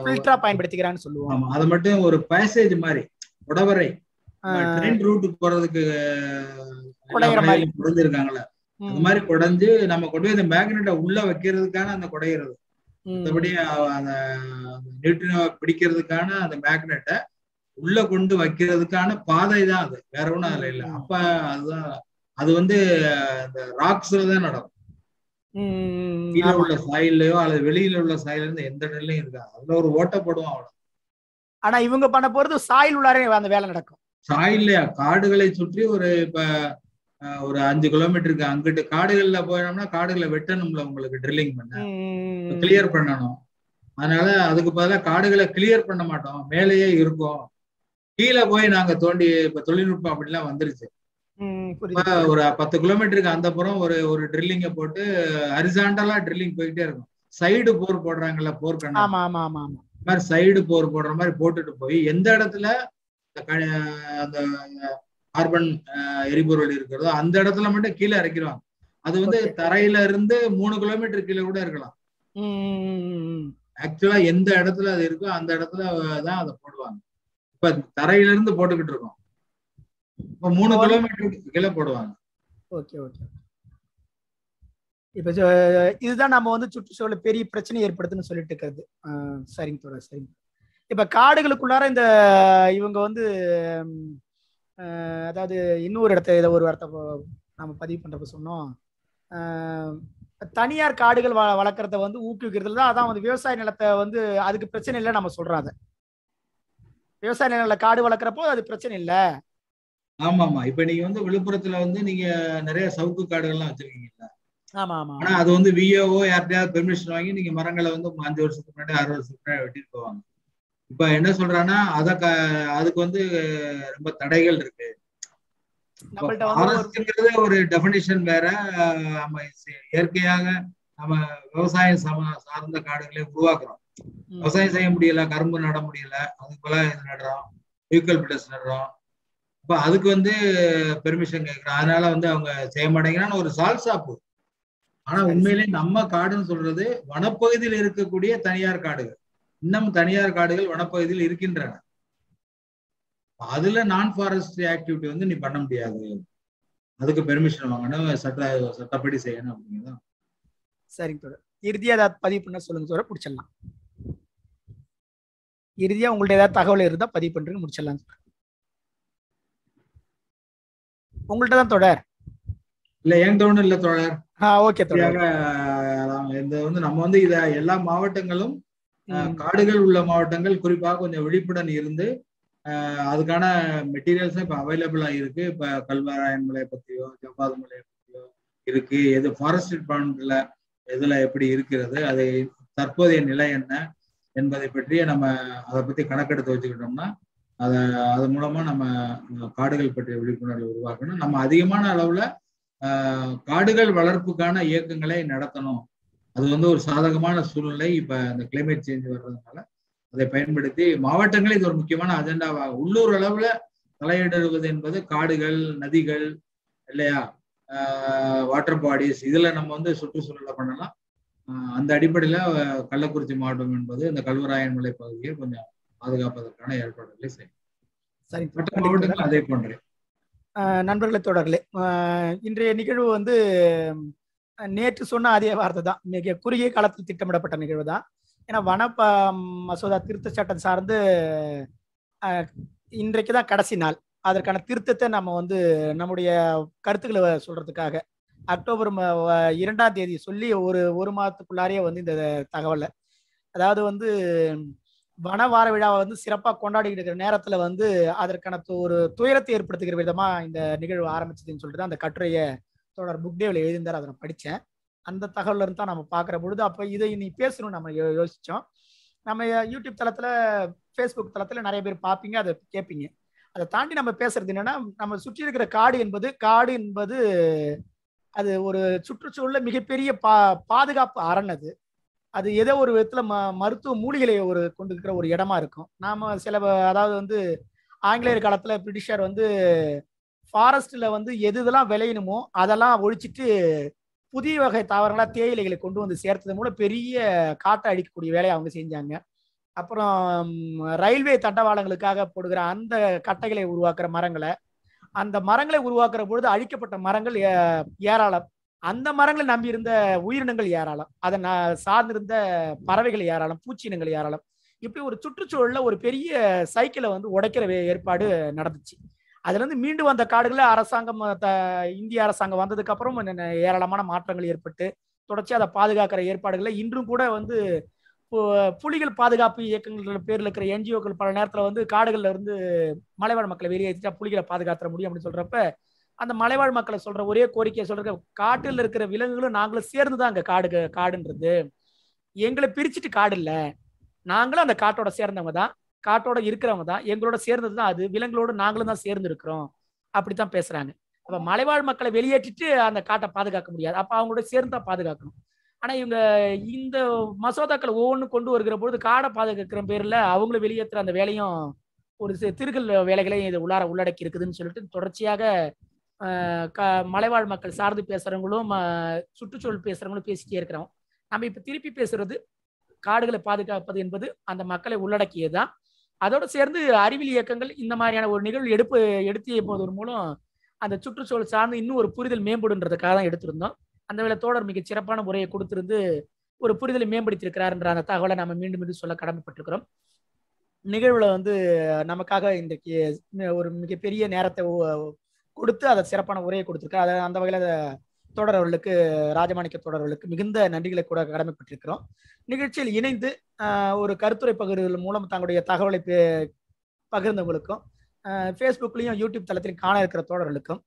ஃபில்டரா பயன்படுத்திக்கிறான்னு சொல்லுவோம். ஆமா அதை மட்டும் ஒரு பேசேஜ் மாதிரி உடவரை ட்ரெயின் ரூட்டுக்கு போறதுக்கு. குடைஞ்சிருக்காங்கல்ல. ம், அந்த மாதிரி குடைஞ்சு நம்ம கொண்டு போய் இந்த மேக்னெட்டை உள்ள வைக்கிறதுக்கான அந்த குடையிறது. மற்றபடி அந்த நியூட்ரினோ பிடிக்கிறதுக்கான அந்த மேக்னெட்டை உள்ள கொண்டு வைக்கிறதுக்கான பாதை தான் அது. வேற ஒண்ணும் அதுல இல்ல. அப்ப அதுதான். அது வந்து அந்த ராக்ஸ்ல தான் நடக்கும். கீழே. உள்ள சாயிலையோ அல்லது வெளியில உள்ள சாயில இருந்து எந்த இடத்துலயும் இருக்காது. அதுல ஒரு ஓட்ட போடுவோம் அவ்வளவு ஆனா இவங்க பண்ண போறது சாயில் உள்ளாரே அந்த வேலை நடக்கும். சாயில்லையா? காடுகளை சுற்றி ஒரு இப்ப ஒரு அஞ்சு கிலோமீட்டருக்கு அங்கிட்டு காடுகள்ல போனோம்னா காடுகளை வெட்டணும்ல உங்களுக்கு ட்ரில்லிங் பண்ண. கிளியர் பண்ணணும். அதனால அதுக்கு பதிலா காடுகளை கிளியர் பண்ண மாட்டோம். மேலேயே இருக்கும். கீழே போய் நாங்க தோண்டி இப்ப தொழில்நுட்பம் அப்படிலாம் வந்துருச்சு. ஒரு பத்து கிலோமீட்டருக்கு அந்த புறம் ஒரு ஒரு ட்ரில்லிங்க போட்டு ஹரிசாண்டலா ட்ரில்லிங் போயிட்டே இருக்கும். சைடு போர் போடுறாங்கல்ல போர் கண்ணா? ஆமா ஆமா ஆமா ஆமா. இந்த மாதிரி சைடு போர் போடுற மாதிரி போட்டுட்டு போய் எந்த இடத்துல அந்த கார்பன் எரிபொருள் இருக்கிறதோ அந்த இடத்துல மட்டும் கீழே இறக்கிடுவாங்க. அது வந்து. தரையில இருந்து மூணு கிலோமீட்டர் கீழே கூட இருக்கலாம். ஆக்சுவலா எந்த இடத்துல அது இருக்கோ அந்த இடத்துல தான் அதை போடுவாங்க. இப்ப தரையில இருந்து போட்டுக்கிட்டு இருக்கோம். இப்ப மூணு கிலோமீட்டருக்கு கீழே போடுவாங்க. Okay okay. இப்ப இதுதான் நம்ம வந்து சுற்றுச்சூழல் பெரிய பிரச்சனை ஏற்படுத்துன்னு சொல்லிட்டு இருக்கிறது. சரிங்க தோழர் சரிங்க. இப்ப காடுகளுக்குள்ளார இந்த இவங்க வந்து அதாவது இன்னொரு இடத்த ஏதோ ஒரு இடத்த நம்ம பதிவு பண்றப்ப சொன்னோம். தனியார் காடுகள் வ வளர்க்குறத வந்து ஊக்குவிக்கிறதுல தான் அதான் வந்து விவசாய நிலத்தை வந்து அதுக்கு பிரச்சனை இல்லை நம்ம சொல்றோம் அதை. விவசாய நிலங்கள காடு வளர்க்குறப்போ அது பிரச்சனை இல்லை. ஆமா ஆமா இப்ப நீங்க வந்து விழுப்புரத்துல வந்து நீங்க நிறைய சவுக்கு காடுகள்லாம் வச்சிருக்கீங்கல்ல. ஆமா ஆமா ஆனா அது வந்து விஏஓ யார்கிட்டயாவது பெர்மிஷன் வாங்கி நீங்க மரங்களை வந்து அஞ்சு வருஷத்துக்கு முன்னாடி ஆறு வருஷத்துக்கு முன்னாடி வெட்டிட்டு போவாங்க. இப்ப என்ன சொல்றான்னா அத க- அதுக்கு வந்து ரொம்ப தடைகள் இருக்கு. நம்மள்ட்ட ஒரு டெபினிஷன் வேற. நம்ம இயற்கையாக நம்ம விவசாயம் சம சார்ந்த காடுகளை உருவாக்குறோம். விவசாயம் செய்ய முடியல கரும்பு நட முடியல அதுக்கு போல இது நடுறோம் யூக்கல்பிட்டஸ் நடுறோம். இப்ப அதுக்கு வந்து பெர்மிஷன் கேட்கிறோம். அதனால வந்து அவங்க செய்ய மாட்டேங்கிறான்னு ஒரு சால்சாப்பு ஆனா உண்மையிலேயே நம்ம காடுன்னு சொல்றது வனப்பகுதியில் இருக்கக்கூடிய தனியார் காடுகள். இன்னும் தனியார் காடுகள் வனப்பகுதியில் இருக்கின்றன. அதுல நான் ஃபாரஸ்ட் ஆக்டிவிட்டி வந்து நீ பண்ண முடியாது. அதுக்கு பெர்மிஷன் வாங்கணும் சட்ட சட்டப்படி செய்யணும் அப்படிங்கிறது? சரிங்க தோழர். இறுதியா ஏதாவது பதிவு பண்ண சொல்லுங்க தோழர் முடிச்சிடலாம். இறுதியா உங்கள்ட்ட ஏதாவது தகவல் இருந்தா பதிவு பண்றீங்க முடிச்சிடலாம் தோழர். உங்கள்ட்ட தான் தொடர் இல்ல ஏன் தோணும் இல்ல தோழர். ஆ ஓகே தொடர் இந்த வந்து நம்ம வந்து இத எல்லா மாவட்டங்களும் காடுகள் உள்ள மாவட்டங்கள் குறிப்பாக கொஞ்சம் விழிப்புடன் இருந்து அதுக்கான மெட்டீரியல்ஸும் இப்போ அவைலபிளா இருக்கு இப்போ கல்வராயன் மலையை பத்தியோ ஜவ்வாது மலையை பத்தியோ இருக்கு. எது ஃபாரஸ்ட் டிபார்ட்மெண்ட்ல எதுல எப்படி இருக்கிறது அது தற்போதைய நிலை என்ன என்பதை பற்றிய நம்ம அதை பத்தி கணக்கெடுத்து வச்சுக்கிட்டோம்னா அதை அது மூலமா நம்ம காடுகள் பற்றிய விழிப்புணர்வு உருவாக்கணும். நம்ம அதிகமான அளவுல காடுகள் வளர்ப்புக்கான இயக்கங்களை நடத்தணும். அது வந்து ஒரு சாதகமான சூழ்நிலை. இப்ப இந்த கிளைமேட் சேஞ்ச் வர்றதுனால அதை பயன்படுத்தி மாவட்டங்களில் இது ஒரு முக்கியமான அஜெண்டாவாக உள்ளூர் அளவுல தலையிடுவது என்பது காடுகள் நதிகள் இல்லையா? வாட்டர் பாடிஸ் இதுல நம்ம வந்து சுற்றுச்சூழலை பண்ணலாம். அந்த அடிப்படையில கள்ளக்குறிச்சி மாவட்டம் என்பது இந்த கல்வராயன் மலை பகுதியை கொஞ்சம் பாதுகாப்பதற்கான ஏற்பாடுகளை செய்யும். சரிங்க மற்ற. மாவட்டங்கள் அதே போன்றே. ஆஹ் நண்பர்களே தொடர்களே இன்றைய நிகழ்வு வந்து நேற்று சொன்ன அதே வார்த்தை தான். மிக குறுகிய காலத்தில் திட்டமிடப்பட்ட நிகழ்வு தான். ஏன்னா வன ப- மசோதா திருத்த சட்டம் சார்ந்து இன்றைக்கு தான் கடைசி நாள். அதற்கான திருத்தத்தை நம்ம வந்து நம்முடைய கருத்துக்களை சொல்றதுக்காக அக்டோபர் இரண்டாம் தேதி சொல்லி ஒரு ஒரு மாதத்துக்குள்ளாரையே வந்து இந்த தகவலை. அதாவது வந்து வன வார விழாவை வந்து சிறப்பாக கொண்டாடிக்கிட்டு இருக்கிற நேரத்தில் வந்து அதற்கான து- ஒரு துயரத்தை ஏற்படுத்துகிற விதமாக இந்த நிகழ்வு ஆரம்பிச்சதுன்னு சொல்லிட்டு தான் அந்த கட்டுரையை தொடர் புக் டேவில் எழுதியிருந்தார். அதை நான் படித்தேன் அந்த தகவல் இருந்து தான் நம்ம பார்க்குற பொழுது அப்போ இதை நீ பேசணும் நம்ம யோ- நம்ம யூடியூப் தளத்தில் ஃபேஸ்புக் தளத்தில் நிறைய பேர் பார்ப்பீங்க அதை கேட்பீங்க அதை தாண்டி நம்ம பேசுறது என்னன்னா நம்ம சுற்றி இருக்கிற காடு என்பது காடு என்பது அது ஒரு சுற்றுச்சூழல மிகப்பெரிய பா பாதுகாப்பு அரண் அது. அது ஏதோ ஒரு விதத்துல ம மருத்துவ மூலிகளை ஒரு கொண்டு இருக்கிற ஒரு இடமா இருக்கும். நாம சில அதாவது வந்து ஆங்கிலேயர் காலத்துல பிரிட்டிஷார் வந்து ஃபாரஸ்ட்ல வந்து எது இதெல்லாம் விளையணுமோ அதெல்லாம் ஒழிச்சிட்டு புதிய வகை தாவரங்களாக தேயிலைகளை கொண்டு வந்து சேர்த்தது மூலம் பெரிய காட்டை அழிக்கக்கூடிய வேலையை அவங்க செஞ்சாங்க. அப்புறம் ரயில்வே தண்டவாளங்களுக்காக போடுகிற அந்த கட்டைகளை உருவாக்குற மரங்களை அந்த மரங்களை உருவாக்குற பொழுது அழிக்கப்பட்ட மரங்கள் ஏராளம். அந்த மரங்களை நம்பி இருந்த உயிரினங்கள் ஏராளம். அதை நான் சார்ந்திருந்த பறவைகள் ஏராளம் பூச்சினங்கள் ஏராளம். இப்படி ஒரு சுற்றுச்சூழல்ல ஒரு பெரிய சைக்கிளை வந்து உடைக்கிற வே- ஏற்பாடு நடந்துச்சு. அதுலேருந்து மீண்டு வந்த காடுகளை அரசாங்கம் த- இந்திய அரசாங்கம் வந்ததுக்கு அப்புறம் ஏராளமான மாற்றங்கள் ஏற்பட்டு தொடர்ச்சி அதை பாதுகாக்கிற ஏற்பாடுகளை இன்றும் கூட வந்து புலிகள் பாதுகாப்பு இயக்கங்கள் பேரில் இருக்கிற என்ஜிஓக்கள் பல நேரத்தில் வந்து காடுகளில் இருந்து மலைவாழ் மக்களை வெளியேற்றிட்டா புலிகளை பாதுகாத்துற முடியும் அப்படின்னு சொல்கிறப்ப அந்த மலைவாழ் மக்களை சொல்கிற ஒரே கோரிக்கையை சொல்கிற காட்டில் இருக்கிற விலங்குகளும் நாங்களும் சேர்ந்து தான் அங்கே காடு காடுன்றது. எங்களை பிரிச்சுட்டு காடு இல்லை. நாங்களும் அந்த காட்டோட சேர்ந்தவங்க தான் காட்டோட இருக்கிறவங்க தான் எங்களோட சேர்ந்தது தான் அது. விலங்குகளோடு நாங்களும் தான் சேர்ந்து இருக்கிறோம் அப்படித்தான் பேசுறாங்க. அப்ப மலைவாழ் மக்களை வெளியேற்றிட்டு அந்த காட்டை பாதுகாக்க முடியாது. அப்ப அவங்களோட சேர்ந்து தான் பாதுகாக்கணும். ஆனா இவங்க இந்த மசோதாக்களை ஒவ்வொன்றும் கொண்டு வருகிற பொழுது காடை பாதுகாக்கிற பேர்ல அவங்களும் வெளியேற்றுற அந்த வேலையும் ஒரு திருக்கல் வேலைகளையும் இது உள்ளார உள்ளடக்கி இருக்குதுன்னு சொல்லிட்டு தொடர்ச்சியாக க- மலைவாழ் மக்கள் சார்ந்து பேசுறவங்களும் சுற்றுச்சூழல் பேசுறவங்களும் பேசிட்டே இருக்கிறோம். நம்ம இப்ப திருப்பி பேசுறது காடுகளை பாதுகாப்பது என்பது அந்த மக்களை உள்ளடக்கியதுதான். அதோடு சேர்ந்து அறிவியல் இயக்கங்கள் இந்த மாதிரியான ஒரு நிகழ்வு எடுப்பு எடுத்து போவதன் மூலம் அந்த சுற்றுச்சூழல் சார்ந்து இன்னும் ஒரு புரிதல் மேம்படுன்றதுக்காக தான் எடுத்திருந்தோம். அந்த வேலை தோழர் மிக சிறப்பான முறையை கொடுத்திருந்து ஒரு புரிதலை மேம்படுத்தியிருக்கிறார்ன்ற அந்த தகவலை நம்ம மீண்டும் மீண்டும் சொல்ல கடமைப்பட்டிருக்கிறோம். நிகழ்வுல வந்து நமக்காக இன்றைக்கு ஒரு மிகப்பெரிய நேரத்தை கொடுத்து அதை சிறப்பான உரையை கொடுத்திருக்காரு. அதை அந்த வகையில தோழர் அவர்களுக்கு ராஜமாணிக்க தோழர் அவர்களுக்கு மிகுந்த நன்றிகளை கூட கடமைப்பட்டிருக்கிறோம். நிகழ்ச்சியில் இணைந்து ஒரு கருத்துரை பகிர்வுகள் மூலம் தங்களுடைய தகவலை பகிர்ந்தவங்களுக்கும் ஃபேஸ்புக்லையும் யூடியூப் தளத்திலும் காண இருக்கிற தோழர்களுக்கும்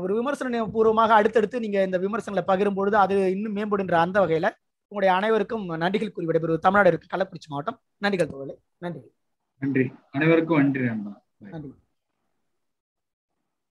ஒரு விமர்சன பூர்வமாக அடுத்தடுத்து நீங்க இந்த விமர்சனங்களை பகிரும் பொழுது அது இன்னும் மேம்படுன்ற அந்த வகையில உங்களுடைய அனைவருக்கும் நன்றிகள் கூறி விடைபெறுவது தமிழ்நாடு இருக்கு கள்ளக்குறிச்சி மாவட்டம். நன்றிகள் தோழர்களே. நன்றி. நன்றி. அனைவருக்கும் நன்றி நன்றி.